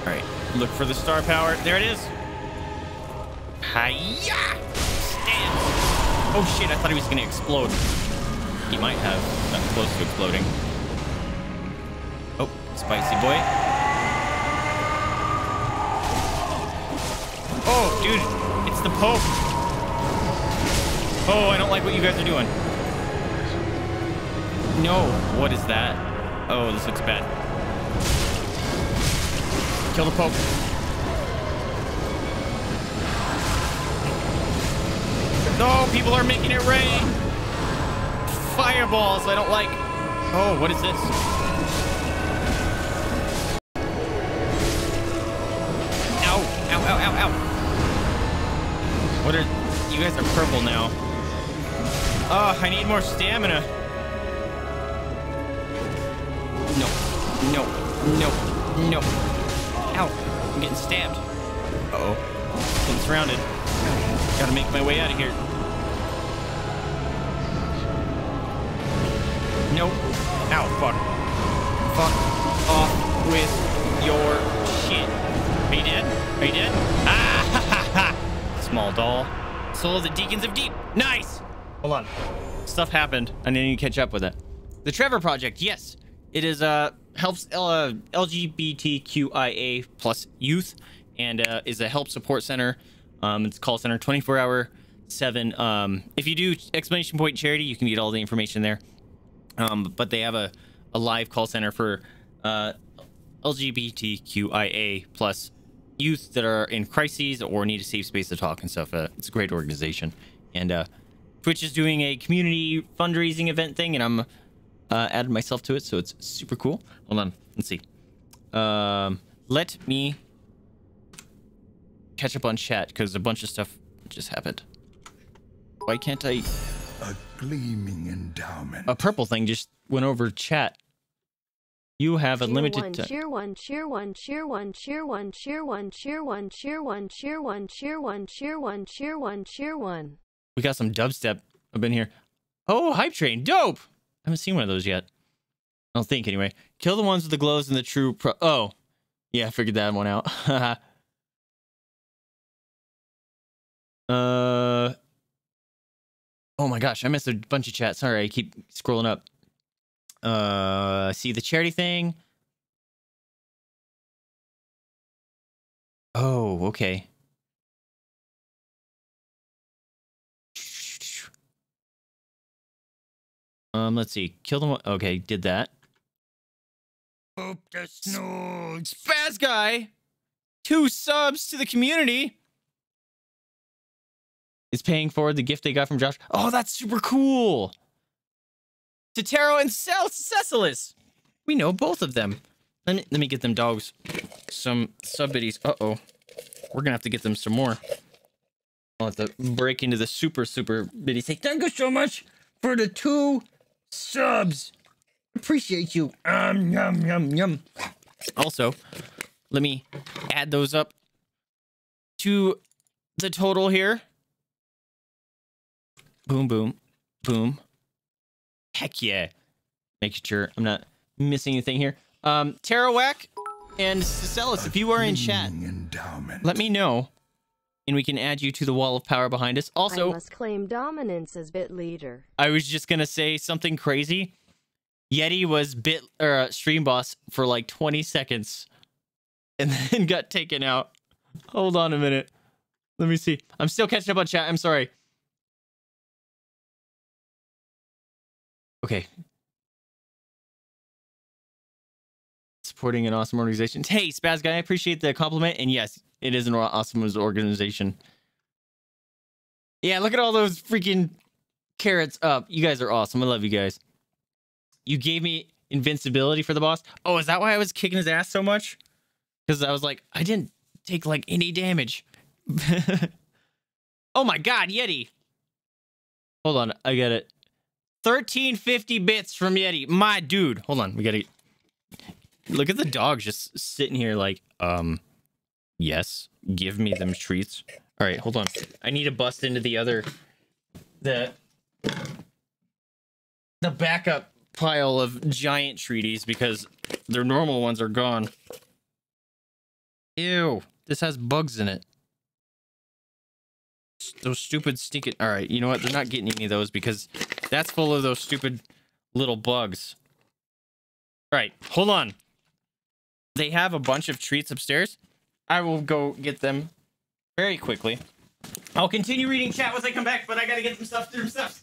Alright, look for the star power. There it is. Hiya! Stand. Oh shit, I thought he was gonna explode. He might have gotten close to exploding. Oh, spicy boy. Oh, dude, it's the Pope. Oh, I don't like what you guys are doing. No, what is that? Oh, this looks bad. Kill the Pope. No, people are making it rain. Fireballs, I don't like. Oh, what is this? Ow, ow, ow, ow, ow. What are, you guys are purple now. Oh, I need more stamina. No, no, no, no. Ow, I'm getting stabbed. Uh-oh, getting surrounded. Gotta make my way out of here. Nope. Ow, fuck. Fuck off with your shit. Are you dead? Are you dead? Ah, ha, ha, ha. Small doll. Soul of the Deacons of Deep. Nice. Hold on. Stuff happened. and then you catch up with it. The Trevor Project. Yes. It is uh helps uh, LGBTQIA plus youth and uh, is a help support center. Um, it's call center 24 hour seven. Um, if you do exclamation point charity, you can get all the information there. Um, but they have a, a live call center for uh, LGBTQIA plus youth that are in crises or need a safe space to talk and stuff. Uh, it's a great organization. And uh, Twitch is doing a community fundraising event thing, and I'm uh, added myself to it, so it's super cool. Hold on, let's see. Um, let me catch up on chat because a bunch of stuff just happened. Why can't I?
A gleaming endowment.
A purple thing just went over chat. You have a
Cheer
limited
one,
time.
cheer one, cheer one, cheer one, cheer one, cheer one, cheer one, cheer one, cheer one, cheer one, cheer one, cheer one, cheer one.
We got some dubstep up in here. Oh, hype train, dope. I haven't seen one of those yet. I don't think anyway. Kill the ones with the glows and the true pro. Oh, yeah, I figured that one out. <laughs> uh. Oh my gosh, I missed a bunch of chat. Sorry, I keep scrolling up. Uh, see the charity thing. Oh, okay. Um, let's see. Kill them. Okay, did that. Hope the snow. Spaz guy. Two subs to the community. Is paying forward the gift they got from Josh. Oh, that's super cool. Totero and Cel- Cecilis. We know both of them. Let me let me get them dogs some sub biddies. Uh oh, we're gonna have to get them some more. I'll have to break into the super super biddy. Say thank you so much for the two subs. Appreciate you. Um, yum, yum, yum. Also, let me add those up to the total here. Boom, boom, boom. Heck yeah. Making sure I'm not missing anything here. Um, Tarawak and Celis, if you are in chat,
endowment.
let me know. And we can add you to the wall of power behind us. Also, I
must claim dominance as bit leader.
I was just gonna say something crazy. Yeti was bit or uh, stream boss for like 20 seconds, and <laughs> then got taken out. Hold on a minute. Let me see. I'm still catching up on chat. I'm sorry. Okay. Supporting an awesome organization. Hey, Spaz guy, I appreciate the compliment. And yes, it is an awesome organization. Yeah, look at all those freaking carrots up. You guys are awesome. I love you guys. You gave me invincibility for the boss. Oh, is that why I was kicking his ass so much? Because I was like, I didn't take like any damage. <laughs> oh my god, Yeti. Hold on, I get it. 1350 bits from Yeti. My dude. Hold on, we gotta look at the dog just sitting here like, um, yes, give me them treats. All right, hold on. I need to bust into the other the the backup pile of giant treaties because their normal ones are gone. Ew, this has bugs in it. Those stupid stinking. All right, you know what? They're not getting any of those because that's full of those stupid little bugs. All right, hold on. They have a bunch of treats upstairs. I will go get them very quickly. I'll continue reading chat once I come back, but I gotta get some stuff some stuff.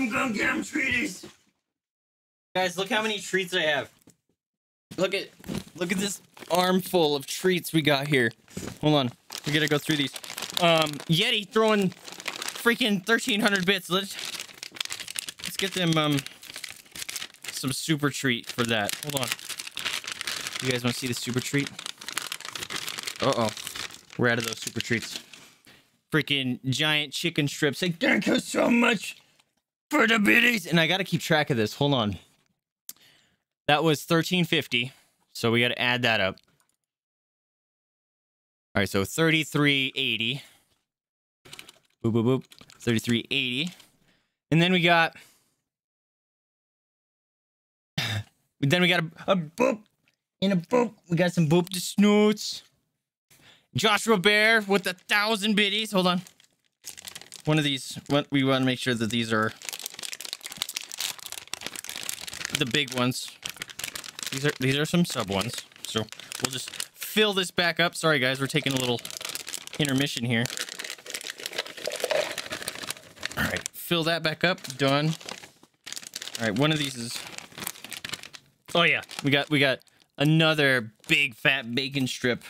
I'm gonna get them treaties. Guys, look how many treats I have. Look at look at this armful of treats we got here. Hold on. We gotta go through these. Um Yeti throwing freaking 1300 bits. Let's let's get them um some super treat for that. Hold on. You guys want to see the super treat? Uh-oh. We're out of those super treats. Freaking giant chicken strips. Thank you so much for the biddies. And I got to keep track of this. Hold on. That was 1350. So we got to add that up. All right, so 3380. Boop, boop, boop. 3380. And then we got. <sighs> then we got a, a boop and a boop. We got some boop to snoots. Joshua Bear with a thousand biddies. Hold on. One of these. What we want to make sure that these are the big ones. These are these are some sub ones. So we'll just fill this back up. Sorry guys, we're taking a little intermission here. All right, fill that back up. Done. All right, one of these is. Oh yeah, we got we got another big fat bacon strip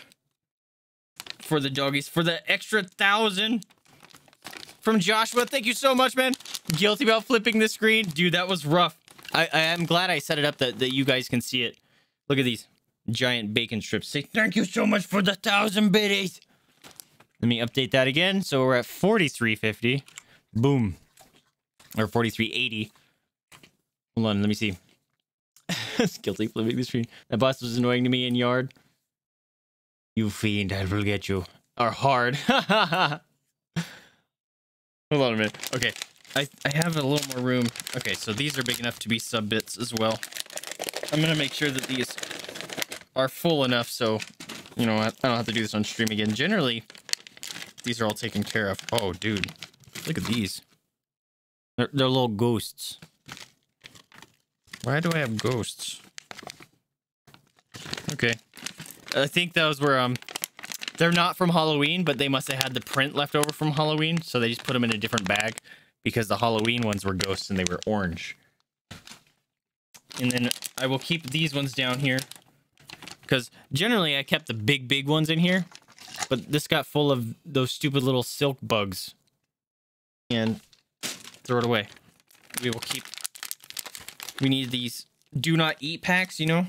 for the doggies for the extra thousand from Joshua. Thank you so much, man. Guilty about flipping the screen, dude. That was rough. I, I am glad I set it up that, that you guys can see it. Look at these giant bacon strips. Say thank you so much for the thousand biddies. Let me update that again. So we're at 4350. Boom. Or 4380. Hold on, let me see. <laughs> That's guilty flipping the screen. That boss was annoying to me in yard. You fiend, I will get you. Or hard. <laughs> Hold on a minute. Okay. I, I have a little more room. Okay, so these are big enough to be sub bits as well. I'm gonna make sure that these are full enough so, you know, I, I don't have to do this on stream again. Generally, these are all taken care of. Oh, dude. Look at these. They're, they're little ghosts. Why do I have ghosts? Okay. I think those were, um, they're not from Halloween, but they must have had the print left over from Halloween, so they just put them in a different bag because the Halloween ones were ghosts and they were orange. And then I will keep these ones down here. Because generally I kept the big, big ones in here. But this got full of those stupid little silk bugs. And throw it away. We will keep... We need these do not eat packs, you know?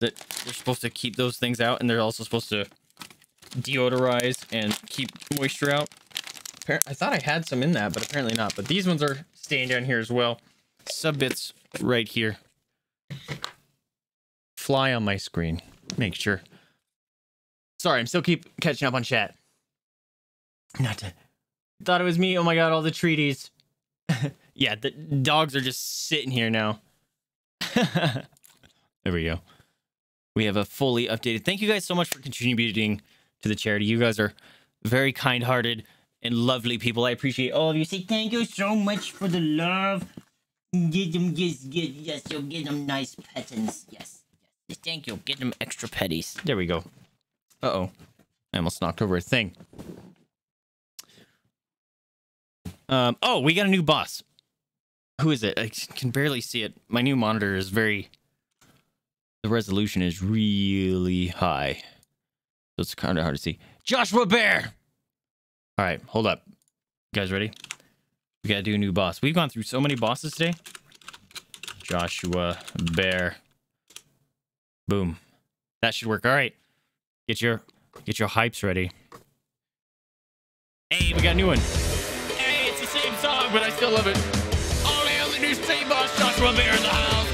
That they're supposed to keep those things out. And they're also supposed to deodorize and keep moisture out. I thought I had some in that, but apparently not. But these ones are staying down here as well. Subbits right here. Fly on my screen. Make sure. Sorry, I'm still keep catching up on chat. Not to... Thought it was me. Oh my god, all the treaties. <laughs> yeah, the dogs are just sitting here now. <laughs> there we go. We have a fully updated. Thank you guys so much for contributing to the charity. You guys are very kind-hearted and lovely people. I appreciate all of you. Say thank you so much for the love. Get them, yes, yes, yes. You'll get them nice pettings. Yes, yes. Thank you. Get them extra petties. There we go. Uh oh, I almost knocked over a thing. Um. Oh, we got a new boss. Who is it? I can barely see it. My new monitor is very. The resolution is really high. So it's kind of hard to see. Joshua Bear! All right, hold up. You guys ready? We gotta do a new boss. We've gone through so many bosses today. Joshua Bear. Boom. That should work. All right. Get your get your hypes ready. Hey, we got a new one. Hey, it's the same song, but I still love it. Hail the new same boss, Joshua Bear in the house.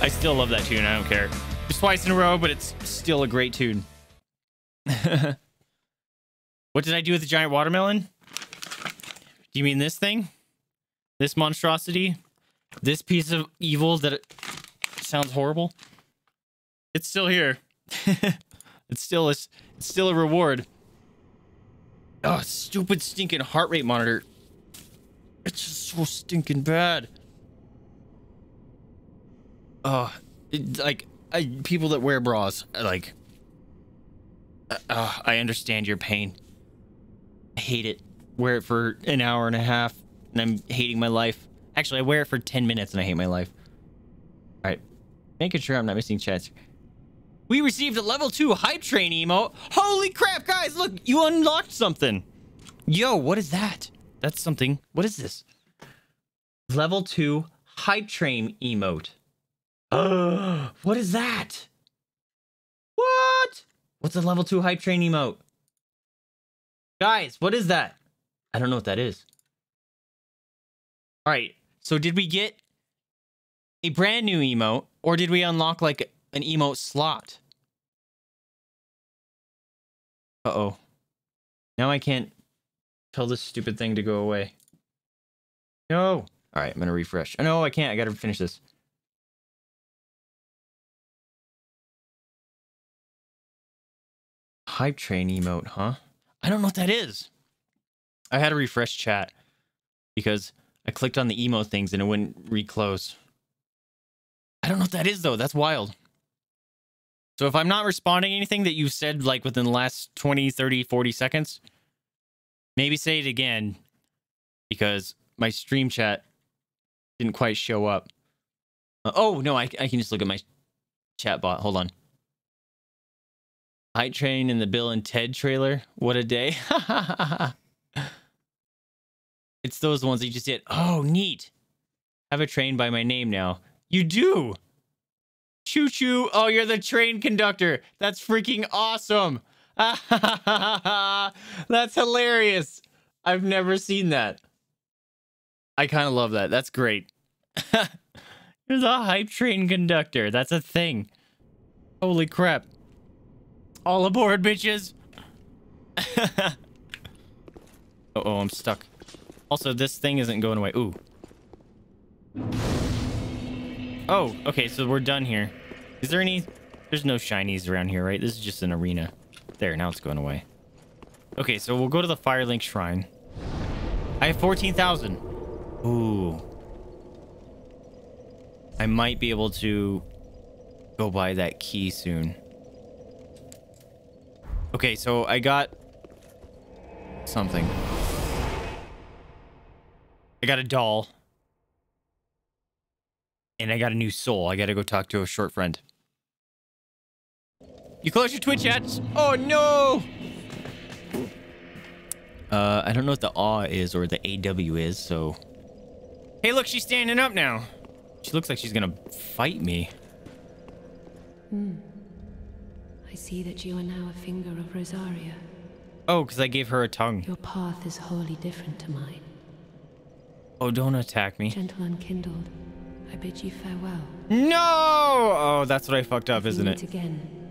I still love that tune. I don't care. Twice in a row, but it's still a great tune. <laughs> what did I do with the giant watermelon? Do you mean this thing? This monstrosity? This piece of evil that sounds horrible? It's still here. <laughs> it's still a, it's still a reward. Oh, stupid stinking heart rate monitor. It's just so stinking bad. Oh, it, like I, people that wear bras, like, uh, I understand your pain. I hate it. Wear it for an hour and a half, and I'm hating my life. Actually, I wear it for 10 minutes, and I hate my life. All right, making sure I'm not missing chats. We received a level 2 hype train emote. Holy crap, guys, look, you unlocked something. Yo, what is that? That's something. What is this? Level 2 hype train emote. Uh, <gasps> what is that? What? What's a level 2 hype train emote? Guys, what is that? I don't know what that is. All right. So did we get a brand new emote or did we unlock like an emote slot? Uh-oh. Now I can't tell this stupid thing to go away. No. All right, I'm to refresh. Oh, no, I can't. I got to finish this. Hype train emote, huh? I don't know what that is. I had to refresh chat because I clicked on the emo things and it wouldn't reclose. I don't know what that is though. That's wild. So if I'm not responding anything that you said like within the last 20, 30, 40 seconds, maybe say it again because my stream chat didn't quite show up. Uh, oh, no, I, I can just look at my chat bot. Hold on. Hype Train in the Bill and Ted trailer. What a day. <laughs> it's those ones that you just did. Oh, neat. Have a train by my name now. You do. Choo choo. Oh, you're the train conductor. That's freaking awesome. <laughs> That's hilarious. I've never seen that. I kind of love that. That's great. <laughs> you're the hype train conductor. That's a thing. Holy crap. All aboard, bitches. <laughs> uh oh, I'm stuck. Also, this thing isn't going away. Ooh. Oh, okay, so we're done here. Is there any... There's no shinies around here, right? This is just an arena. There, now it's going away. Okay, so we'll go to the Firelink Shrine. I have 14,000. Ooh. I might be able to go buy that key soon. Okay, so I got something. I got a doll. And I got a new soul. I gotta go talk to a short friend. You close your Twitch ads. Oh no! Uh, I don't know what the aw is or the AW is, so. Hey, look, she's standing up now. She looks like she's gonna fight me.
Hmm. See that you are now a finger of Rosaria.
Oh, because I gave her a tongue.
Your path is wholly different to mine.
Oh, don't attack me.
Gentle unkindled, I bid you farewell.
No! Oh, that's what I fucked up,
if
isn't it?
again,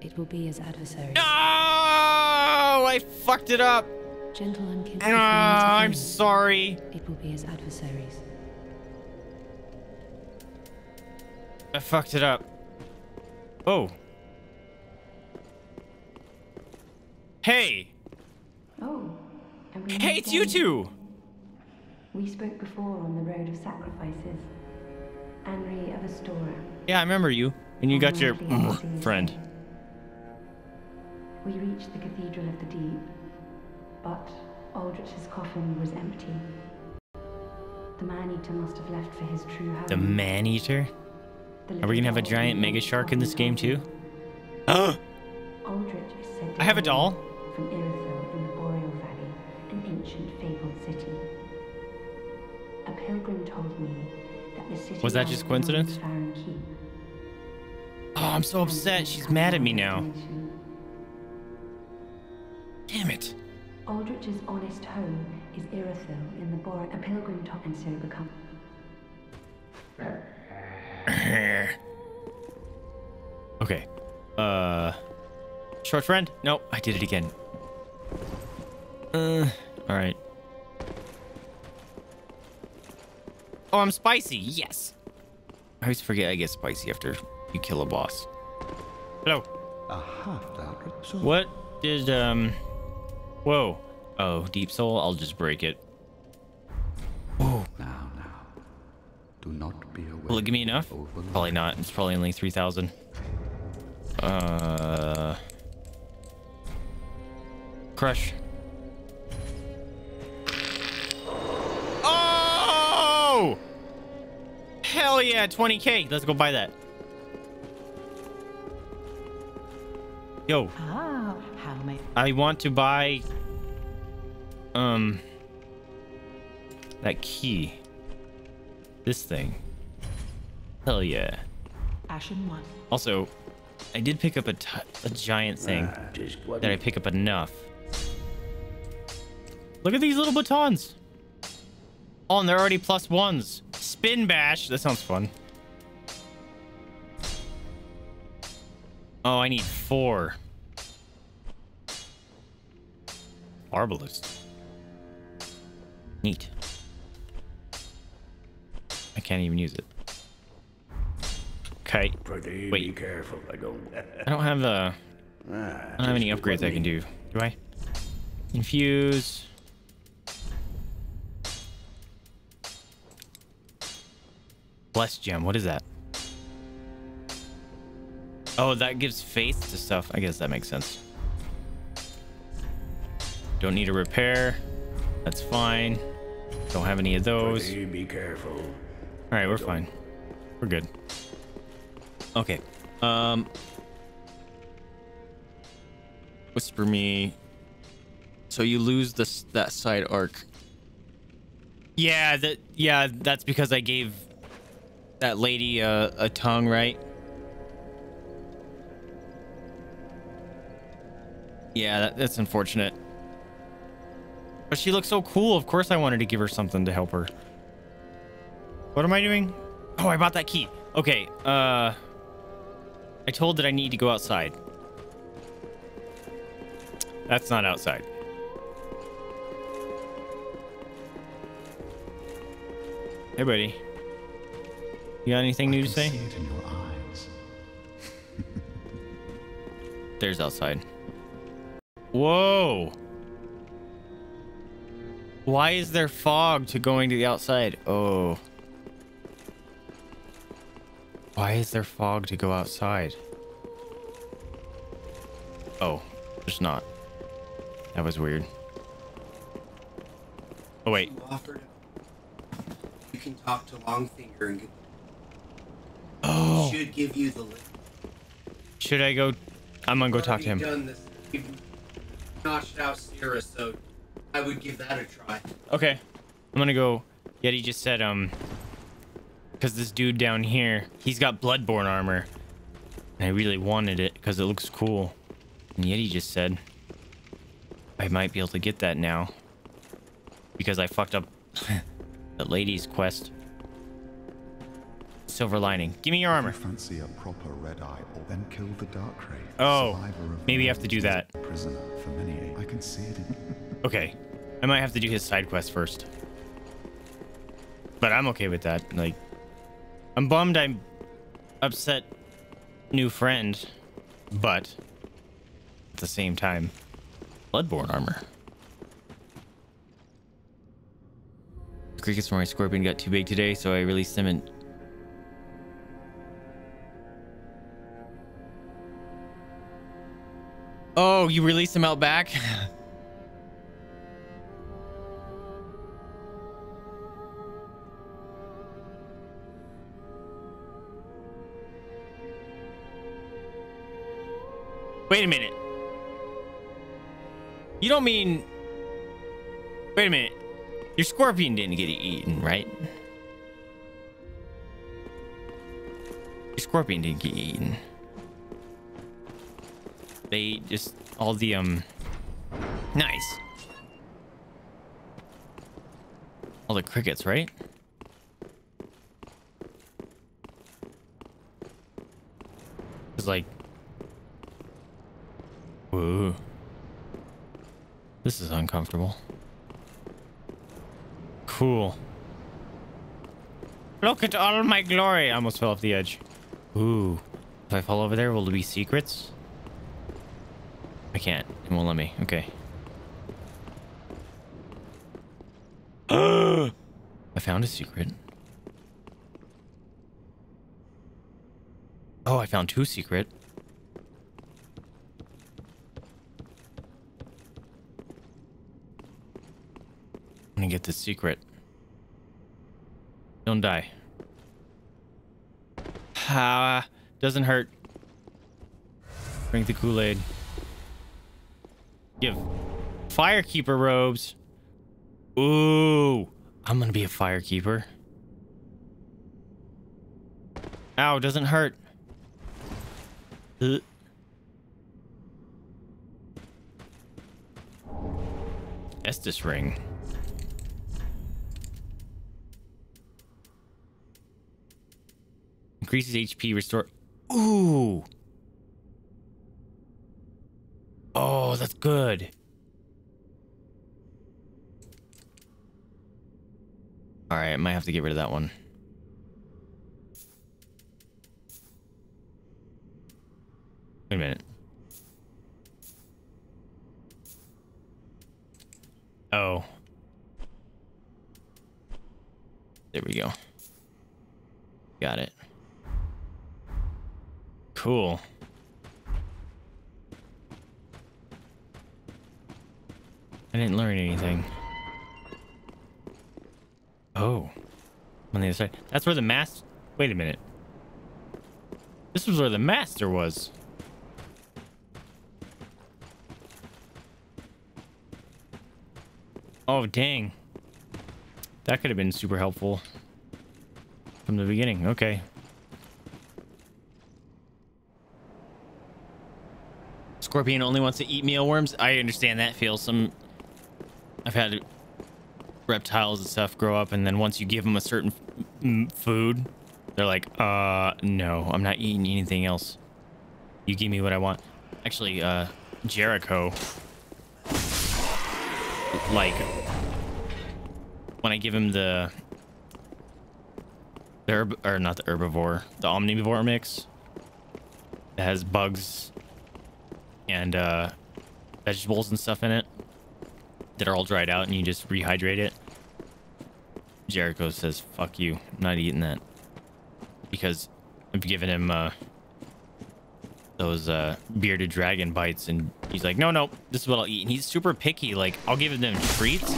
it will be as adversaries.
No! I fucked it up.
Gentle unkindled.
Ah, no, I'm sorry.
It will be as adversaries.
I fucked it up. Oh. Hey.
Oh.
Hey, it's you two.
We spoke before on the road of sacrifices. Anri of Astora.
Yeah, I remember you. And you got your
Unlikely to see you
friend.
We reached the Cathedral of the Deep, but Aldrich's coffin was empty. The man-eater must have left for his true home.
The man eater?
The
Are we gonna have a giant mega shark in this game too?
Aldrich is said to
I have a doll.
From Irithyll in the Boreal Valley, an ancient fabled city. A pilgrim told me that the city
Was that just coincidence? Oh, I'm so upset. She's mad at me now. Damn it.
Aldrich's honest home is Irithyll in the Boreal. A pilgrim told and so become. <coughs>
okay. Uh. Short friend? Nope, I did it again. Uh. Alright. Oh, I'm spicy. Yes. I always forget I get spicy after you kill a boss. Hello.
Aha, Dark Soul.
What did, um. Whoa. Oh, Deep Soul? I'll just break it.
Now, now. Do not be aware.
Will it give me enough? Probably not. It's probably only 3,000. Uh. Crush. Oh! Hell yeah, 20k. Let's go buy that. Yo,
Ah, how may
I want to buy um that key. This thing. Hell yeah.
Ashen one.
Also, I did pick up a, t- a giant thing. Did I pick up enough? Look at these little batons. Oh, and they're already plus ones. Spin bash. That sounds fun. Oh, I need four. Arbalest. Neat. I can't even use it. Okay.
Pretty
Wait.
be careful. I don't.
I don't have the.
Ah,
I don't have any upgrades I can do. Do I? Infuse. Bless gem. What is that? Oh, that gives faith to stuff. I guess that makes sense. Don't need a repair. That's fine. Don't have any of those.
Be careful.
All right, we're fine. We're good. Okay. Um. Whisper me. So you lose this that side arc. Yeah, that yeah, that's because I gave that lady a, a tongue, right? Yeah, that, that's unfortunate. But she looks so cool. Of course I wanted to give her something to help her. What am I doing? Oh, I bought that key. Okay, uh... I told that I need to go outside. That's not outside. Hey, buddy. You got anything new to say?
See it in your eyes. <laughs>
There's outside. Whoa! Why is there fog to going to the outside? Oh. Why is there fog to go outside? Oh, there's not. That was weird. Oh wait.
You offered. You can talk to Longfinger and get.
Oh.
He should give you the link.
Should I go? I'm gonna go talk to him.
Done this. You've notched out Sirris, so I would give that a try.
Okay. I'm gonna go. Yeti just said, um, because this dude down here, he's got Bloodborne armor. And I really wanted it because it looks cool. And Yeti just said, I might be able to get that now. Because I fucked up <laughs> the lady's quest. Silver lining. Give me your armor.
Fancy a proper red eye, or then kill the dark ray.
Oh, maybe you have to do that.
Prisoner for many. I can see it. <laughs>
Okay. I might have to do his side quest first. But I'm okay with that. Like, I'm bummed I'm upset new friend, but at the same time, Bloodborne armor. Crickets for my scorpion got too big today, so I released them in. Oh, you released him out back? Wait a minute. You don't mean. Wait a minute. Your scorpion didn't get eaten, right? Your scorpion didn't get eaten. They just all the um. Nice. All the crickets, right? It's like Whoa. This is uncomfortable. Cool. Look at all my glory. I almost fell off the edge. Ooh. If I fall over there, will there be secrets? I can't. It won't let me. Okay. <gasps> I found a secret. Oh, I found two secret. I'm gonna get the secret. Don't die. Ha! <sighs> Ah, doesn't hurt. Drink the Kool-Aid. Give Firekeeper robes. Ooh! I'm gonna be a firekeeper. Ow, doesn't hurt. Ugh. Estus ring. Increases HP, restore. Ooh. Oh, that's good. All right, I might have to get rid of that one. Wait a minute. Oh. There we go. Got it. Cool. I didn't learn anything. Oh. On the other side. That's where the master... Wait a minute. This was where the master was. Oh, dang. That could have been super helpful. From the beginning. Okay. Scorpion only wants to eat mealworms. I understand that feels Some... I've had reptiles and stuff grow up, and then once you give them a certain food, they're like, uh, no, I'm not eating anything else. You give me what I want. Actually, uh, Jericho, like, when I give him the, the herb, or not the herbivore, the omnivore mix, that has bugs and, uh, vegetables and stuff in it that are all dried out and you just rehydrate it. Jericho says, fuck you. I'm not eating that. Because I've given him uh, those uh, bearded dragon bites and he's like, no, no, this is what I'll eat. And he's super picky. Like, I'll give him them treats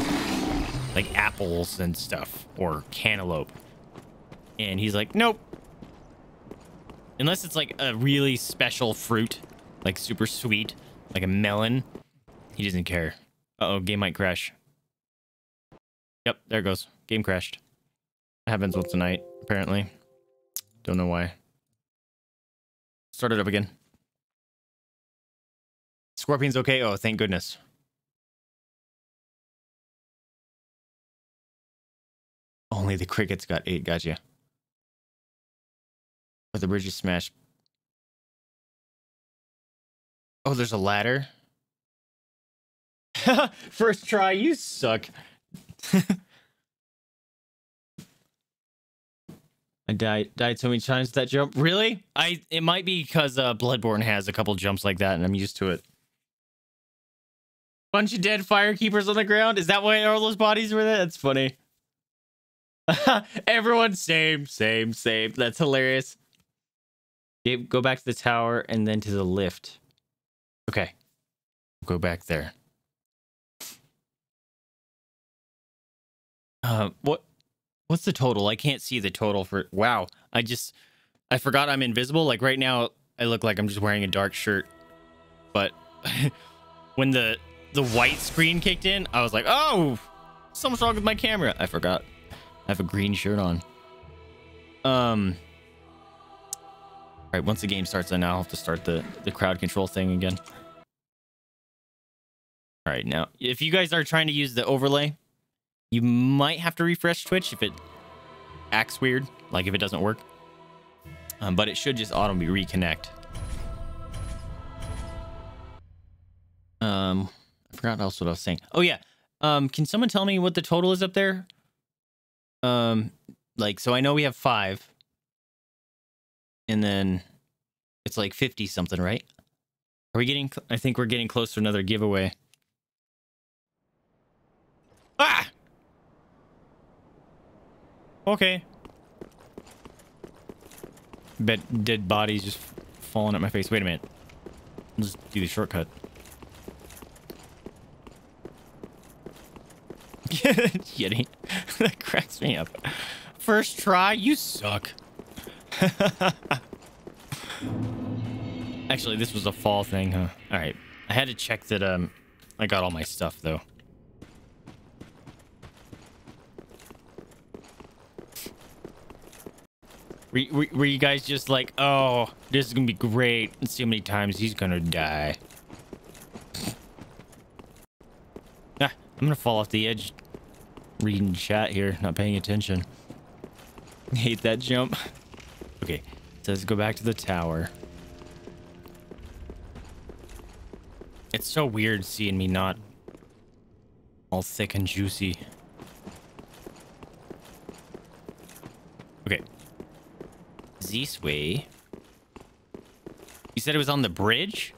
like apples and stuff or cantaloupe. And he's like, nope. Unless it's like a really special fruit, like super sweet, like a melon, he doesn't care. Uh oh, game might crash. Yep, there it goes. Game crashed. happens once a night, apparently. Don't know why. Start it up again. Scorpion's okay? Oh, thank goodness. Only the crickets got eight. Gotcha. But the bridge is smashed. Oh, there's a ladder. <laughs> First try, you suck. <laughs> I died died so many times that jump. Really? I it might be because uh, Bloodborne has a couple jumps like that, and I'm used to it. Bunch of dead firekeepers on the ground. Is that why all those bodies were there? That's funny. <laughs> Everyone same, same, same. That's hilarious. Go back to the tower and then to the lift. Okay. Go back there. Uh, what? What's the total? I can't see the total for. Wow. I just. I forgot I'm invisible. Like right now, I look like I'm just wearing a dark shirt. But <laughs> when the the white screen kicked in, I was like, oh, something's wrong with my camera. I forgot. I have a green shirt on. Um. All right, once the game starts, I'll have to start the, the crowd control thing again. All right, now, if you guys are trying to use the overlay, you might have to refresh Twitch if it acts weird, like if it doesn't work. Um, but it should just automatically reconnect. Um, I forgot else what I was saying. Oh yeah. Um, can someone tell me what the total is up there? Um, like, so I know we have five. And then it's like 50 something, right? Are we getting, I think we're getting close to another giveaway. Ah! Okay. Bet dead bodies just falling at my face. Wait a minute. Just do the shortcut. <laughs> Yeti. <laughs> that cracks me up. First try, you suck. <laughs> Actually, this was a fall thing, huh? All right. I had to check that um I got all my stuff though. Were, were, were you guys just like, oh, this is gonna be great. Let's see how many times he's gonna die. Ah, I'm gonna fall off the edge reading chat here, not paying attention. <laughs> Hate that jump. Okay, it says go back to the tower. It's so weird seeing me not all thick and juicy. Okay. This way. You said it was on the bridge?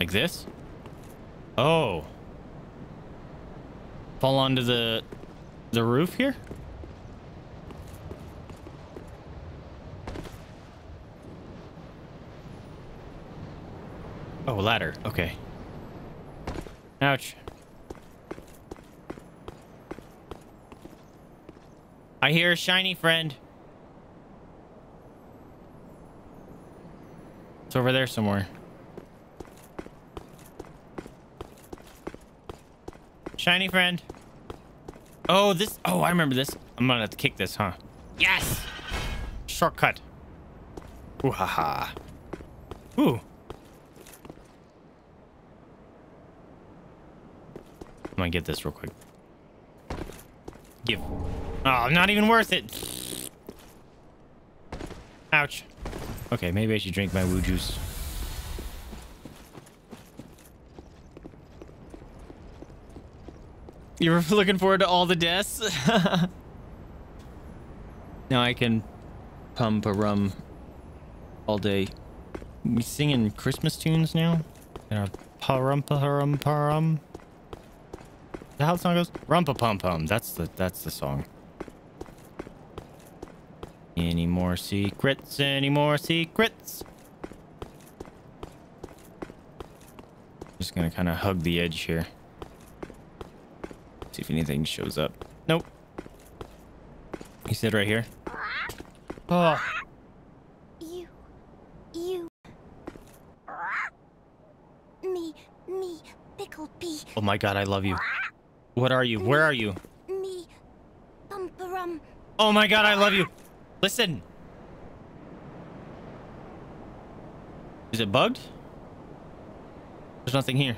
Like this? Oh. Fall onto the the roof here? Oh, ladder. Okay. Ouch. I hear a shiny friend. It's over there somewhere. Shiny friend. Oh, this. Oh, I remember this. I'm gonna have to kick this, huh? Yes! Shortcut. Ooh, ha ha. Ooh. I'm gonna get this real quick. Give. Oh, not even worth it. Ouch. Okay, maybe I should drink my woo juice. You were <laughs> looking forward to all the deaths? <laughs> now I can pump a rum all day. We singing Christmas tunes now? Yeah, parum parum parum. Is that how the song goes? Rumpa pum pum. That's the that's the song. Any more secrets? Any more secrets? Just gonna kind of hug the edge here. See if anything shows up. Nope. He said right here. Oh.
You. You. Me. Me. Pickle pea.
Oh my god, I love you. What are you? Where are you?
Me. Bumperum.
Oh my god, I love you. Listen. Is it bugged? There's nothing here.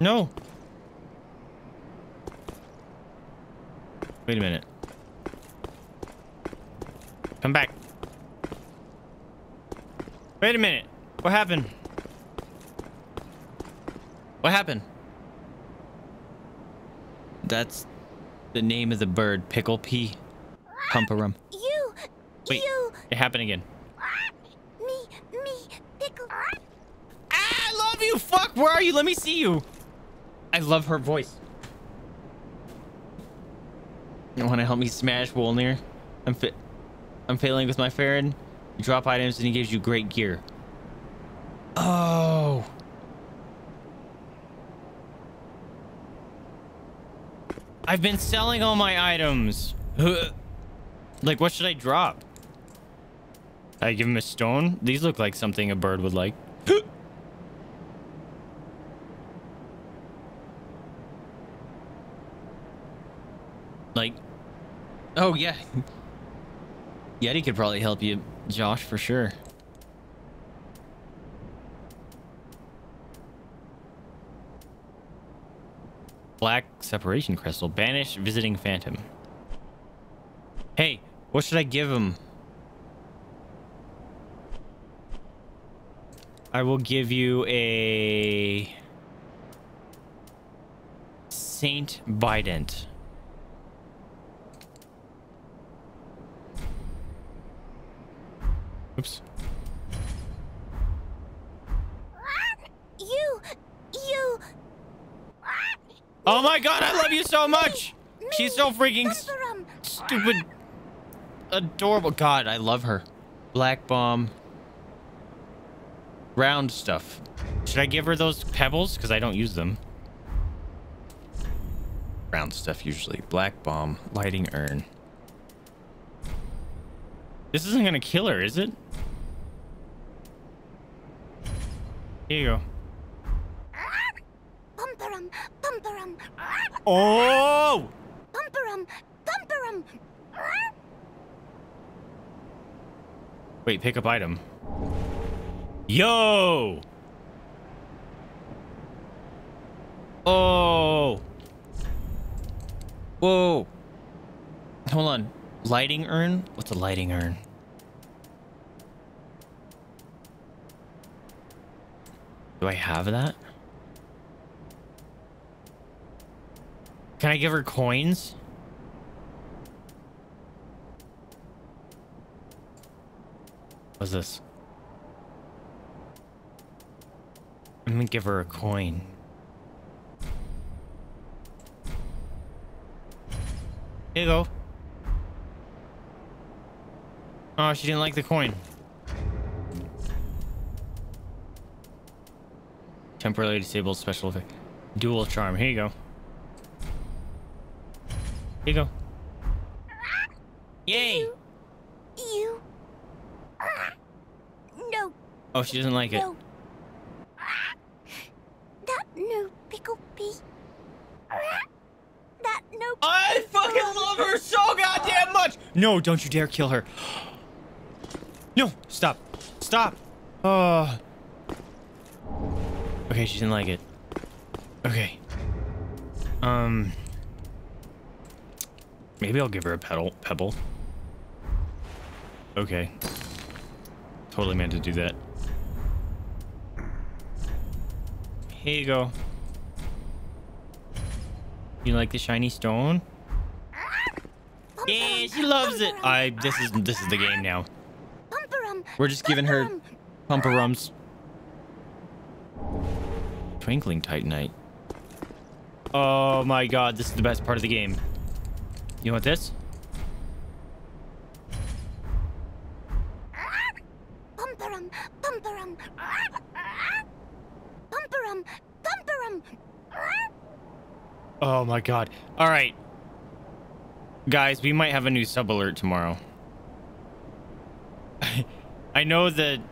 No. Wait a minute. Come back. Wait a minute. What happened? What happened? That's the name of the bird, Pickle Pea. Pumperum.
You.
Wait,
You.
it happened again.
Me. Me. Pickle.
I love you. Fuck, where are you? Let me see you. I love her voice. You want to help me smash Wolnir? I'm fit. I'm failing with my Farron. You drop items and he gives you great gear. Oh. I've been selling all my items. like, what should I drop? I give him a stone? These look like something a bird would like. <gasps> like, oh yeah. <laughs> Yeti could probably help you, Josh, for sure. Black separation crystal. Banish visiting phantom. Hey, what should I give him? I will give you a Saint Bident. Love you so much. She's so freaking stupid. Adorable. God, I love her. Black bomb. Round stuff. Should I give her those pebbles? Because I don't use them. Round stuff usually. Black bomb. Lighting urn. This isn't going to kill her, is it? Here you go.
Bumperum. Bumperum.
Oh!
Bumperum. Bumperum.
Wait, pick up item. Yo! Oh! Whoa! Hold on. Lighting urn? What's a lighting urn? Do I have that? Can I give her coins? What's this? I'm gonna give her a coin. Here you go. Oh, she didn't like the coin. Temporarily disabled special effect. Duel charm. Here you go. Here you go. Yay!
You. Uh, no.
Oh, she doesn't like it.
No. Uh, that no pickle pea. Uh, that no.
I fucking love her so goddamn much. No, don't you dare kill her. No, stop. Stop. Oh. Okay, she didn't like it. Okay. Um. Maybe I'll give her a pedal pebble. Okay. Totally meant to do that. Here you go. You like the shiny stone? Yeah, she loves it. I this is this is the game now. We're just giving her pumperums. Twinkling Titanite. Oh my god, this is the best part of the game. You want this? Oh my god. All right. Guys, we might have a new sub alert tomorrow. <laughs> I know the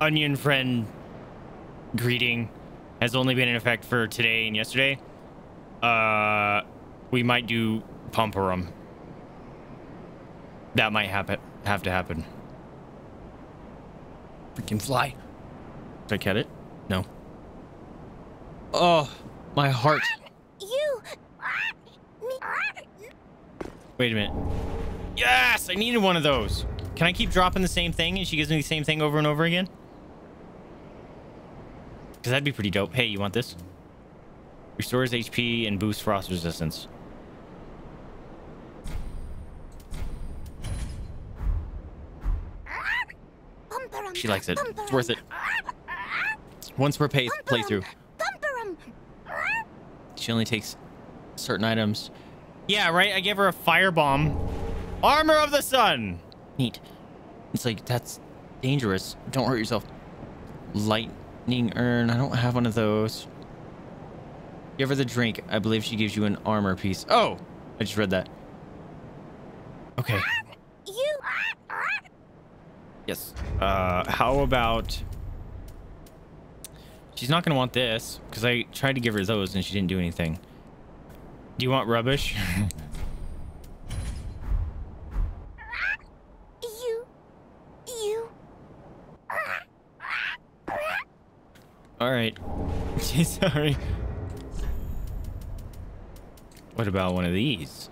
onion friend greeting has only been in effect for today and yesterday. Uh, we might do Pumperum. That might happen. Have to happen. Freaking fly. Did I get it? No. Oh, my heart.
You. Me.
Wait a minute. Yes, I needed one of those. Can I keep dropping the same thing and she gives me the same thing over and over again? Because that'd be pretty dope. Hey, you want this? Restores HP and boosts frost resistance. She likes it. It's worth it. Once per pay playthrough. She only takes certain items. Yeah, right? I gave her a firebomb. Armor of the sun. Neat. It's like, that's dangerous. Don't hurt yourself. Lightning urn. I don't have one of those. Give her the drink. I believe she gives you an armor piece. Oh, I just read that. Okay.
You.
Yes. Uh, how about... She's not going to want this because I tried to give her those and she didn't do anything. Do you want rubbish? <laughs>
You. You.
All right. <laughs> Sorry. What about one of these?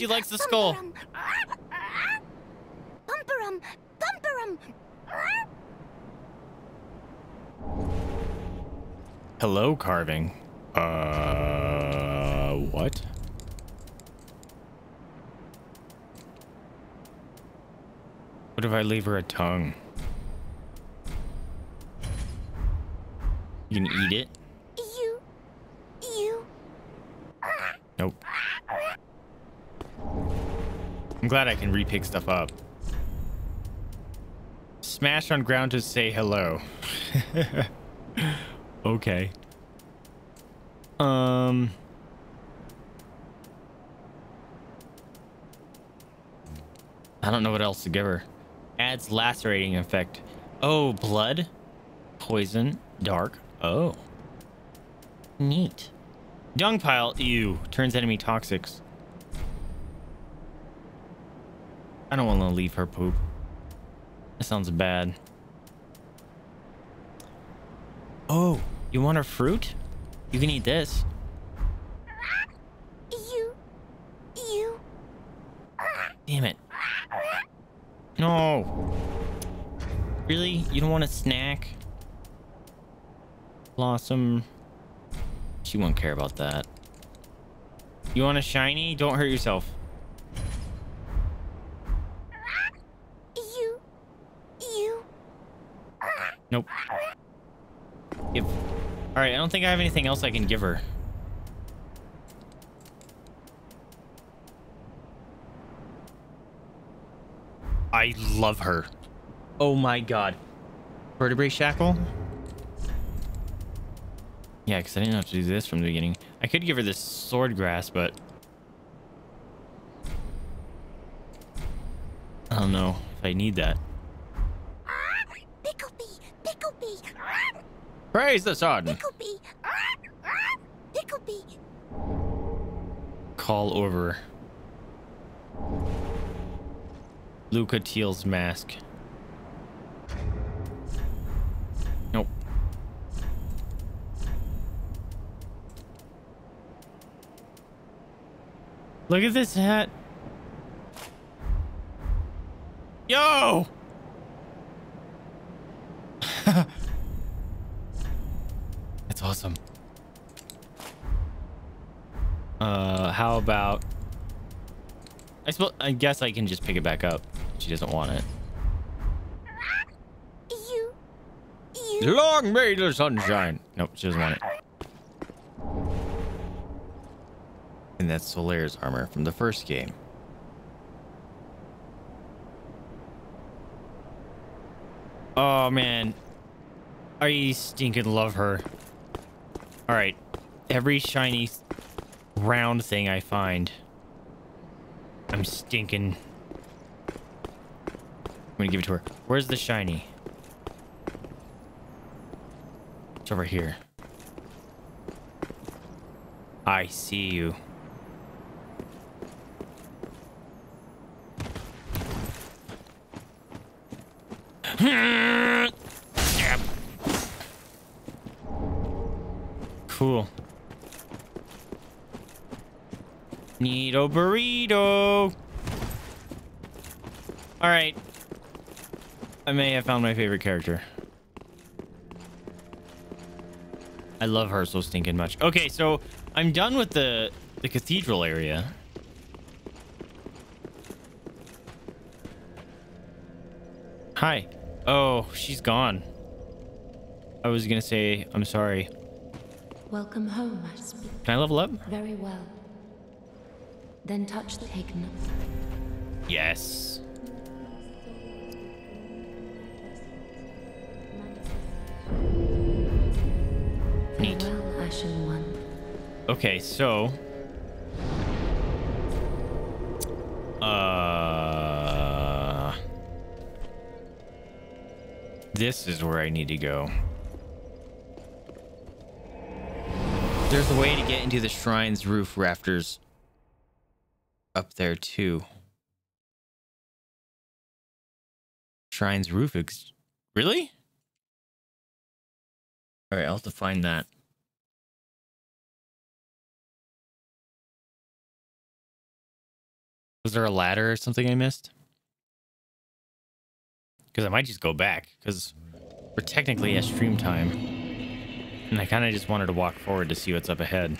She likes the skull.
Bumperum. Bumperum.
Hello, carving. Uh, what? What if I leave her a tongue? You can eat it?
You. You.
Nope. I'm glad I can repick stuff up. Smash on ground to say hello. <laughs> okay. Um. I don't know what else to give her. Adds lacerating effect. Oh, blood? Poison? Dark? Oh. Neat. Dung pile, ew. Turns enemy toxics. I don't want to leave her poop. That sounds bad. Oh, you want her fruit? You can eat this.
You. You.
Damn it. No. Really? You don't want a snack? Blossom. She won't care about that. You want a shiny? Don't hurt yourself.
You. You.
Nope. Give. All right, I don't think I have anything else I can give her. I love her. Oh my god. Vertebrae shackle? Yeah, because I didn't have to do this from the beginning. I could give her this sword grass, but... I don't know if I need that. Praise the sun!
Picklebee. Picklebee.
Call over. Lucatiel's mask. Nope. Look at this hat. Yo! Awesome. Uh, how about... I suppose, I guess I can just pick it back up. She doesn't want it.
You. You.
Long may the sunshine. Nope, she doesn't want it. And that's Solaire's armor from the first game. Oh man. I stinking love her. All right. Every shiny round thing I find, I'm stinking. I'm gonna give it to her. Where's the shiny? It's over here. I see you. Yep. Cool. Neato burrito. All right. I may have found my favorite character. I love her so stinking much. Okay, so I'm done with the the cathedral area. Hi. Oh, she's gone. I was gonna say I'm sorry.
Welcome home, Ashby.
Can I level up?
Very well. Then touch the taken.
Yes. Neat.
Farewell, Ashen One.
Okay, so uh This is where I need to go. There's a way to get into the shrine's roof rafters up there too. Shrine's roof Really? All right, I'll have to find that. Was there a ladder or something I missed? Because I might just go back, because we're technically at stream time. And I kind of just wanted to walk forward to see what's up ahead.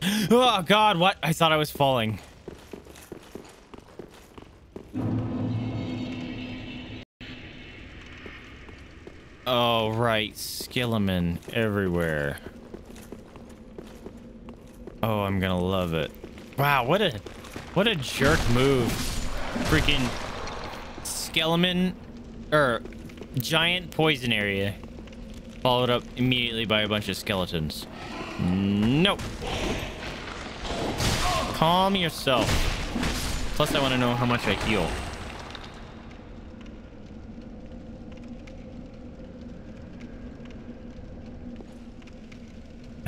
<gasps> oh, God, what? I thought I was falling. Oh, right. Skilliman everywhere. Oh, I'm gonna love it. Wow, what a what a jerk move. Freaking skeleton or giant poison area. Followed up immediately by a bunch of skeletons. Nope. Calm yourself. Plus, I want to know how much I heal.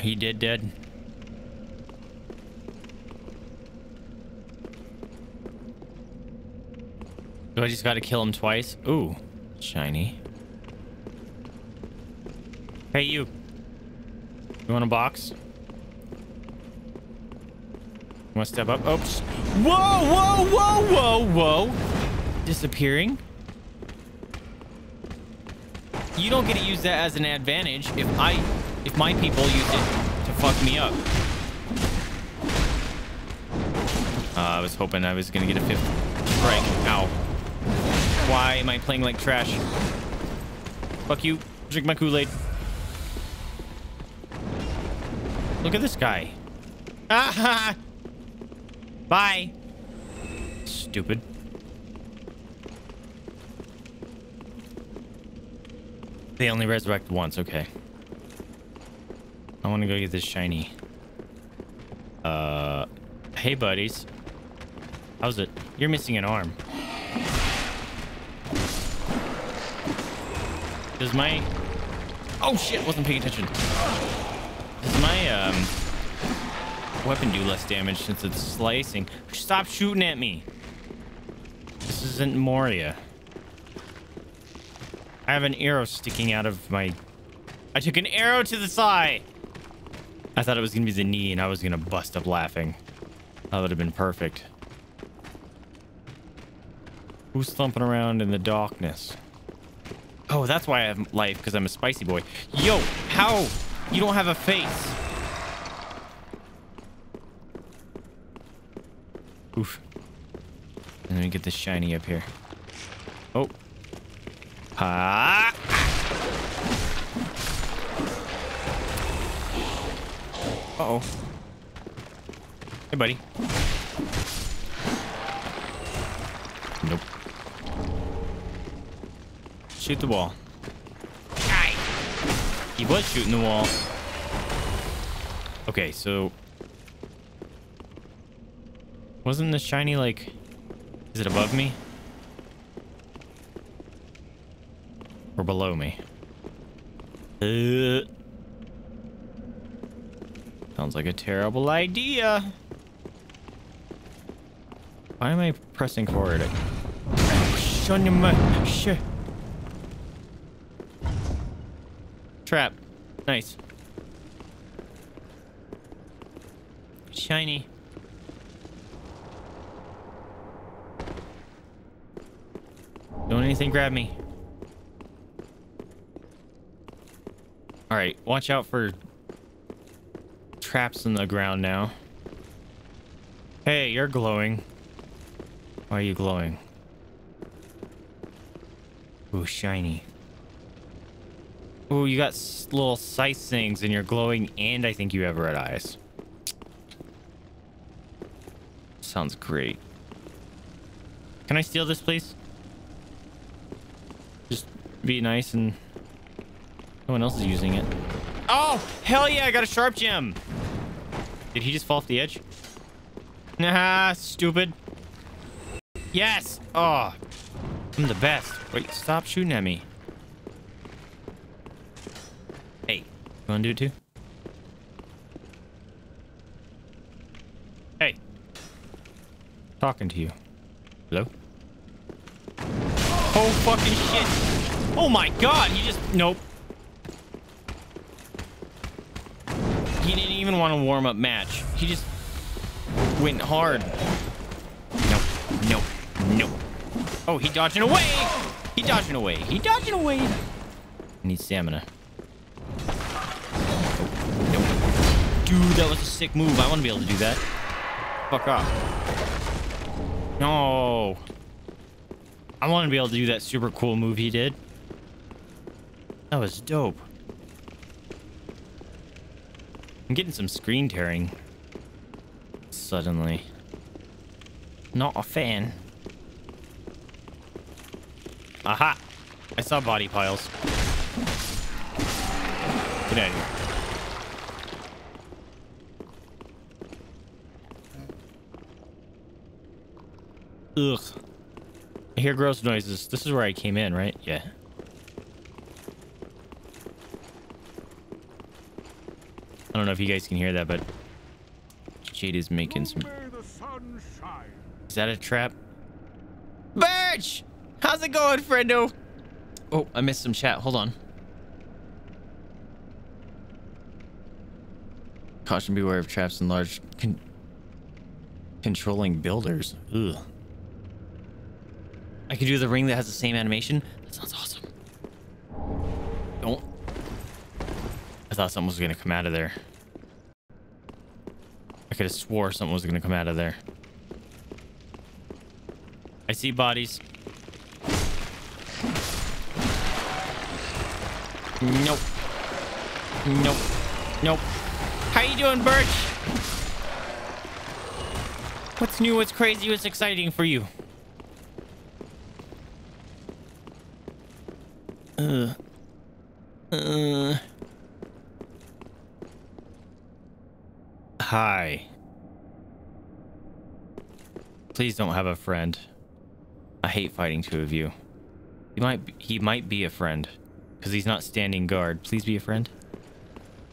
He did dead. Do I just gotta kill him twice? Ooh, shiny. Hey, you. You want a box? Want to step up? Oops. Whoa, whoa, whoa, whoa, whoa. Disappearing. You don't get to use that as an advantage if I, if my people use it to fuck me up. Uh, I was hoping I was gonna get a fifth strike. Ow. Why am I playing like trash? Fuck you. Drink my Kool-Aid. Look at this guy. Ah! <laughs> Bye. Stupid. They only resurrect once. Okay. I want to go get this shiny. Uh, hey buddies. How's it? You're missing an arm. Does my... Oh shit, wasn't paying attention. Does my um, weapon do less damage since it's slicing? Stop shooting at me. This isn't Moria. I have an arrow sticking out of my... I took an arrow to the thigh! I thought it was going to be the knee and I was going to bust up laughing. That would have been perfect. Who's thumping around in the darkness? Oh, that's why I have life, because I'm a spicy boy. Yo, how? You don't have a face. Oof. Let me get this shiny up here. Oh. Ha! Uh-oh. Hey, buddy. Nope. Shoot the wall. He was shooting the wall. Okay, so wasn't the shiny like is it above me? Or below me? Uh, sounds like a terrible idea. Why am I pressing forward? Trap. Nice. Shiny. Don't anything grab me. Alright, watch out for traps in the ground now. Hey, you're glowing. Why are you glowing? Ooh, shiny. Ooh, you got little sight things and you're glowing and I think you have red eyes. Sounds great. Can I steal this, please? Just be nice and... No one else is using it. Oh, hell yeah, I got a sharp gem. Did he just fall off the edge? Nah, stupid. Yes! Oh, I'm the best. Wait, stop shooting at me. Hey, you wanna do it too? Hey. Talking to you. Hello? Oh, fucking shit. Oh my god, he just... Nope. He didn't even want a warm-up match. He just went hard. Nope. Nope. Nope. Oh, he dodging away. He dodging away. He dodging away. Need stamina. Nope. Dude, that was a sick move. I want to be able to do that. Fuck off. No. I want to be able to do that super cool move he did. That was dope. I'm getting some screen tearing. Suddenly. Not a fan. Aha! I saw body piles. Get out of here. Ugh. I hear gross noises. This is where I came in, right? Yeah. I don't know if you guys can hear that, but Jade is making some. Is that a trap? Birch! How's it going, friendo? Oh, I missed some chat. Hold on. Caution beware of traps and large con controlling builders. Ugh. I can do the ring that has the same animation. That sounds awesome. Don't. I thought something was gonna come out of there. I could have swore something was gonna come out of there. I see bodies. Nope. Nope. Nope. How you doing, Birch? What's new? What's crazy? What's exciting for you? Uh. Uh. Hi. Please don't have a friend. I hate fighting two of you. He might be, he might be a friend because he's not standing guard. Please be a friend.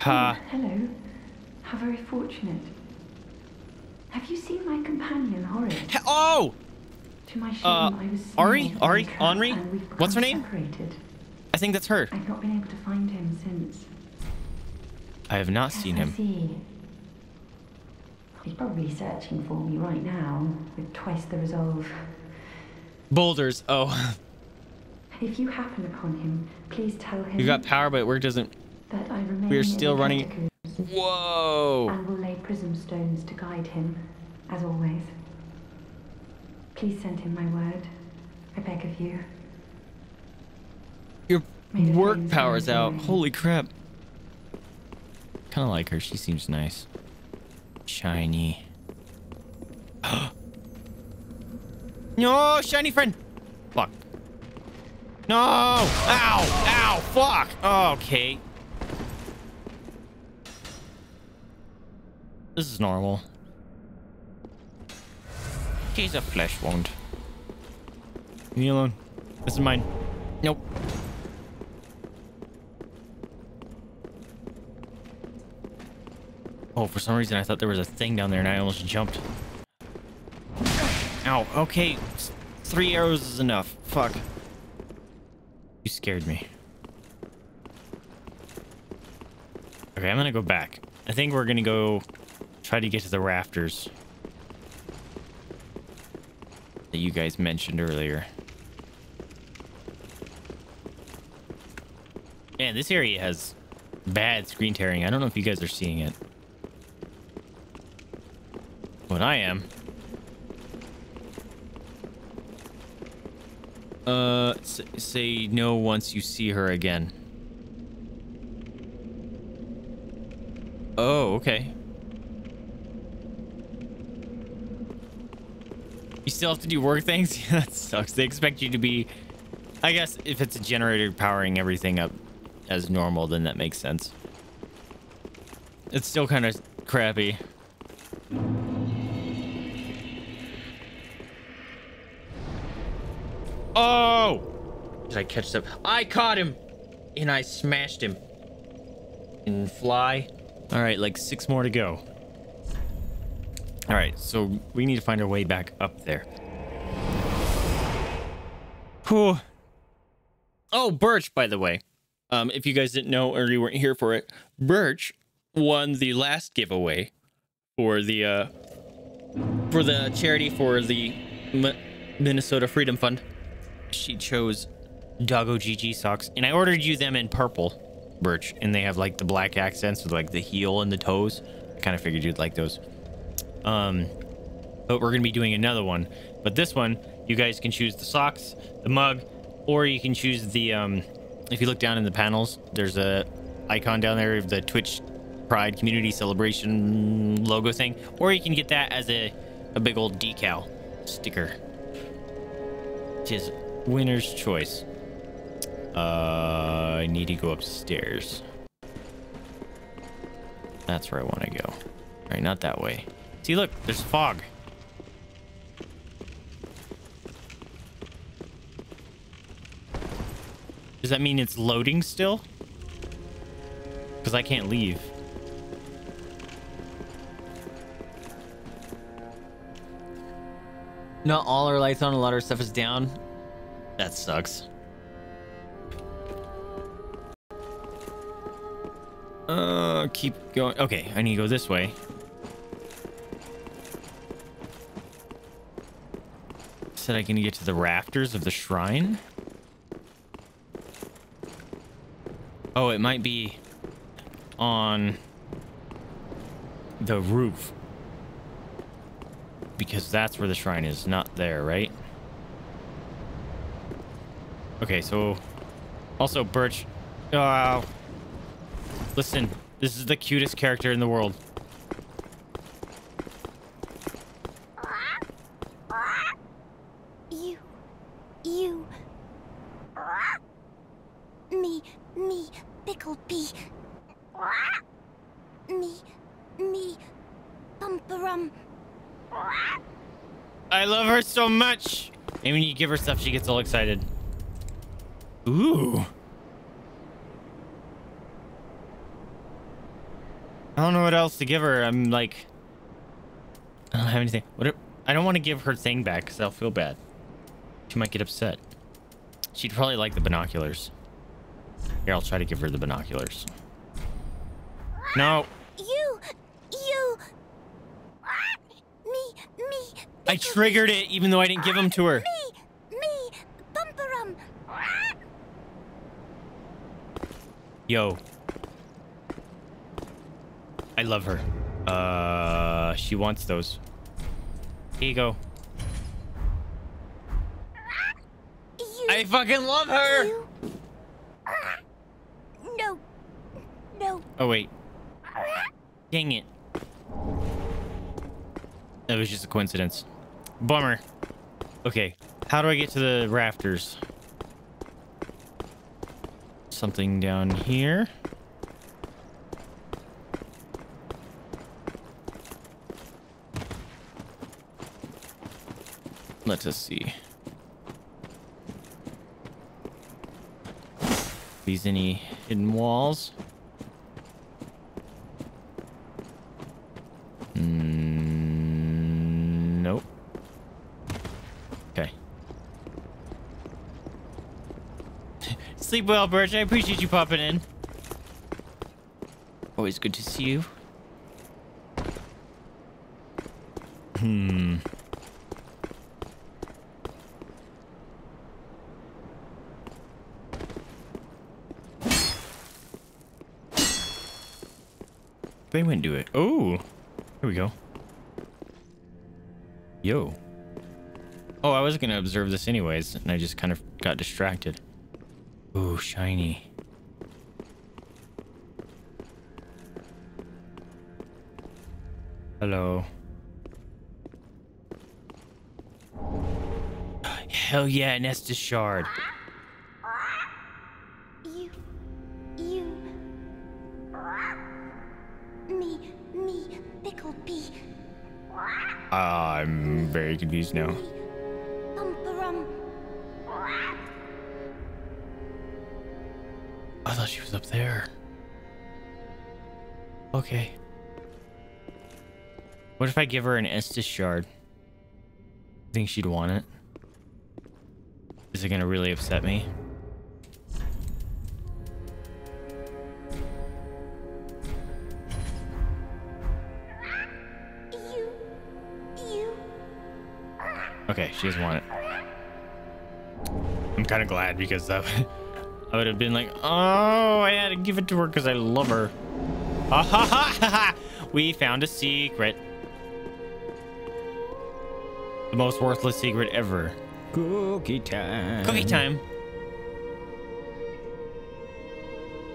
Ha.
Oh, hello. How very fortunate. Have you seen my companion, Horace?
Oh!
To my shame,
Uh,
I was
Ari? Ari? Henri? What's her name?
Separated.
I think that's her.
I've not been able to find him since.
I have not
Yes,
seen
I
him.
see. He's probably searching for me right now with twice the resolve.
Boulders. Oh,
If you happen upon him, please tell him
you got power, but work doesn't.
that I remain
We are still running. Whoa.
and will lay prism stones to guide him, as always. Please send him my word. I beg of you.
Your work power's out. Holy crap. Kind of like her. She seems nice. Shiny. <gasps> no, shiny friend. Fuck. No. Ow. Ow. Fuck. Okay. This is normal. He's a flesh wound. Leave me alone. This is mine. Nope. Oh, for some reason I thought there was a thing down there and I almost jumped. Ow. Okay. Three arrows is enough. Fuck. You scared me. Okay, I'm gonna go back. I think we're gonna go try to get to the rafters that you guys mentioned earlier. Man, this area has bad screen tearing. I don't know if you guys are seeing it. But I am. Uh, say no once you see her again. Oh, okay. You still have to do work things? <laughs> that sucks. They expect you to be... I guess if it's a generator powering everything up as normal, then that makes sense. It's still kind of crappy. Oh! Did I catch them? I caught him! And I smashed him. And fly. All right, like six more to go. All right, so we need to find our way back up there. Whew. Oh, Birch, by the way. Um, if you guys didn't know or you weren't here for it, Birch won the last giveaway for the uh, for the charity for the M Minnesota Freedom Fund. She chose Doggo GG socks, and I ordered you them in purple, Birch, and they have like the black accents with like the heel and the toes. I kind of figured you'd like those. Um, but we're gonna be doing another one. But this one, you guys can choose the socks, the mug, or you can choose the um. If you look down in the panels, there's a icon down there of the Twitch Pride Community Celebration logo thing, or you can get that as a a big old decal sticker. Just winner's choice. Uh, I need to go upstairs. That's where I want to go. All right, not that way. See, look, there's fog. Does that mean it's loading still? Because I can't leave. Not all our lights on, a lot of our stuff is down. That sucks. Uh, keep going. Okay, I need to go this way. Said I can get to the rafters of the shrine. Oh, it might be on the roof. Because that's where the shrine is, not there, right? Okay, so... Also, Birch... Oh, listen, this is the cutest character in the world.
You. You. Me. Me. Pickle Pee. Me. Me. Pump-a-Rum.
I love her so much. And when you give her stuff, she gets all excited. Ooh. I don't know what else to give her. I'm like, I don't have anything. What? If, I don't want to give her thing back because I'll feel bad. She might get upset. She'd probably like the binoculars. Here, I'll try to give her the binoculars. No.
You. You. Ah, me. Me.
I triggered it even though I didn't give them to her.
Ah, me. Me. Pump-a-Rum.
Yo. I love her. Uh, she wants those. Here you go. I fucking love her.
You. No. No.
Oh wait. Dang it. That was just a coincidence. Bummer. Okay, how do I get to the rafters? something down here. Let us see. These any hidden walls? Sleep well, Birch. I appreciate you popping in. Always good to see you. Hmm. They went do it. Oh, here we go. Yo. Oh, I was gonna observe this anyways, and I just kind of got distracted. Ooh, shiny. Hello. Hell yeah, an Estus shard.
You. You. Me. Me. Pickled pea.
Ah, I'm very confused now. Pump-a-Rum. Thought she was up there. Okay. What if I give her an Estus shard? Think she'd want it? Is it gonna really upset me?
You. You.
Okay, she doesn't want it. I'm kind of glad because that I would have been like, oh, I had to give it to her because I love her. Ah, ha, ha, ha, ha. We found a secret. The most worthless secret ever.
Cookie time.
Cookie time.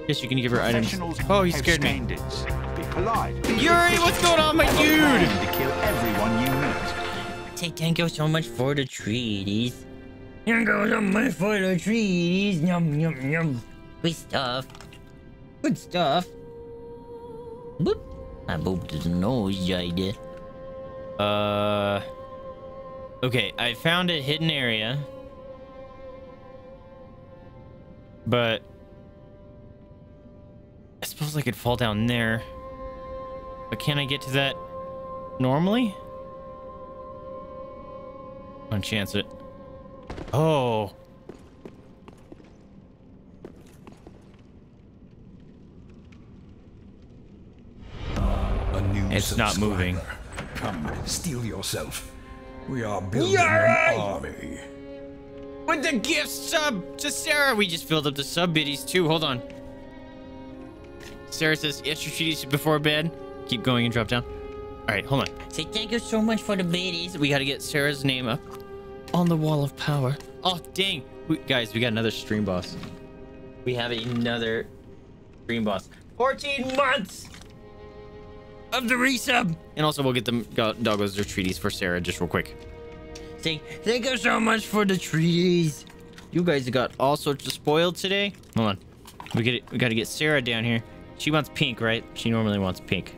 Yes, you can give her items. Oh,
he
scared me.
standards. Be polite. Be
Yuri, what's going on, my
You're
dude?
bound To kill everyone you meet.
Say thank you so much for the treaties. You so much for the treaties. Yum, yum, yum. Good stuff. Good stuff. Boop. I booped his nose, Jada. Uh. Okay, I found a hidden area. But. I suppose I could fall down there. But can I get to that normally? On chance it. Oh.
A new
It's not moving.
Come, steel yourself. We are building
Yay!
an army.
With the gift sub to Sarah. We just filled up the sub biddies too. Hold on. Sarah says extra treaties before bed. Keep going and drop down. All right, hold on. Say thank you so much for the biddies. We got to get Sarah's name up on the wall of power. Oh, dang. We, guys, we got another stream boss. We have another stream boss. 14 months of the resub. And also, we'll get the go- doggos their treaties for Sarah just real quick. Say thank you so much for the treaties. You guys got all sorts of spoiled today. Hold on. We get we got to get Sarah down here. She wants pink, right? She normally wants pink.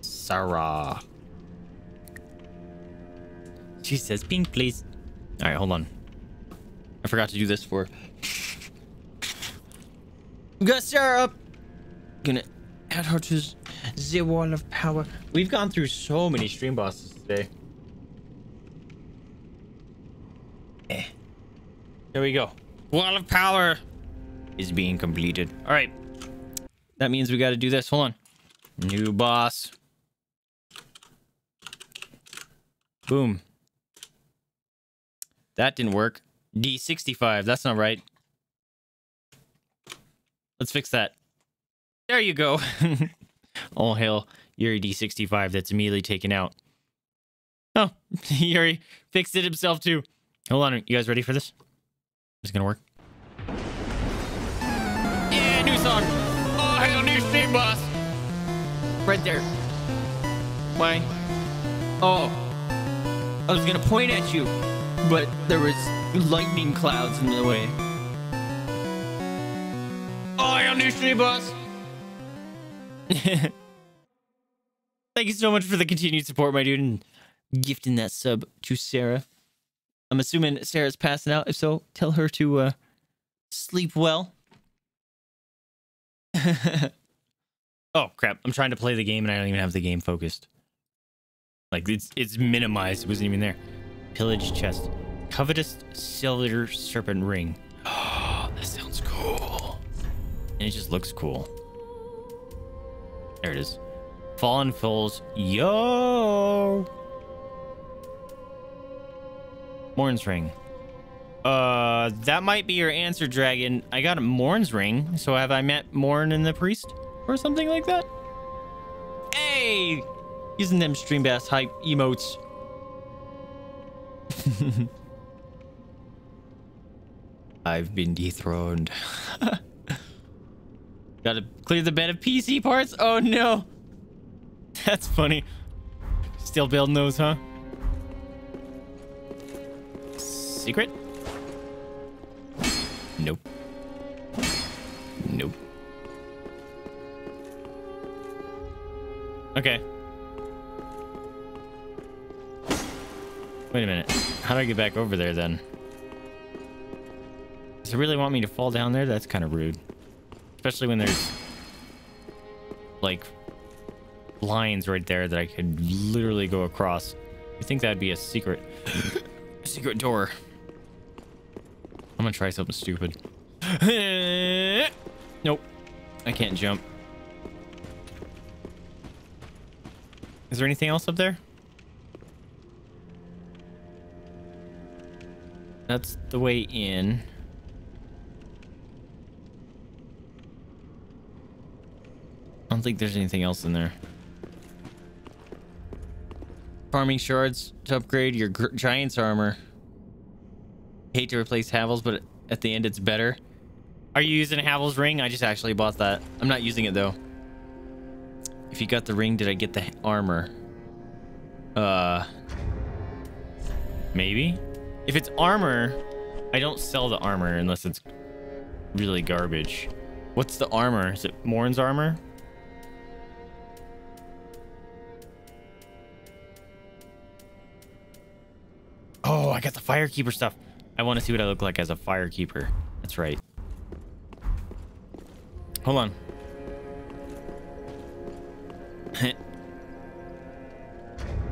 Sarah. She says pink, please. All right, hold on. I forgot to do this for. Got Sarah up. Gonna add her to the wall of power. We've gone through so many stream bosses today. Eh. There we go. Wall of power is being completed. All right. That means we got to do this. Hold on. New boss. Boom. That didn't work. D65. That's not right. Let's fix that. There you go. <laughs> All hail Yuri D65 that's immediately taken out. Oh, <laughs> Yuri fixed it himself too. Hold on, you guys ready for this? Is it gonna work? Yeah, new song. Oh, hail new stream boss. Right there. Why? Oh, I was gonna point at you, but there was lightning clouds in the way. Oh, hail new stream boss. <laughs> Thank you so much for the continued support, my dude, and gifting that sub to Sarah. I'm assuming Sarah's passing out. If so, tell her to uh, sleep well. <laughs> oh crap! I'm trying to play the game and I don't even have the game focused. Like it's it's minimized. It wasn't even there. Pillage chest, covetous silver serpent ring. Oh, <gasps> that sounds cool. And it just looks cool. There it is. Fallen Foals. Yo! Morne's Ring. Uh, that might be your answer, Dragon. I got a Morne's Ring. So have I met Morn and the Priest? Or something like that? Hey! Using them stream bass hype emotes. <laughs> I've been dethroned. <laughs> Gotta clear the bed of PC parts? Oh no! <laughs> That's funny. Still building those, huh? Secret? Nope. Nope. Okay. Wait a minute. How do I get back over there then? Does it really want me to fall down there? That's kind of rude. Especially when there's like lines right there that I could literally go across. I think that'd be a secret <coughs> secret door. I'm gonna try something stupid. <coughs> nope. I can't jump. Is there anything else up there? That's the way in. I don't think there's anything else in there. Farming shards to upgrade your giant's armor. Hate to replace Havel's, but at the end it's better. Are you using Havel's ring? I just actually bought that. I'm not using it though. If you got the ring, did I get the armor? Uh, maybe. If it's armor, I don't sell the armor unless it's really garbage. What's the armor? Is it Morne's armor? Oh, I got the firekeeper stuff. I want to see what I look like as a firekeeper. That's right. Hold on. <laughs>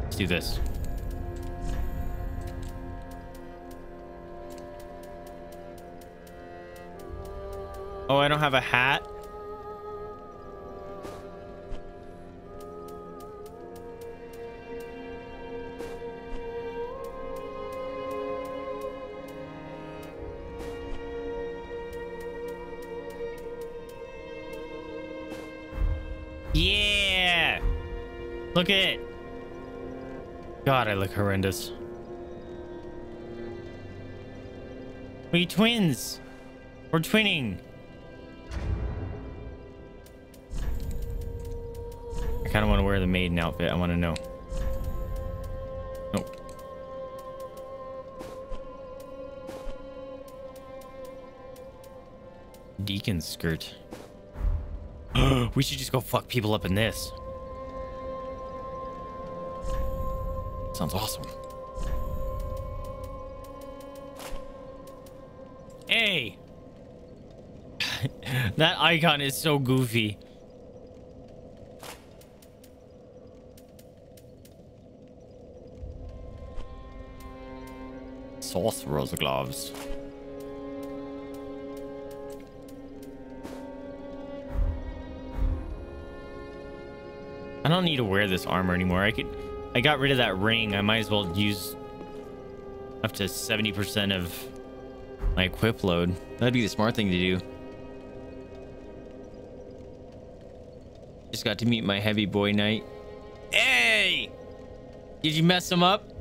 Let's do this. Oh, I don't have a hat? Yeah! Look at it. God, I look horrendous. We twins. We're twinning. Kind of want to wear the maiden outfit. I want to know. Nope. Deacon skirt. <gasps> we should just go fuck people up in this. Sounds awesome. Hey! <laughs> that icon is so goofy. Sorcerer's gloves. I don't need to wear this armor anymore. I could I got rid of that ring. I might as well use up to 70% of my equip load. That'd be the smart thing to do. Just got to meet my heavy boy knight. Hey! Did you mess him up?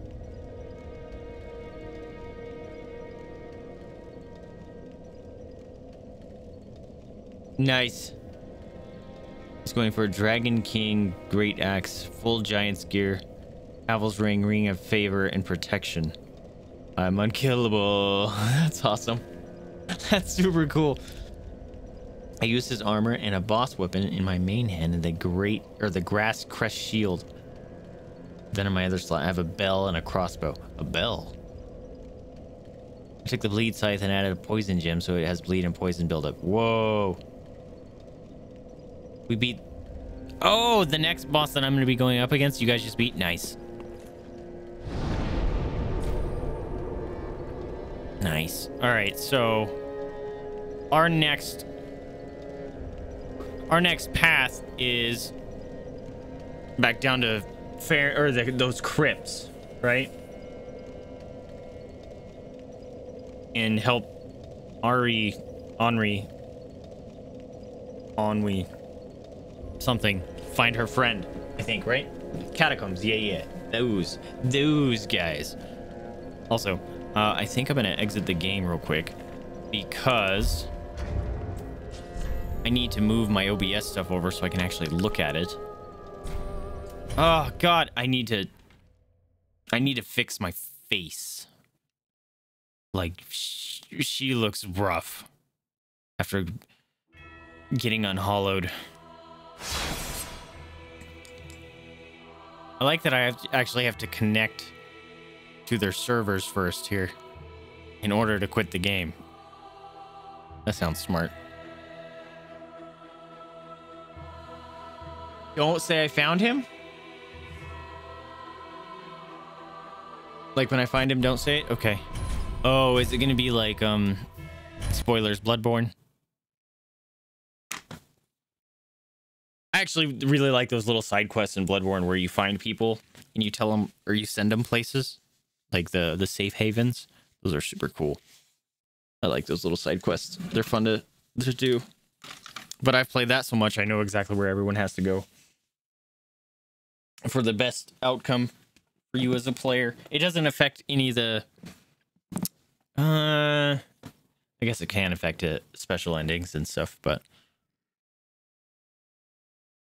Nice. He's going for Dragon King, Great Axe, Full Giant's Gear, Havel's Ring, Ring of Favor, and Protection. I'm unkillable. <laughs> That's awesome. <laughs> That's super cool. I use his armor and a boss weapon in my main hand and the great or the grass crest shield. Then in my other slot, I have a bell and a crossbow. A bell. I took the bleed scythe and added a poison gem so it has bleed and poison buildup. Whoa. We beat. Oh, the next boss that I'm going to be going up against, you guys just beat. Nice. Nice. All right, so our next our next path is back down to fair or the, those crypts, right? And help Ari, Henri, Henri, something find her friend. I think, right? Catacombs. Yeah, yeah. Those, those guys. Also, uh, I think I'm gonna exit the game real quick because I need to move my OBS stuff over so I can actually look at it. Oh God, I need to. I need to fix my face. Like sh she looks rough after getting unhollowed. I like that I have actually have to connect to their servers first here in order to quit the game. That sounds smart. Don't say I found him. Like when I find him, don't say it? Okay. Oh, is it going to be like, um, spoilers, Bloodborne? Actually really like those little side quests in Bloodborne where you find people and you tell them or you send them places, like the the safe havens. Those are super cool. I like those little side quests. They're fun to to do. But I've played that so much, I know exactly where everyone has to go for the best outcome for you as a player. It doesn't affect any of the. Uh, I guess it can affect it, special endings and stuff, but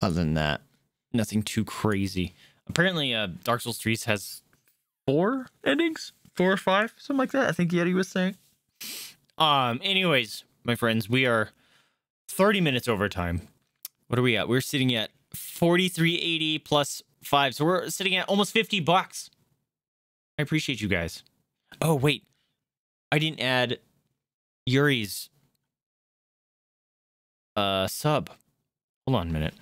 other than that, nothing too crazy. Apparently, uh, Dark Souls 3 has four endings, four or five, something like that. I think Yeti was saying. Um. Anyways, my friends, we are 30 minutes over time. What are we at? We're sitting at 4380 plus five, so we're sitting at almost 50 bucks. I appreciate you guys. Oh wait, I didn't add Yuri's uh sub. Hold on a minute.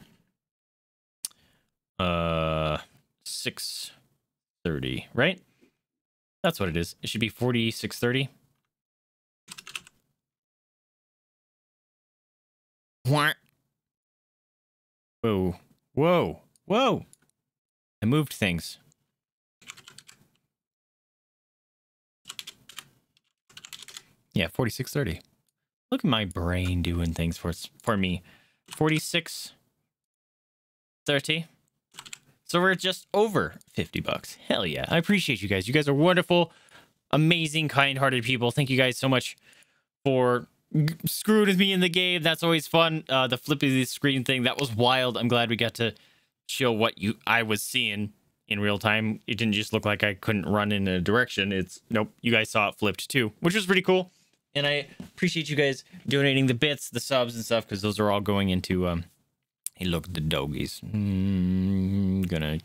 Uh, six thirty, right? That's what it is. It should be forty six thirty. What? Whoa, whoa, whoa! I moved things. Yeah, 4630. Look at my brain doing things for for me. 4630. So we're just over 50 bucks. Hell yeah. I appreciate you guys. You guys are wonderful, amazing, kind-hearted people. Thank you guys so much for screwing with me in the game. That's always fun. Uh, the flipping the screen thing, that was wild. I'm glad we got to show what you I was seeing in real time. It didn't just look like I couldn't run in a direction. It's nope, you guys saw it flipped too, which was pretty cool. And I appreciate you guys donating the bits, the subs and stuff, because those are all going into um hey look at the doggies. Mm, gonna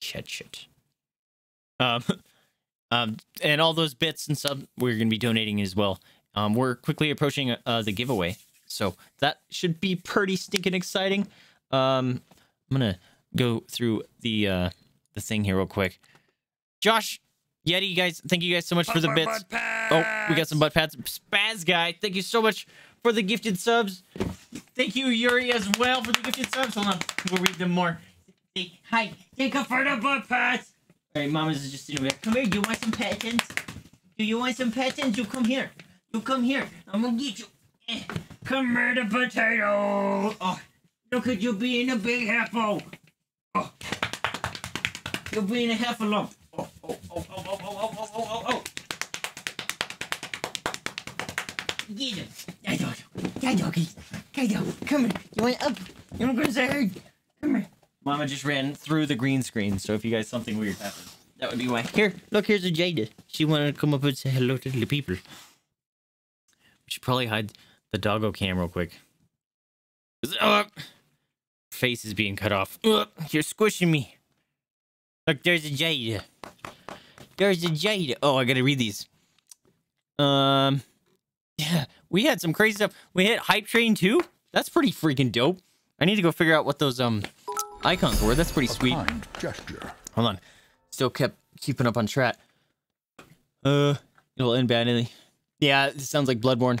catch it. Um <laughs> um and all those bits and stuff we're gonna be donating as well. Um we're quickly approaching uh the giveaway. So that should be pretty stinking exciting. Um I'm gonna go through the uh the thing here real quick. Josh, Yeti, you guys, thank you guys so much for the bits. Oh, we got some butt pads. Spaz guy, thank you so much for the gifted subs. Thank you, Yuri, as well for the gifted subs. Hold on, we'll read them more. Hi, thank you for the butt pads. All right, Mama's just sitting over there. Come here, you want some patents? Do you want some patents? You come here. You come here. I'm gonna get you. Eh. Come here, the potato. Oh, look at you being a big heifer. Oh. You're being in a lump. Oh, oh, oh, oh, oh, oh, oh, oh, oh, oh. Get him. Hey, dog. Hey, doggy. Hey, dog. Come here. You want up? You want to go inside? Come here. Mama just ran through the green screen, so if you guys something weird happened, that would be why. Here, look, here's a Jada. She wanted to come up and say hello to the people. We should probably hide the doggo cam real quick. Uh, face is being cut off. Uh, you're squishing me. Look, there's a Jade. There's a Jade. Oh, I gotta read these. Um, yeah, we had some crazy stuff. We hit Hype Train too. That's pretty freaking dope. I need to go figure out what those um icons were. That's pretty sweet.
gesture.
Hold on. Still kept keeping up on track. Uh, it'll end badly. Yeah, it sounds like Bloodborne.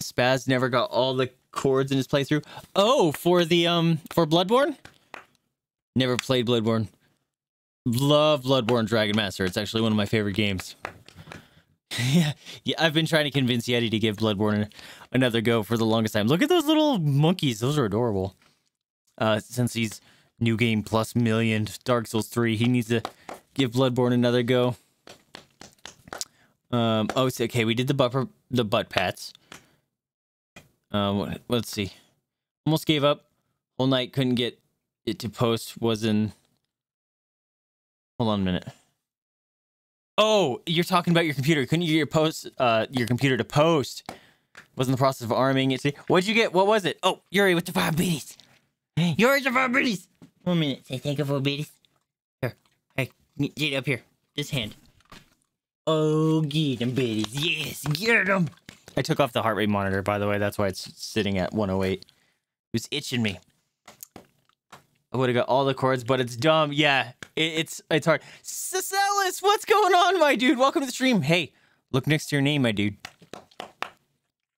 Spaz never got all the chords in his playthrough. Oh, for the um for Bloodborne? Never played Bloodborne. Love Bloodborne Dragon Master. It's actually one of my favorite games. Yeah, yeah, I've been trying to convince Yeti to give Bloodborne another go for the longest time. Look at those little monkeys; those are adorable. Uh, since he's new game plus million Dark Souls three, he needs to give Bloodborne another go. Um, oh, so, okay, we did the butt the butt pats. Um, let's see. Almost gave up. Whole night couldn't get it to post. Was in. Hold on a minute. Oh, you're talking about your computer. Couldn't you get your post, uh, your computer to post? Was in the process of arming it. What'd you get? What was it? Oh, Yuri with the five biddies. Yuri with the five biddies. One minute. Say thank you for biddies. Here, hey, get up here. This hand. Oh, get them biddies. Yes, get them. I took off the heart rate monitor, by the way. That's why it's sitting at 108. It was itching me. I would have got all the chords, but it's dumb. Yeah, it, it's it's hard. Cicelis, what's going on, my dude? Welcome to the stream. Hey, look next to your name, my dude.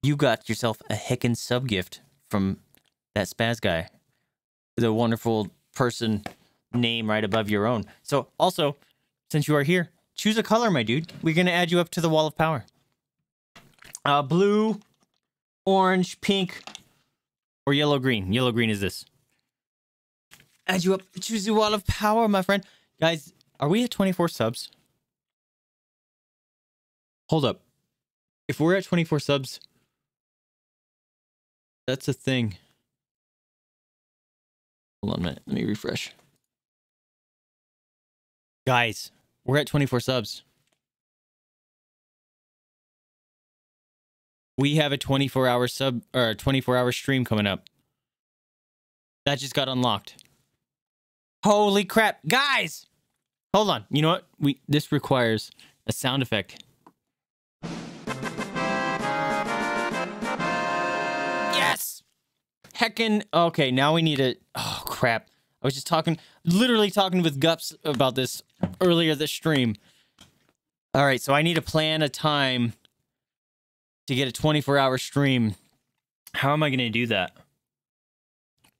You got yourself a heckin' sub gift from that spaz guy. The wonderful person name right above your own. So also, since you are here, choose a color, my dude. We're gonna add you up to the wall of power. Uh, blue, orange, pink, or yellow green. Yellow green is this. Add you up. Choose the wall of power, my friend. Guys, are we at 24 subs? Hold up. If we're at 24 subs, that's a thing. Hold on a minute. Let me refresh. Guys, we're at 24 subs. We have a 24 hour sub or 24 hour stream coming up. That just got unlocked. Holy crap. Guys! Hold on. You know what? We this requires a sound effect. Yes! Heckin' okay, now we need a oh crap. I was just talking literally talking with Gups about this earlier this stream. Alright, so I need to plan a time to get a 24 hour stream. How am I gonna do that?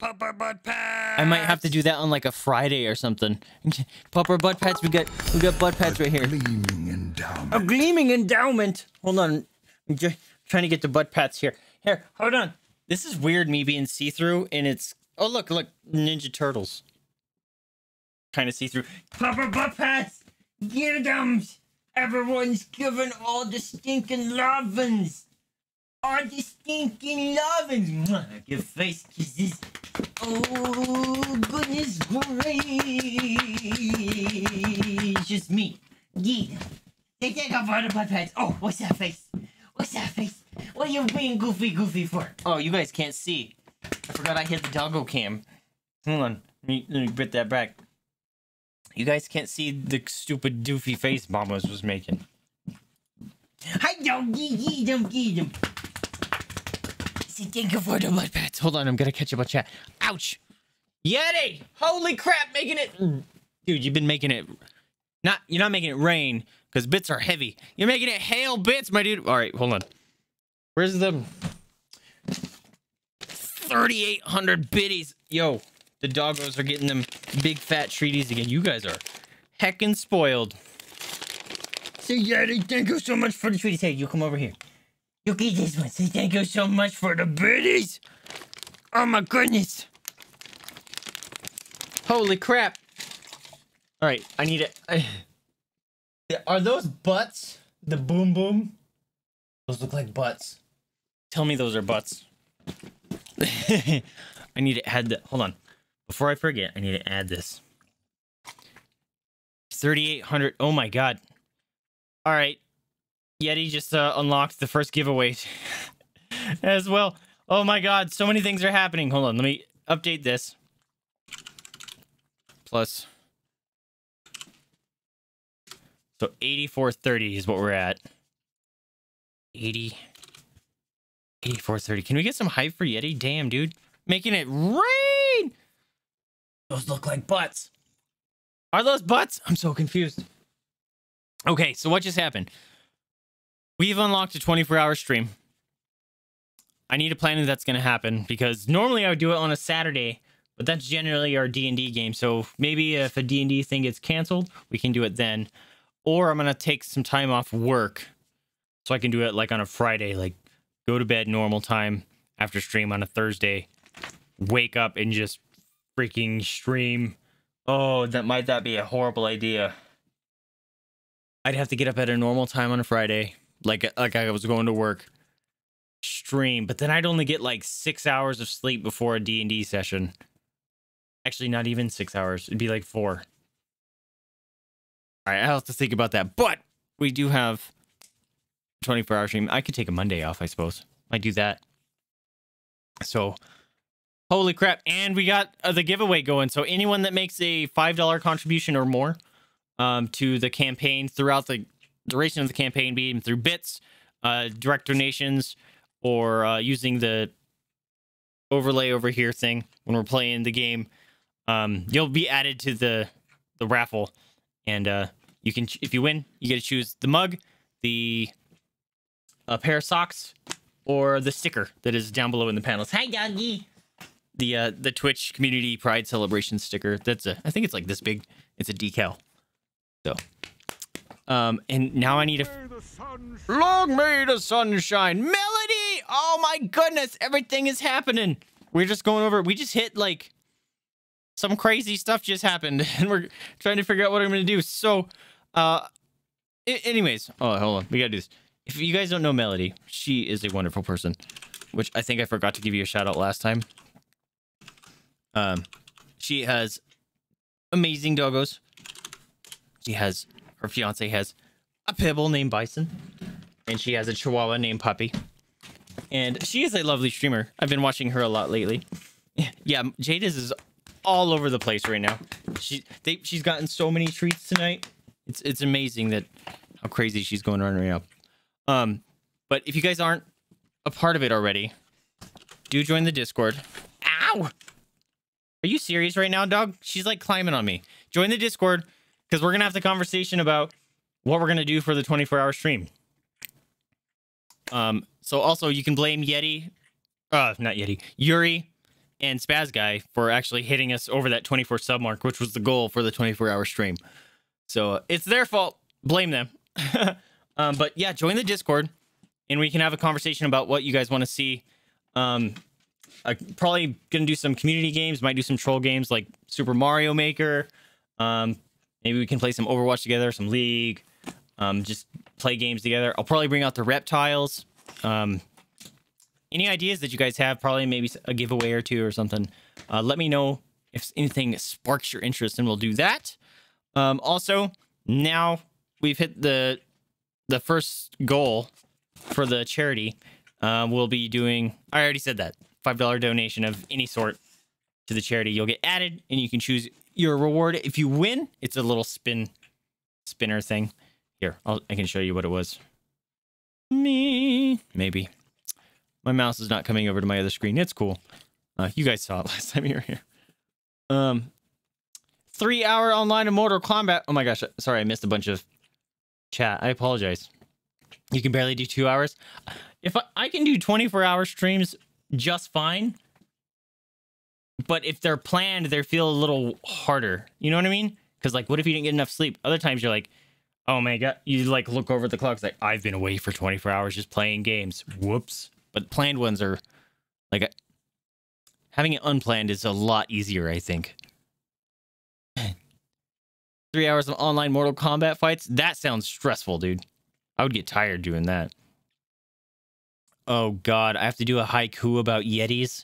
Pupper butt pads.
I might have to do that on like a Friday or something. <laughs> Pupper butt pads. We got we got butt pads right here.
Gleaming endowment.
A gleaming endowment. Hold on, I'm just trying to get the butt pads here. Here, hold on. This is weird. Me being see through, and it's oh look look Ninja Turtles. Kind of see through.
Pupper butt pads. Get them. Everyone's giving all the stinking lovins. All the stinking lovins. Give face kisses. Oh, goodness gracious Just me. Yeah. They take off all the butt pads. Oh, what's that face? What's that face? What are you being goofy goofy for?
Oh, you guys can't see. I forgot I hit the doggo cam. Hold on. Let me, let me bit that back. You guys can't see the stupid doofy face Mamas was making.
Hi, don't get them, get them.
You for the pads. Hold on, I'm gonna catch up on chat. Ouch! Yeti! Holy crap, making it Dude, you've been making it not you're not making it rain, because bits are heavy. You're making it hail bits, my dude. Alright, hold on. Where's the 3,800 biddies? Yo, the doggos are getting them big fat treaties again. You guys are heckin' spoiled.
Say, Yeti, thank you so much for the treaties. Hey, you come over here. You get this one. Say thank you so much for the biddies. Oh my goodness.
Holy crap. Alright, I need it. I... Are those butts? The boom boom? Those look like butts. Tell me those are butts. <laughs> I need to add that. Hold on. Before I forget, I need to add this. 3,800. Oh my god. All right. Yeti just uh, unlocked the first giveaway <laughs> as well. Oh my god, so many things are happening. Hold on, let me update this. Plus. So 8430 is what we're at. 80. 8430. Can we get some hype for Yeti? Damn, dude. Making it rain! Those look like butts. Are those butts? I'm so confused. Okay, so what just happened? We've unlocked a 24 hour stream. I need a plan if that's going to happen because normally I would do it on a Saturday, but that's generally our D&D game. So maybe if a D&D thing gets canceled, we can do it then. Or I'm going to take some time off work so I can do it like on a Friday, like go to bed normal time after stream on a Thursday, wake up and just freaking stream. Oh, that might that be a horrible idea. I'd have to get up at a normal time on a Friday, like like I was going to work, stream, but then I'd only get like six hours of sleep before a D and D session. Actually, not even six hours. It'd be like four. All right, I'll have to think about that. But we do have 24 hour stream. I could take a Monday off, I suppose. I do that. So, holy crap. And we got uh, the giveaway going. So, anyone that makes a $5 contribution or more um, to the campaign throughout the duration of the campaign, be it through bits, uh, direct donations, or uh, using the overlay over here thing when we're playing the game, um, you'll be added to the the raffle, and uh, you can if you win, you get to choose the mug, the a pair of socks, or the sticker that is down below in the panels. Hi, doggy. The uh, the Twitch community pride celebration sticker. That's a I think it's like this big. It's a decal. So, um, and now I need a. Long may the sunshine. Melody! Oh my goodness, everything is happening. We're just going over, we just hit like some crazy stuff just happened <laughs> and we're trying to figure out what I'm going to do. So, uh, anyways, oh, hold on. We got to do this. If you guys don't know Melody, she is a wonderful person, which I think I forgot to give you a shout out last time. Um, she has amazing doggos. She has, her fiance has a pibble named Bison, and she has a chihuahua named Puppy. And she is a lovely streamer. I've been watching her a lot lately. Yeah, Jadis is all over the place right now. She they she's gotten so many treats tonight. It's it's amazing that how crazy she's going around right now. Um, but if you guys aren't a part of it already, do join the Discord. Ow! Are you serious right now, dog? She's like climbing on me. Join the Discord because we're gonna have the conversation about what we're gonna do for the 24 hour stream. Um, so also you can blame Yeti, uh, not Yeti, Yuri and Spaz Guy for actually hitting us over that 24 sub mark, which was the goal for the 24 hour stream. So uh, it's their fault. Blame them. <laughs> um, but yeah, join the Discord and we can have a conversation about what you guys want to see. Um, I'm probably gonna do some community games, might do some troll games like Super Mario Maker. Um, maybe we can play some Overwatch together, some League. Um, just play games together. I'll probably bring out the reptiles. Um, any ideas that you guys have? Probably maybe a giveaway or two or something. Uh, let me know if anything sparks your interest, and we'll do that. Um, also, now we've hit the the first goal for the charity. Uh, we'll be doing. I already said that five dollar donation of any sort to the charity. You'll get added, and you can choose your reward. If you win, it's a little spin spinner thing. Here, I'll, I can show you what it was. Me, maybe. My mouse is not coming over to my other screen. It's cool. Uh, you guys saw it <laughs> last time you were here. Um, three hour online of Mortal Kombat. Oh my gosh, sorry, I missed a bunch of chat. I apologize. You can barely do two hours. If I, I can do 24 hour streams just fine, but if they're planned, they feel a little harder. You know what I mean? Because like, what if you didn't get enough sleep? Other times you're like, oh my god, you like look over the clock. It's like I've been away for 24 hours just playing games. Whoops. But planned ones are like having it unplanned is a lot easier, I think. <clears throat> Three hours of online Mortal Kombat fights? That sounds stressful, dude. I would get tired doing that. Oh god, I have to do a haiku about Yetis.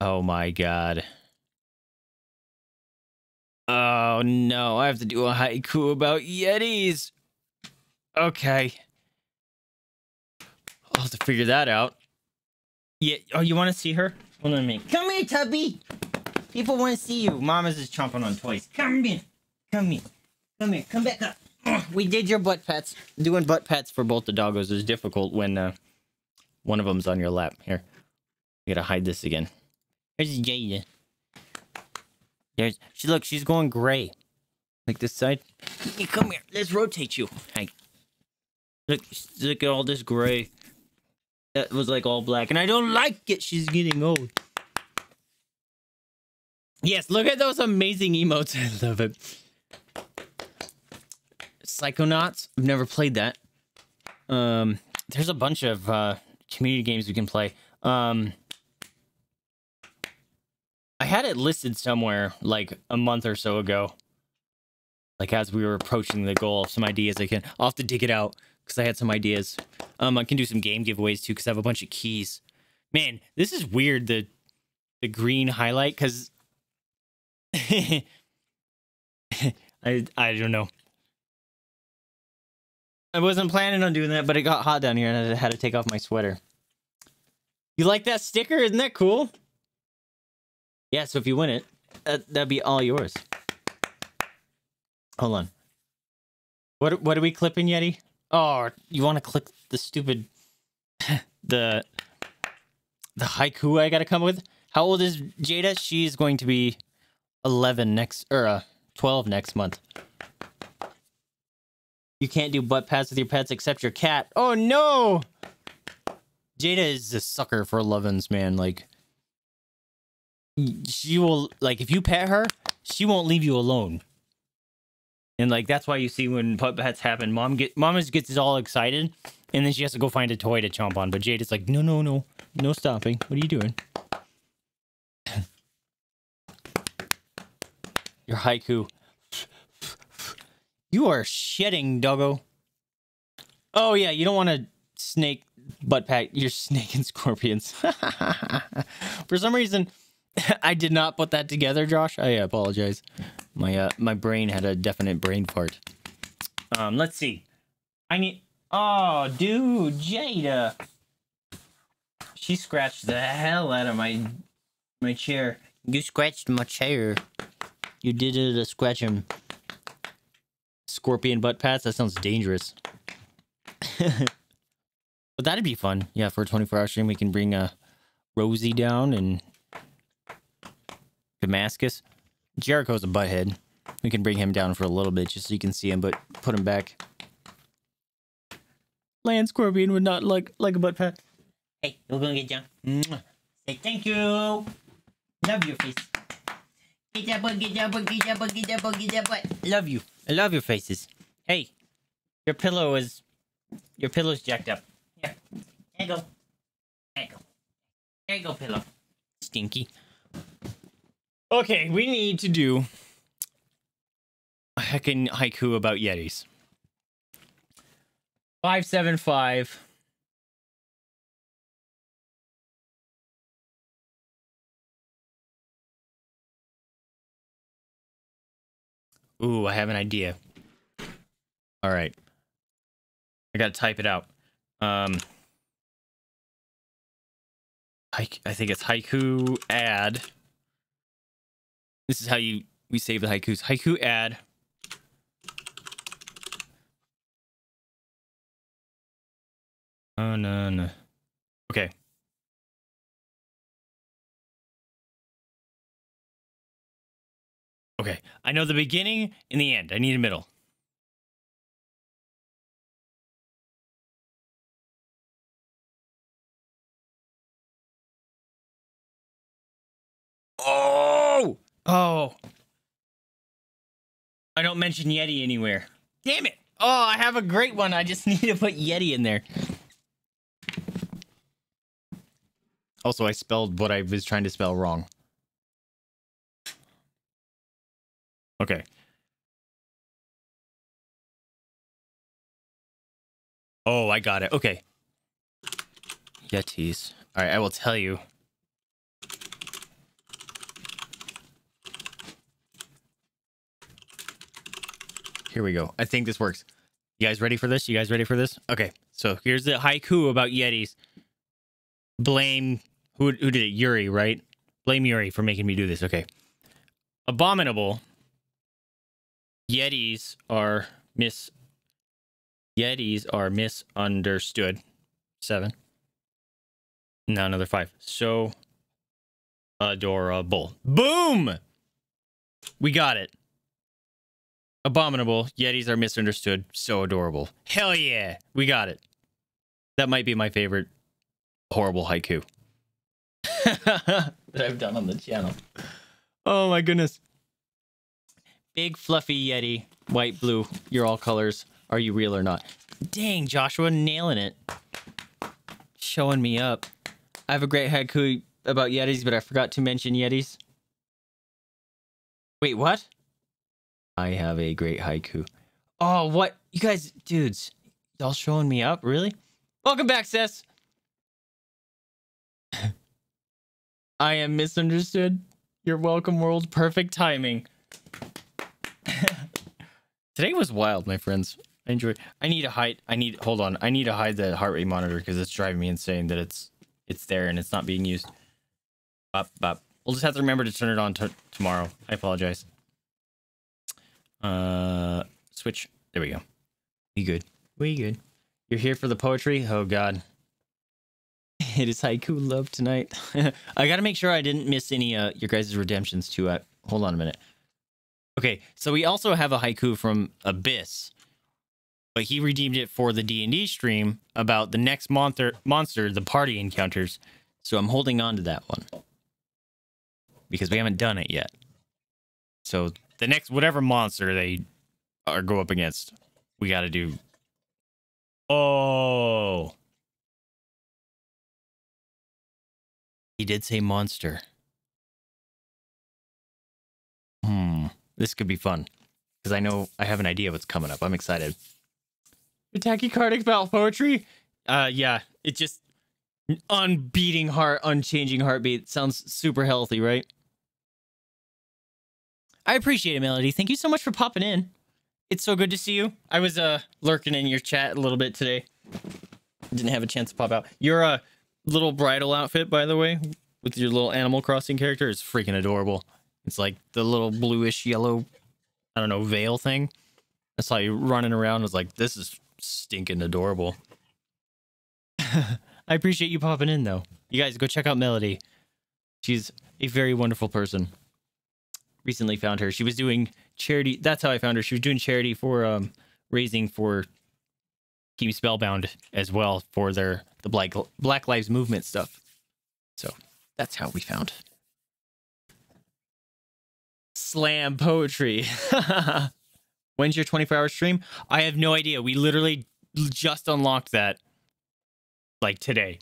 Oh my god. Oh no, I have to do a haiku about Yetis. Okay. I'll have to figure that out.
Yeah. Oh, you want to see her? Hold on a minute. Come here, Tubby. People want to see you. Mama's just chomping on toys. Come here. Come here. Come here. Come back up. <clears throat>
We did your butt pets. Doing butt pets for both the doggos is difficult when uh, one of them's on your lap. Here, you gotta hide this again. Here's Jada. There's she. Look, she's going gray. Like this side. Hey, come here. Let's rotate you. Hey. Look, look at all this gray. That was like all black, and I don't like it. She's getting old. Yes, look at those amazing emotes. <laughs> I love it. Psychonauts. I've never played that. Um, there's a bunch of uh, community games we can play. Um, I had it listed somewhere like a month or so ago. Like as we were approaching the goal, some ideas I can. I'll have to dig it out because I had some ideas. Um, I can do some game giveaways too because I have a bunch of keys. Man, this is weird. The the green highlight because <laughs> I I don't know. I wasn't planning on doing that, but it got hot down here and I had to take off my sweater. You like that sticker? Isn't that cool? Yeah, so if you win it, that, that'd be all yours. Hold on. What what are we clipping, Yeti? Oh, you want to click the stupid <laughs> the the haiku I gotta come with? How old is Jada? She's going to be eleven next or uh, twelve next month. You can't do butt pats with your pets except your cat. Oh no! Jada is a sucker for lovin's, man. Like, she will, like, if you pet her, she won't leave you alone. And, like, that's why you see when butt pats happen, mom get mom gets all excited, and then she has to go find a toy to chomp on. But Jade is like, no, no, no, no stopping. What are you doing? <laughs> Your haiku. <laughs> You are shitting, doggo. Oh yeah, you don't want to snake butt pack your <laughs> snake and scorpions. For some reason, <laughs> I did not put that together, Josh. I apologize. My uh, my brain had a definite brain fart. Um, let's see. I need. Oh, dude, Jada. She scratched the hell out of my my chair. You scratched my chair. You did it to scratch him. Scorpion butt pats? That sounds dangerous. <laughs> but that'd be fun. Yeah, for a 24 hour stream, we can bring uh, Rosie down and Damascus. Jericho's a butthead. We can bring him down for a little bit just so you can see him, but put him back. Land Scorpion would not like like a butt pat.
Hey, we're gonna get down. Say thank you. Love your face. Get that butt, get that butt, get that butt, get that butt, get that butt.
Love you. I love your faces. Hey, your pillow is your pillow's jacked up.
Here, there you go. There you go. There you go, pillow.
Stinky. Okay, we need to do a heckin' haiku about Yetis. 575. Ooh, I have an idea. All right. I gotta type it out. Um, haik- I think it's haiku add. This is how you we save the haikus. Haiku add. Oh no no. Okay. Okay. I know the beginning and the end. I need a middle. Oh! Oh. I don't mention Yeti anywhere. Damn it. Oh, I have a great one. I just <laughs> need to put Yeti in there. Also, I spelled what I was trying to spell wrong. Okay. Oh, I got it. Okay. Yetis. All right, I will tell you. Here we go. I think this works. You guys ready for this? You guys ready for this? Okay. So here's the haiku about Yetis. blame who who did it? Yuri, right? Blame Yuri for making me do this. Okay. Abominable. Yetis are mis Yetis are misunderstood. Seven. Now another five. So adorable. Boom! We got it. Abominable. Yetis are misunderstood. So adorable. Hell yeah. We got it. That might be my favorite horrible haiku <laughs> that I've done on the channel. Oh my goodness. Big fluffy Yeti, white, blue, you're all colors. Are you real or not? Dang, Joshua, nailing it. Showing me up. I have a great haiku about Yetis, but I forgot to mention Yetis. Wait, what? I have a great haiku. Oh, what? You guys, dudes, y'all showing me up? Really? Welcome back, Sess. <laughs> I am misunderstood. You're welcome, world. Perfect timing. <laughs> Today was wild, my friends. I enjoy. I need to hide. I need. Hold on. I need to hide the heart rate monitor because it's driving me insane that it's it's there and it's not being used. Bop bop. We'll just have to remember to turn it on tomorrow. I apologize. Uh, switch. There we go. We good. We good. You're here for the poetry. Oh God. <laughs> It is haiku love tonight. <laughs> I got to make sure I didn't miss any uh your guys' redemptions too. Uh, hold on a minute. Okay, so we also have a haiku from Abyss, but he redeemed it for the D and D stream about the next monster monster the party encounters. So I'm holding on to that one because we haven't done it yet. So the next whatever monster they are go up against, we got to do. Oh. He did say monster. Hmm. This could be fun. Because I know I have an idea what's coming up. I'm excited. Your tachycardic about poetry? Uh yeah. It just unbeating heart, unchanging heartbeat. Sounds super healthy, right? I appreciate it, Melody. Thank you so much for popping in. It's so good to see you. I was uh lurking in your chat a little bit today. Didn't have a chance to pop out. Your uh little bridal outfit, by the way, with your little Animal Crossing character is freaking adorable. It's like the little bluish yellow, I don't know, veil thing. I saw you running around. I was like, this is stinking adorable. <laughs> I appreciate you popping in, though. You guys go check out Melody. She's a very wonderful person. Recently found her. She was doing charity. That's how I found her. She was doing charity for um raising for Keep Spellbound as well for their the Black Black Lives Movement stuff. So that's how we found. Slam poetry. <laughs> When's your 24 hour stream? I have no idea. We literally just unlocked that like today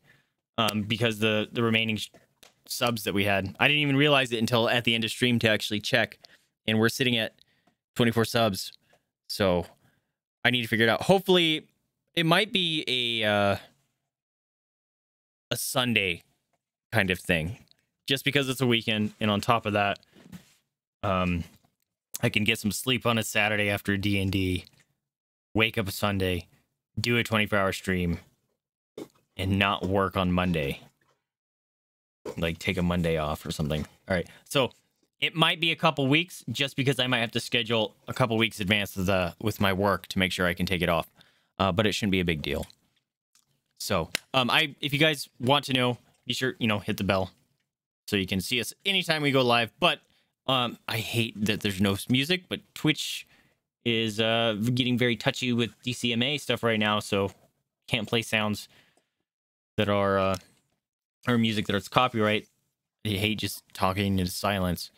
um, because the the remaining subs that we had. I didn't even realize it until at the end of stream to actually check, and we're sitting at 24 subs. So I need to figure it out. Hopefully, it might be a uh, a Sunday kind of thing, just because it's a weekend, and on top of that, um, I can get some sleep on a Saturday after D and D, wake up a Sunday, do a 24 hour stream, and not work on Monday. Like take a Monday off or something. All right, so it might be a couple weeks, just because I might have to schedule a couple weeks advance of the with my work to make sure I can take it off. Uh, but it shouldn't be a big deal. So, um, I if you guys want to know, be sure you know hit the bell so you can see us anytime we go live. But um, I hate that there's no music, but Twitch is uh getting very touchy with DCMA stuff right now, so can't play sounds that are uh or music that is copyright. I hate just talking in silence.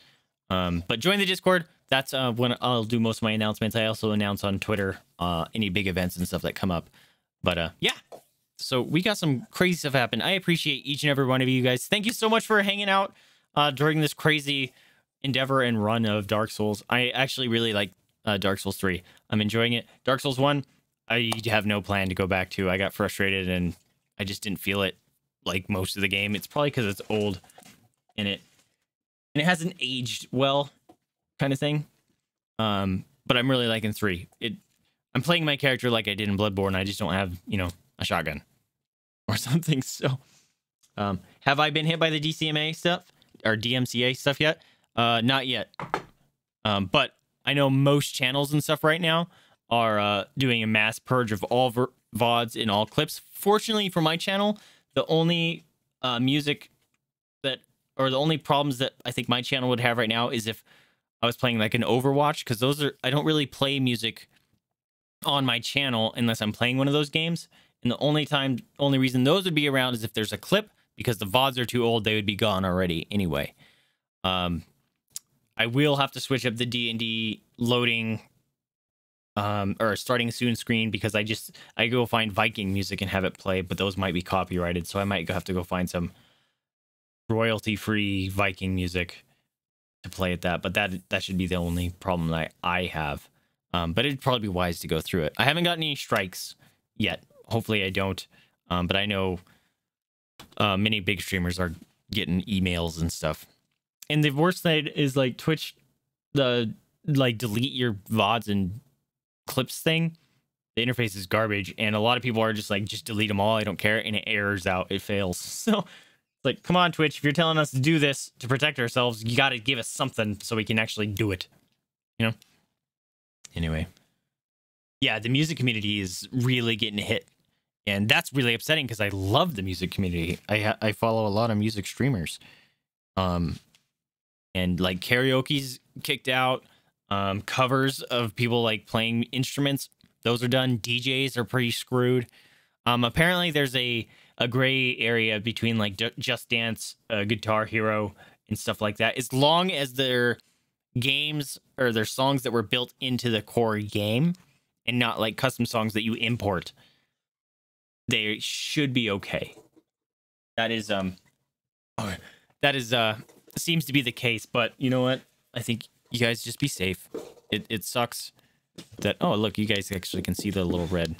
Um, but join the Discord. That's uh, when I'll do most of my announcements. I also announce on Twitter uh, any big events and stuff that come up. But uh, yeah, so we got some crazy stuff happen. I appreciate each and every one of you guys. Thank you so much for hanging out uh, during this crazy endeavor and run of Dark Souls. I actually really like uh, Dark Souls 3. I'm enjoying it. Dark Souls 1, I have no plan to go back to. I got frustrated and I just didn't feel it like most of the game. It's probably because it's old and it and it hasn't aged well, kind of thing. Um, but I'm really liking three. It I'm playing my character like I did in Bloodborne. I just don't have you know a shotgun <laughs> or something. So Um, have I been hit by the DCMA stuff or DMCA stuff yet? Uh, not yet. Um, but I know most channels and stuff right now are uh, doing a mass purge of all ver- VODs in all clips. Fortunately for my channel, the only uh, music that, or the only problems that I think my channel would have right now is if I was playing like an Overwatch, because those are, I don't really play music on my channel unless I'm playing one of those games. And the only time, only reason those would be around is if there's a clip, because the VODs are too old, they would be gone already anyway. Um, I will have to switch up the D and D loading um or starting soon screen because I just I go find Viking music and have it play, but those might be copyrighted, so I might have to go find some royalty free Viking music to play at that. But that that should be the only problem that I have. Um, but it'd probably be wise to go through it. I haven't gotten any strikes yet. Hopefully I don't. Um, but I know uh, many big streamers are getting emails and stuff. And the worst side is like Twitch, the like delete your VODs and clips thing. The interface is garbage, and a lot of people are just like, just delete them all. I don't care, and it errors out. It fails. <laughs> So it's like, come on, Twitch, if you're telling us to do this to protect ourselves, you got to give us something so we can actually do it. You know. Anyway, yeah, the music community is really getting hit, and that's really upsetting because I love the music community. I I follow a lot of music streamers, um, and like karaoke's kicked out. Um, covers of people like playing instruments, those are done. DJs are pretty screwed. Um, apparently there's a a gray area between like D- Just Dance, uh, Guitar Hero, and stuff like that. As long as their games or their songs that were built into the core game, and not like custom songs that you import, they should be okay. That is um, that is uh seems to be the case. But you know what? I think you guys just be safe. It it sucks that oh look, you guys actually can see the little red.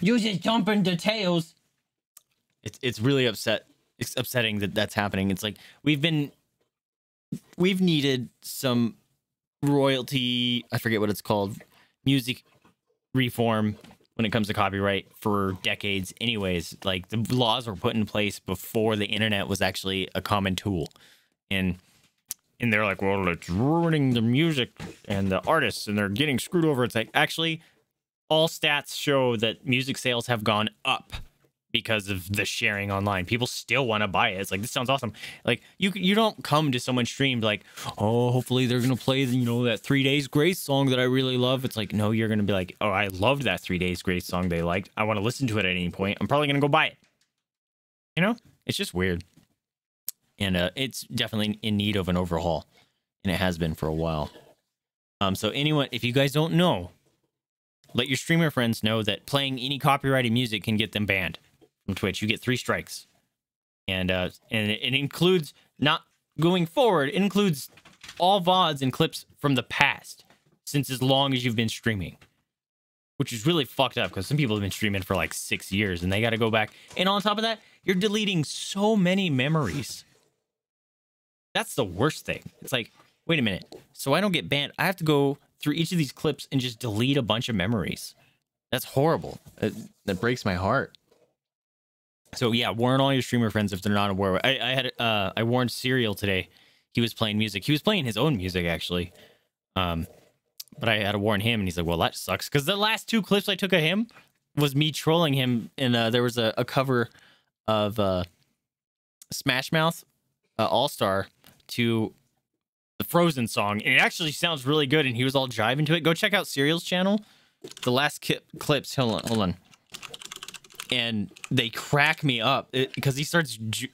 You just jumping the tails.
It's it's really upset. It's upsetting that that's happening. It's like we've been we've needed some royalty. I forget what it's called. Music reform when it comes to copyright for decades. Anyways, like the laws were put in place before the internet was actually a common tool, and and they're like, well, it's ruining the music and the artists, and they're getting screwed over. It's like actually, all stats show that music sales have gone up because of the sharing online. People still want to buy it. It's like this sounds awesome. Like you you don't come to someone's stream like, oh, hopefully they're gonna play you know that Three Days Grace song that I really love. It's like no, you're gonna be like, oh, I loved that Three Days Grace song they liked. I want to listen to it at any point. I'm probably gonna go buy it. You know, it's just weird, and uh, it's definitely in need of an overhaul, and it has been for a while. Um, so anyone, if you guys don't know, let your streamer friends know that playing any copyrighted music can get them banned from Twitch. You get three strikes, and uh, and it, includes not going forward. It includes all vods and clips from the past since as long as you've been streaming, which is really fucked up because some people have been streaming for like six years and they got to go back. And on top of that, you're deleting so many memories. That's the worst thing. It's like, wait a minute. So I don't get banned. I have to go through each of these clips and just delete a bunch of memories. That's horrible. That, that breaks my heart. So yeah, warn all your streamer friends if they're not aware. I, I had uh I warned Serial today. He was playing music. He was playing his own music actually. Um, but I had to warn him, and he's like, "Well, that sucks." Because the last two clips I took of him was me trolling him, and uh, there was a, a cover of uh, Smash Mouth uh, All Star to the Frozen song, and it actually sounds really good. And he was all jiving to it. Go check out Serial's channel. The last clips. Hold on, hold on and they crack me up because he starts j-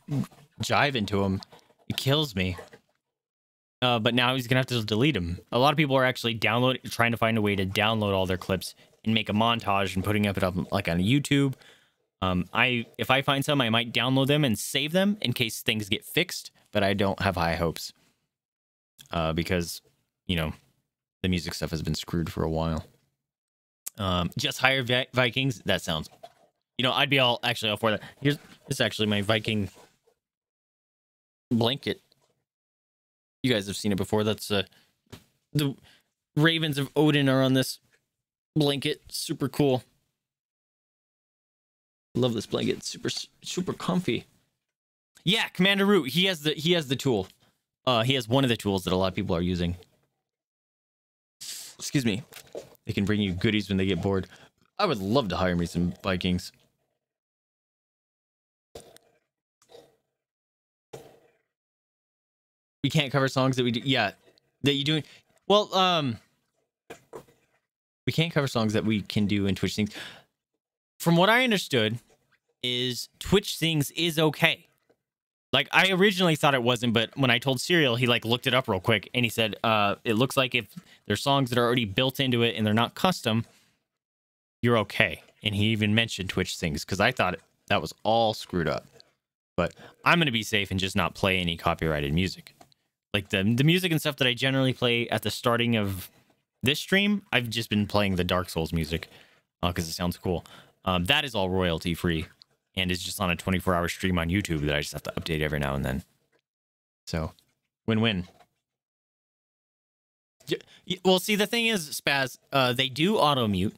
jiving to him. It kills me. Uh, but now he's gonna have to delete them. A lot of people are actually downloading, trying to find a way to download all their clips and make a montage and putting up it up like on YouTube. Um, I if I find some, I might download them and save them in case things get fixed. But I don't have high hopes uh, because you know the music stuff has been screwed for a while. Um, just hire Vi- Vikings. That sounds you know, I'd be all actually all for that. Here's this is actually my Viking blanket. You guys have seen it before. That's uh the Ravens of Odin are on this blanket. Super cool. Love this blanket. Super super comfy. Yeah, Commander Root. He has the he has the tool. Uh, he has one of the tools that a lot of people are using. Excuse me. They can bring you goodies when they get bored. I would love to hire me some Vikings. We can't cover songs that we do. Yeah, that you doing. Well, um, we can't cover songs that we can do in Twitch Sings. From what I understood, is Twitch Sings is okay. Like I originally thought it wasn't, but when I told Serial, he like looked it up real quick and he said, uh, it looks like if there's songs that are already built into it and they're not custom, you're okay. And he even mentioned Twitch Sings because I thought that was all screwed up. But I'm gonna be safe and just not play any copyrighted music. Like the the music and stuff that I generally play at the starting of this stream, I've just been playing the Dark Souls music because uh, it sounds cool. Um, that is all royalty free and is just on a 24 hour stream on YouTube that I just have to update every now and then. So, win win. Well, see, the thing is, Spaz, uh, they do auto mute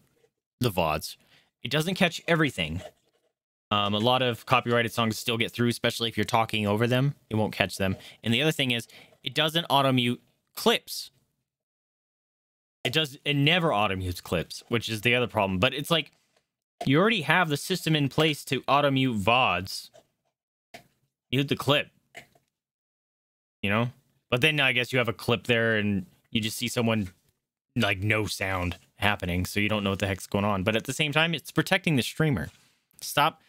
the VODs. It doesn't catch everything. Um, a lot of copyrighted songs still get through, especially if you're talking over them. It won't catch them. And the other thing is, it doesn't auto mute clips. It does. It never auto mutes clips, which is the other problem. But it's like you already have the system in place to auto mute VODs. Mute the clip. You know? But then I guess you have a clip there and you just see someone like no sound happening, so you don't know what the heck's going on. But at the same time, it's protecting the streamer. Stop.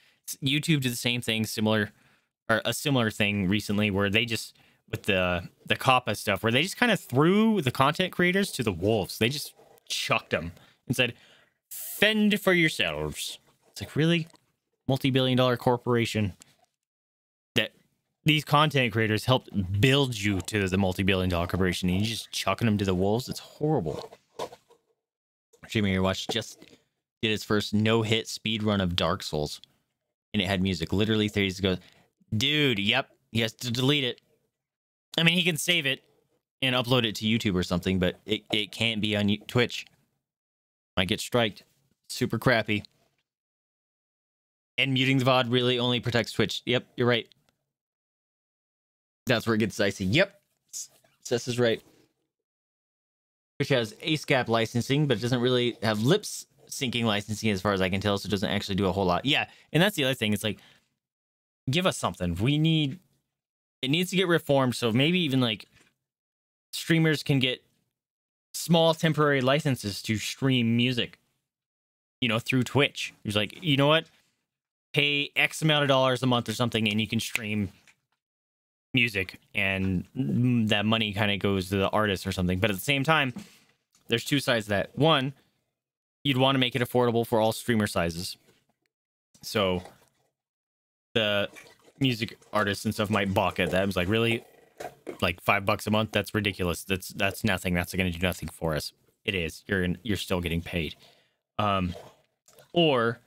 YouTube did the same thing, similar or a similar thing recently where they just with the the COPPA stuff, where they just kind of threw the content creators to the wolves. They just chucked them and said, "Fend for yourselves." It's like really? Multi-billion dollar corporation that these content creators helped build you to the multi-billion dollar corporation and you're just chucking them to the wolves? It's horrible. Jimmy watch just did its first no-hit speed run of dark souls and it had music literally 30 days ago. Dude yep he has to delete it. I mean he can save it and upload it to youtube or something but it, it can't be on twitch might get striked super crappy and muting the VOD really only protects Twitch. Yep, you're right. That's where it gets dicey. Yep. Cess is right. Twitch has ASCAP licensing, but it doesn't really have lips syncing licensing as far as I can tell, so it doesn't actually do a whole lot. Yeah, and that's the other thing. It's like, give us something. We need, it needs to get reformed, so maybe even like streamers can get small temporary licenses to stream music, you know, through Twitch. He's like, you know what? pay X amount of dollars a month or something, and you can stream music, and that money kind of goes to the artist or something. But at the same time, there's two sides to that. One, you'd want to make it affordable for all streamer sizes. So the music artists and stuff might balk at that. It's like, really? Like five bucks a month? That's ridiculous. That's that's nothing. That's gonna do nothing for us. It is. You're in, you're still getting paid. Um or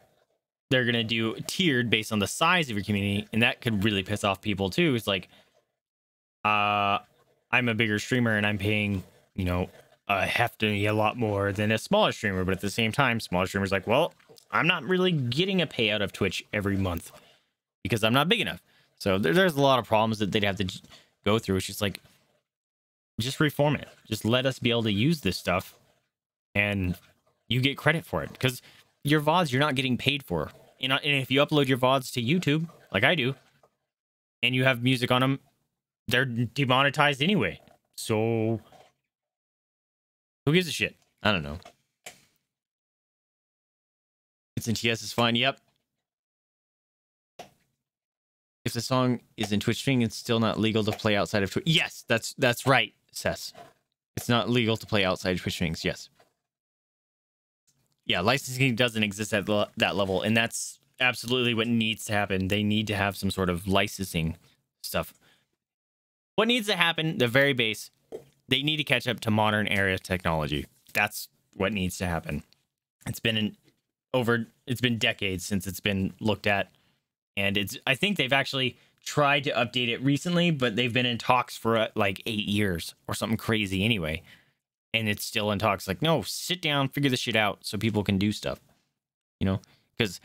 they're gonna do tiered based on the size of your community, and that could really piss off people too. It's like, uh, I'm a bigger streamer and I'm paying, you know, a hefty a lot more than a smaller streamer, but at the same time, smaller streamers like, well, I'm not really getting a payout of Twitch every month because I'm not big enough. So there, there's a lot of problems that they'd have to go through. It's just like, just reform it. Just let us be able to use this stuff, and you get credit for it because your VODs you're not getting paid for. You know, and if you upload your VODs to YouTube, like I do, and you have music on them, they're demonetized anyway. So who gives a shit? I don't know. It's in TS is fine. Yep. If the song is in Twitch streaming, it's still not legal to play outside of Twitch. Yes, that's that's right, Sess. It's not legal to play outside Twitch streams. Yes yeah, licensing doesn't exist at that level, and that's absolutely what needs to happen. They need to have some sort of licensing stuff. What needs to happen, the very base, they need to catch up to modern era technology. That's what needs to happen. It's been an over it's been decades since it's been looked at and it's I think they've actually tried to update it recently, but they've been in talks for uh, like 8 years or something crazy anyway and it's still in talks. Like, no, sit down, figure this shit out so people can do stuff. You know, because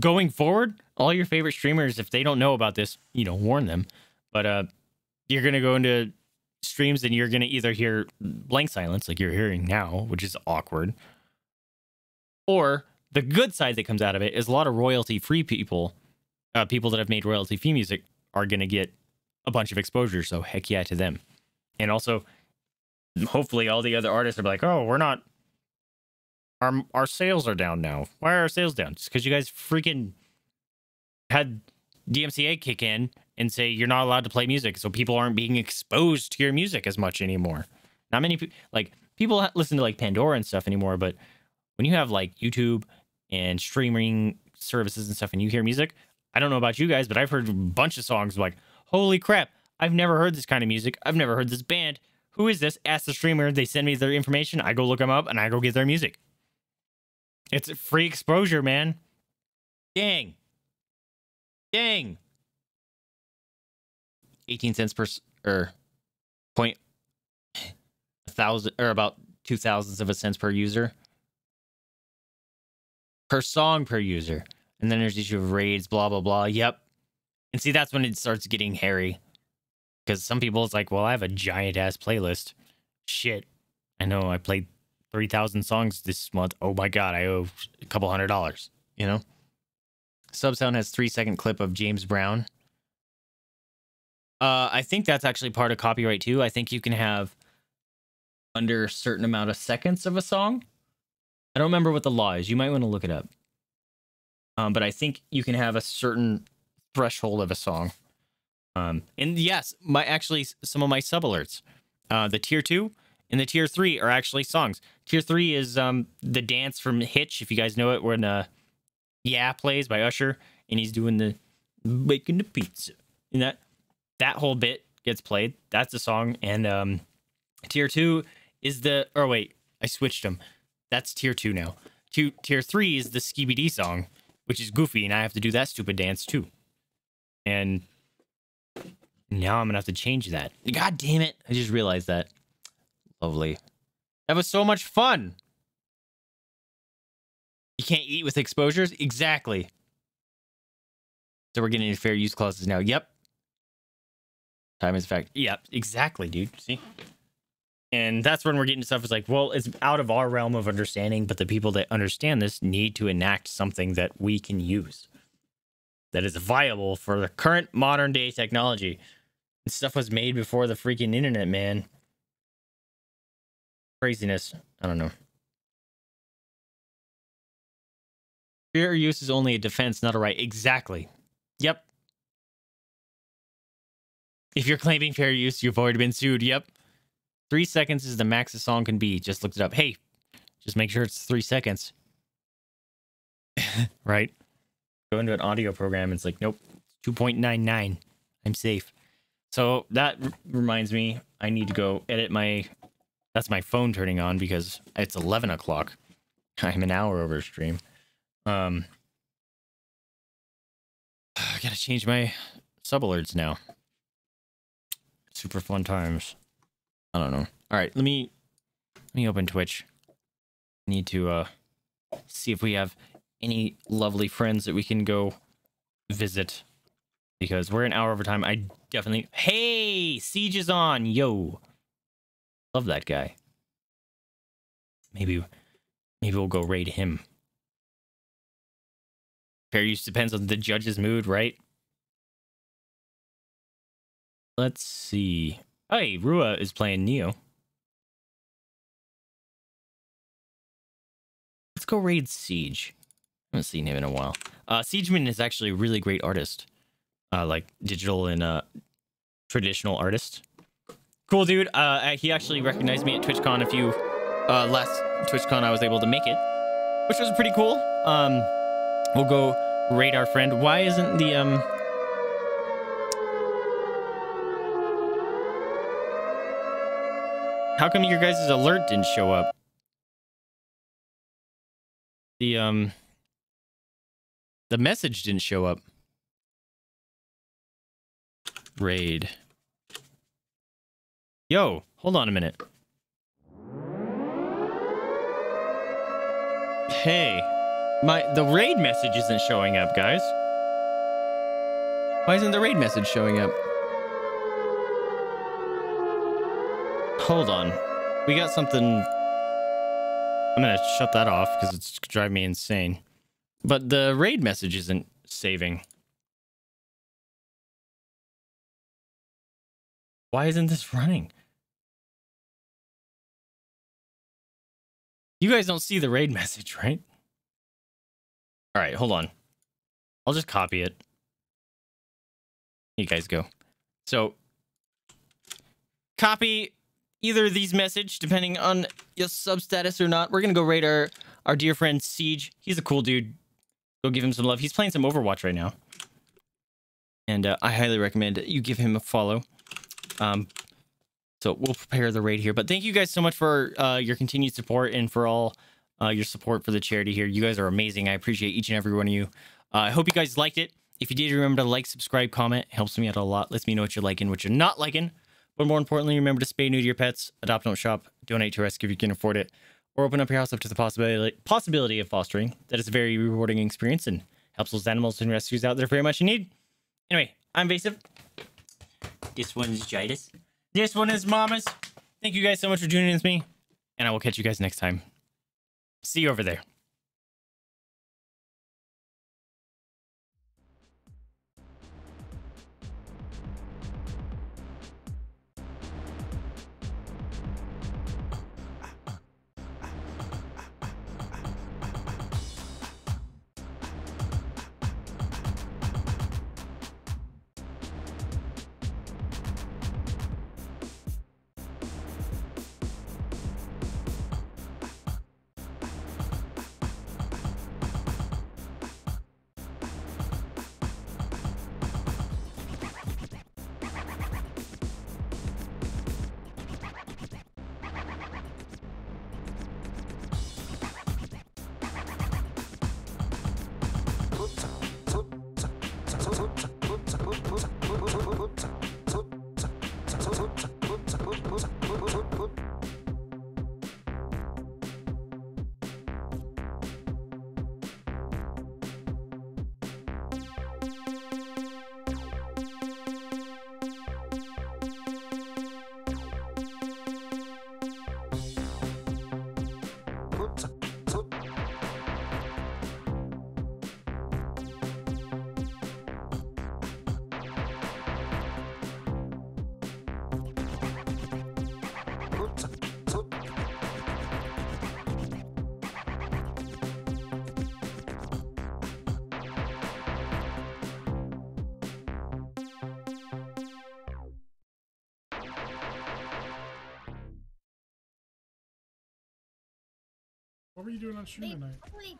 going forward, all your favorite streamers, if they don't know about this, you know, warn them. But uh, you're gonna go into streams and you're gonna either hear blank silence like you're hearing now, which is awkward, or the good side that comes out of it is a lot of royalty free people, uh, people that have made royalty free music are gonna get a bunch of exposure. So heck yeah to them, and also hopefully all the other artists are like, oh, we're not. Our our sales are down now. Why are our sales down? Just because you guys freaking had DMCA kick in and say you're not allowed to play music, so people aren't being exposed to your music as much anymore. Not many people like people listen to like Pandora and stuff anymore, but when you have like YouTube and streaming services and stuff, and you hear music, I don't know about you guys, but I've heard a bunch of songs like, holy crap, I've never heard this kind of music. I've never heard this band. Who is this? Ask the streamer. They send me their information. I go look them up and I go get their music. It's free exposure, man. Dang. Dang. 18 cents per or er, point a thousand or about two thousandths of a cents per user per song per user. And then there's the issue of raids, blah blah blah. Yep. And see, that's when it starts getting hairy. Because some people it's like, well, I have a giant ass playlist. Shit. I know I played three thousand songs this month. Oh my god, I owe a couple hundred dollars. You know? Subsound has three second clip of James Brown. Uh, I think that's actually part of copyright too. I think you can have under a certain amount of seconds of a song. I don't remember what the law is. You might want to look it up. Um, but I think you can have a certain threshold of a song. Um, and yes, my actually some of my sub alerts, uh, the tier two and the tier three are actually songs. Tier three is um the dance from Hitch, if you guys know it, when uh Yeah plays by Usher, and he's doing the making the pizza. And that that whole bit gets played. That's a song. And um tier two is the or wait, I switched them. That's tier two now. Two tier three is the Skibidi song, which is goofy, and I have to do that stupid dance too. And now I'm gonna have to change that. God damn it! I just realized that. Lovely. That was so much fun. You can't eat with exposures? Exactly. So we're getting into fair use clauses now. Yep. Time is a fact. Yep, exactly, dude. See? And that's when we're getting stuff is like, well, it's out of our realm of understanding, but the people that understand this need to enact something that we can use that is viable for the current modern day technology. This stuff was made before the freaking internet, man. Craziness. I don't know. Fair use is only a defense, not a right. Exactly. Yep. If you're claiming fair use, you've already been sued. Yep. Three seconds is the max a song can be. Just looked it up. Hey, just make sure it's three seconds. <laughs> right? Go into an audio program. It's like, nope, 2.99. I'm safe. So that reminds me, I need to go edit my. That's my phone turning on because it's 11 o'clock. I'm an hour over stream. Um, <sighs> I gotta change my sub alerts now. Super fun times. I don't know. All right, let me let me open Twitch. Need to uh see if we have any lovely friends that we can go visit because we're an hour over time. I definitely Hey, Siege is on. Yo. Love that guy. Maybe maybe we'll go raid him. Fair use depends on the judge's mood, right? Let's see. Hey, Rua is playing Nioh. Let's go raid Siege. I haven't seen him in a while. Uh, Siegeman is actually a really great artist. Uh, like digital and uh, traditional artist. Cool dude. Uh, he actually recognized me at TwitchCon a few uh, last TwitchCon I was able to make it, which was pretty cool. Um, we'll go raid our friend. Why isn't the um? How come your guys' alert didn't show up? The um the message didn't show up. Raid. Yo, hold on a minute. Hey. My the raid message isn't showing up, guys. Why isn't the raid message showing up? Hold on. We got something. I'm gonna shut that off because it's driving me insane. But the raid message isn't saving. Why isn't this running? You guys don't see the raid <laughs> message, right? All right, hold on. I'll just copy it. You guys go. So, copy either of these message, depending on your sub status or not. We're gonna go raid our our dear friend Siege. He's a cool dude. Go give him some love. He's playing some Overwatch right now, and uh, I highly recommend you give him a follow. Um, so we'll prepare the raid here. But thank you guys so much for uh, your continued support and for all uh, your support for the charity here. You guys are amazing. I appreciate each and every one of you. Uh, I hope you guys liked it. If you did, remember to like, subscribe, comment. It helps me out a lot. Lets me know what you're liking, what you're not liking. But more importantly, remember to spay new to your pets, adopt, don't shop, donate to rescue if you can afford it, or open up your house up to the possibility possibility of fostering. That is a very rewarding experience and helps those animals and rescues out there very much in need. Anyway, I'm Vaesive. This one's Jidus. This one is Mamas. Thank you guys so much for tuning in with me, and I will catch you guys next time. See you over there.
What were you doing on stream tonight?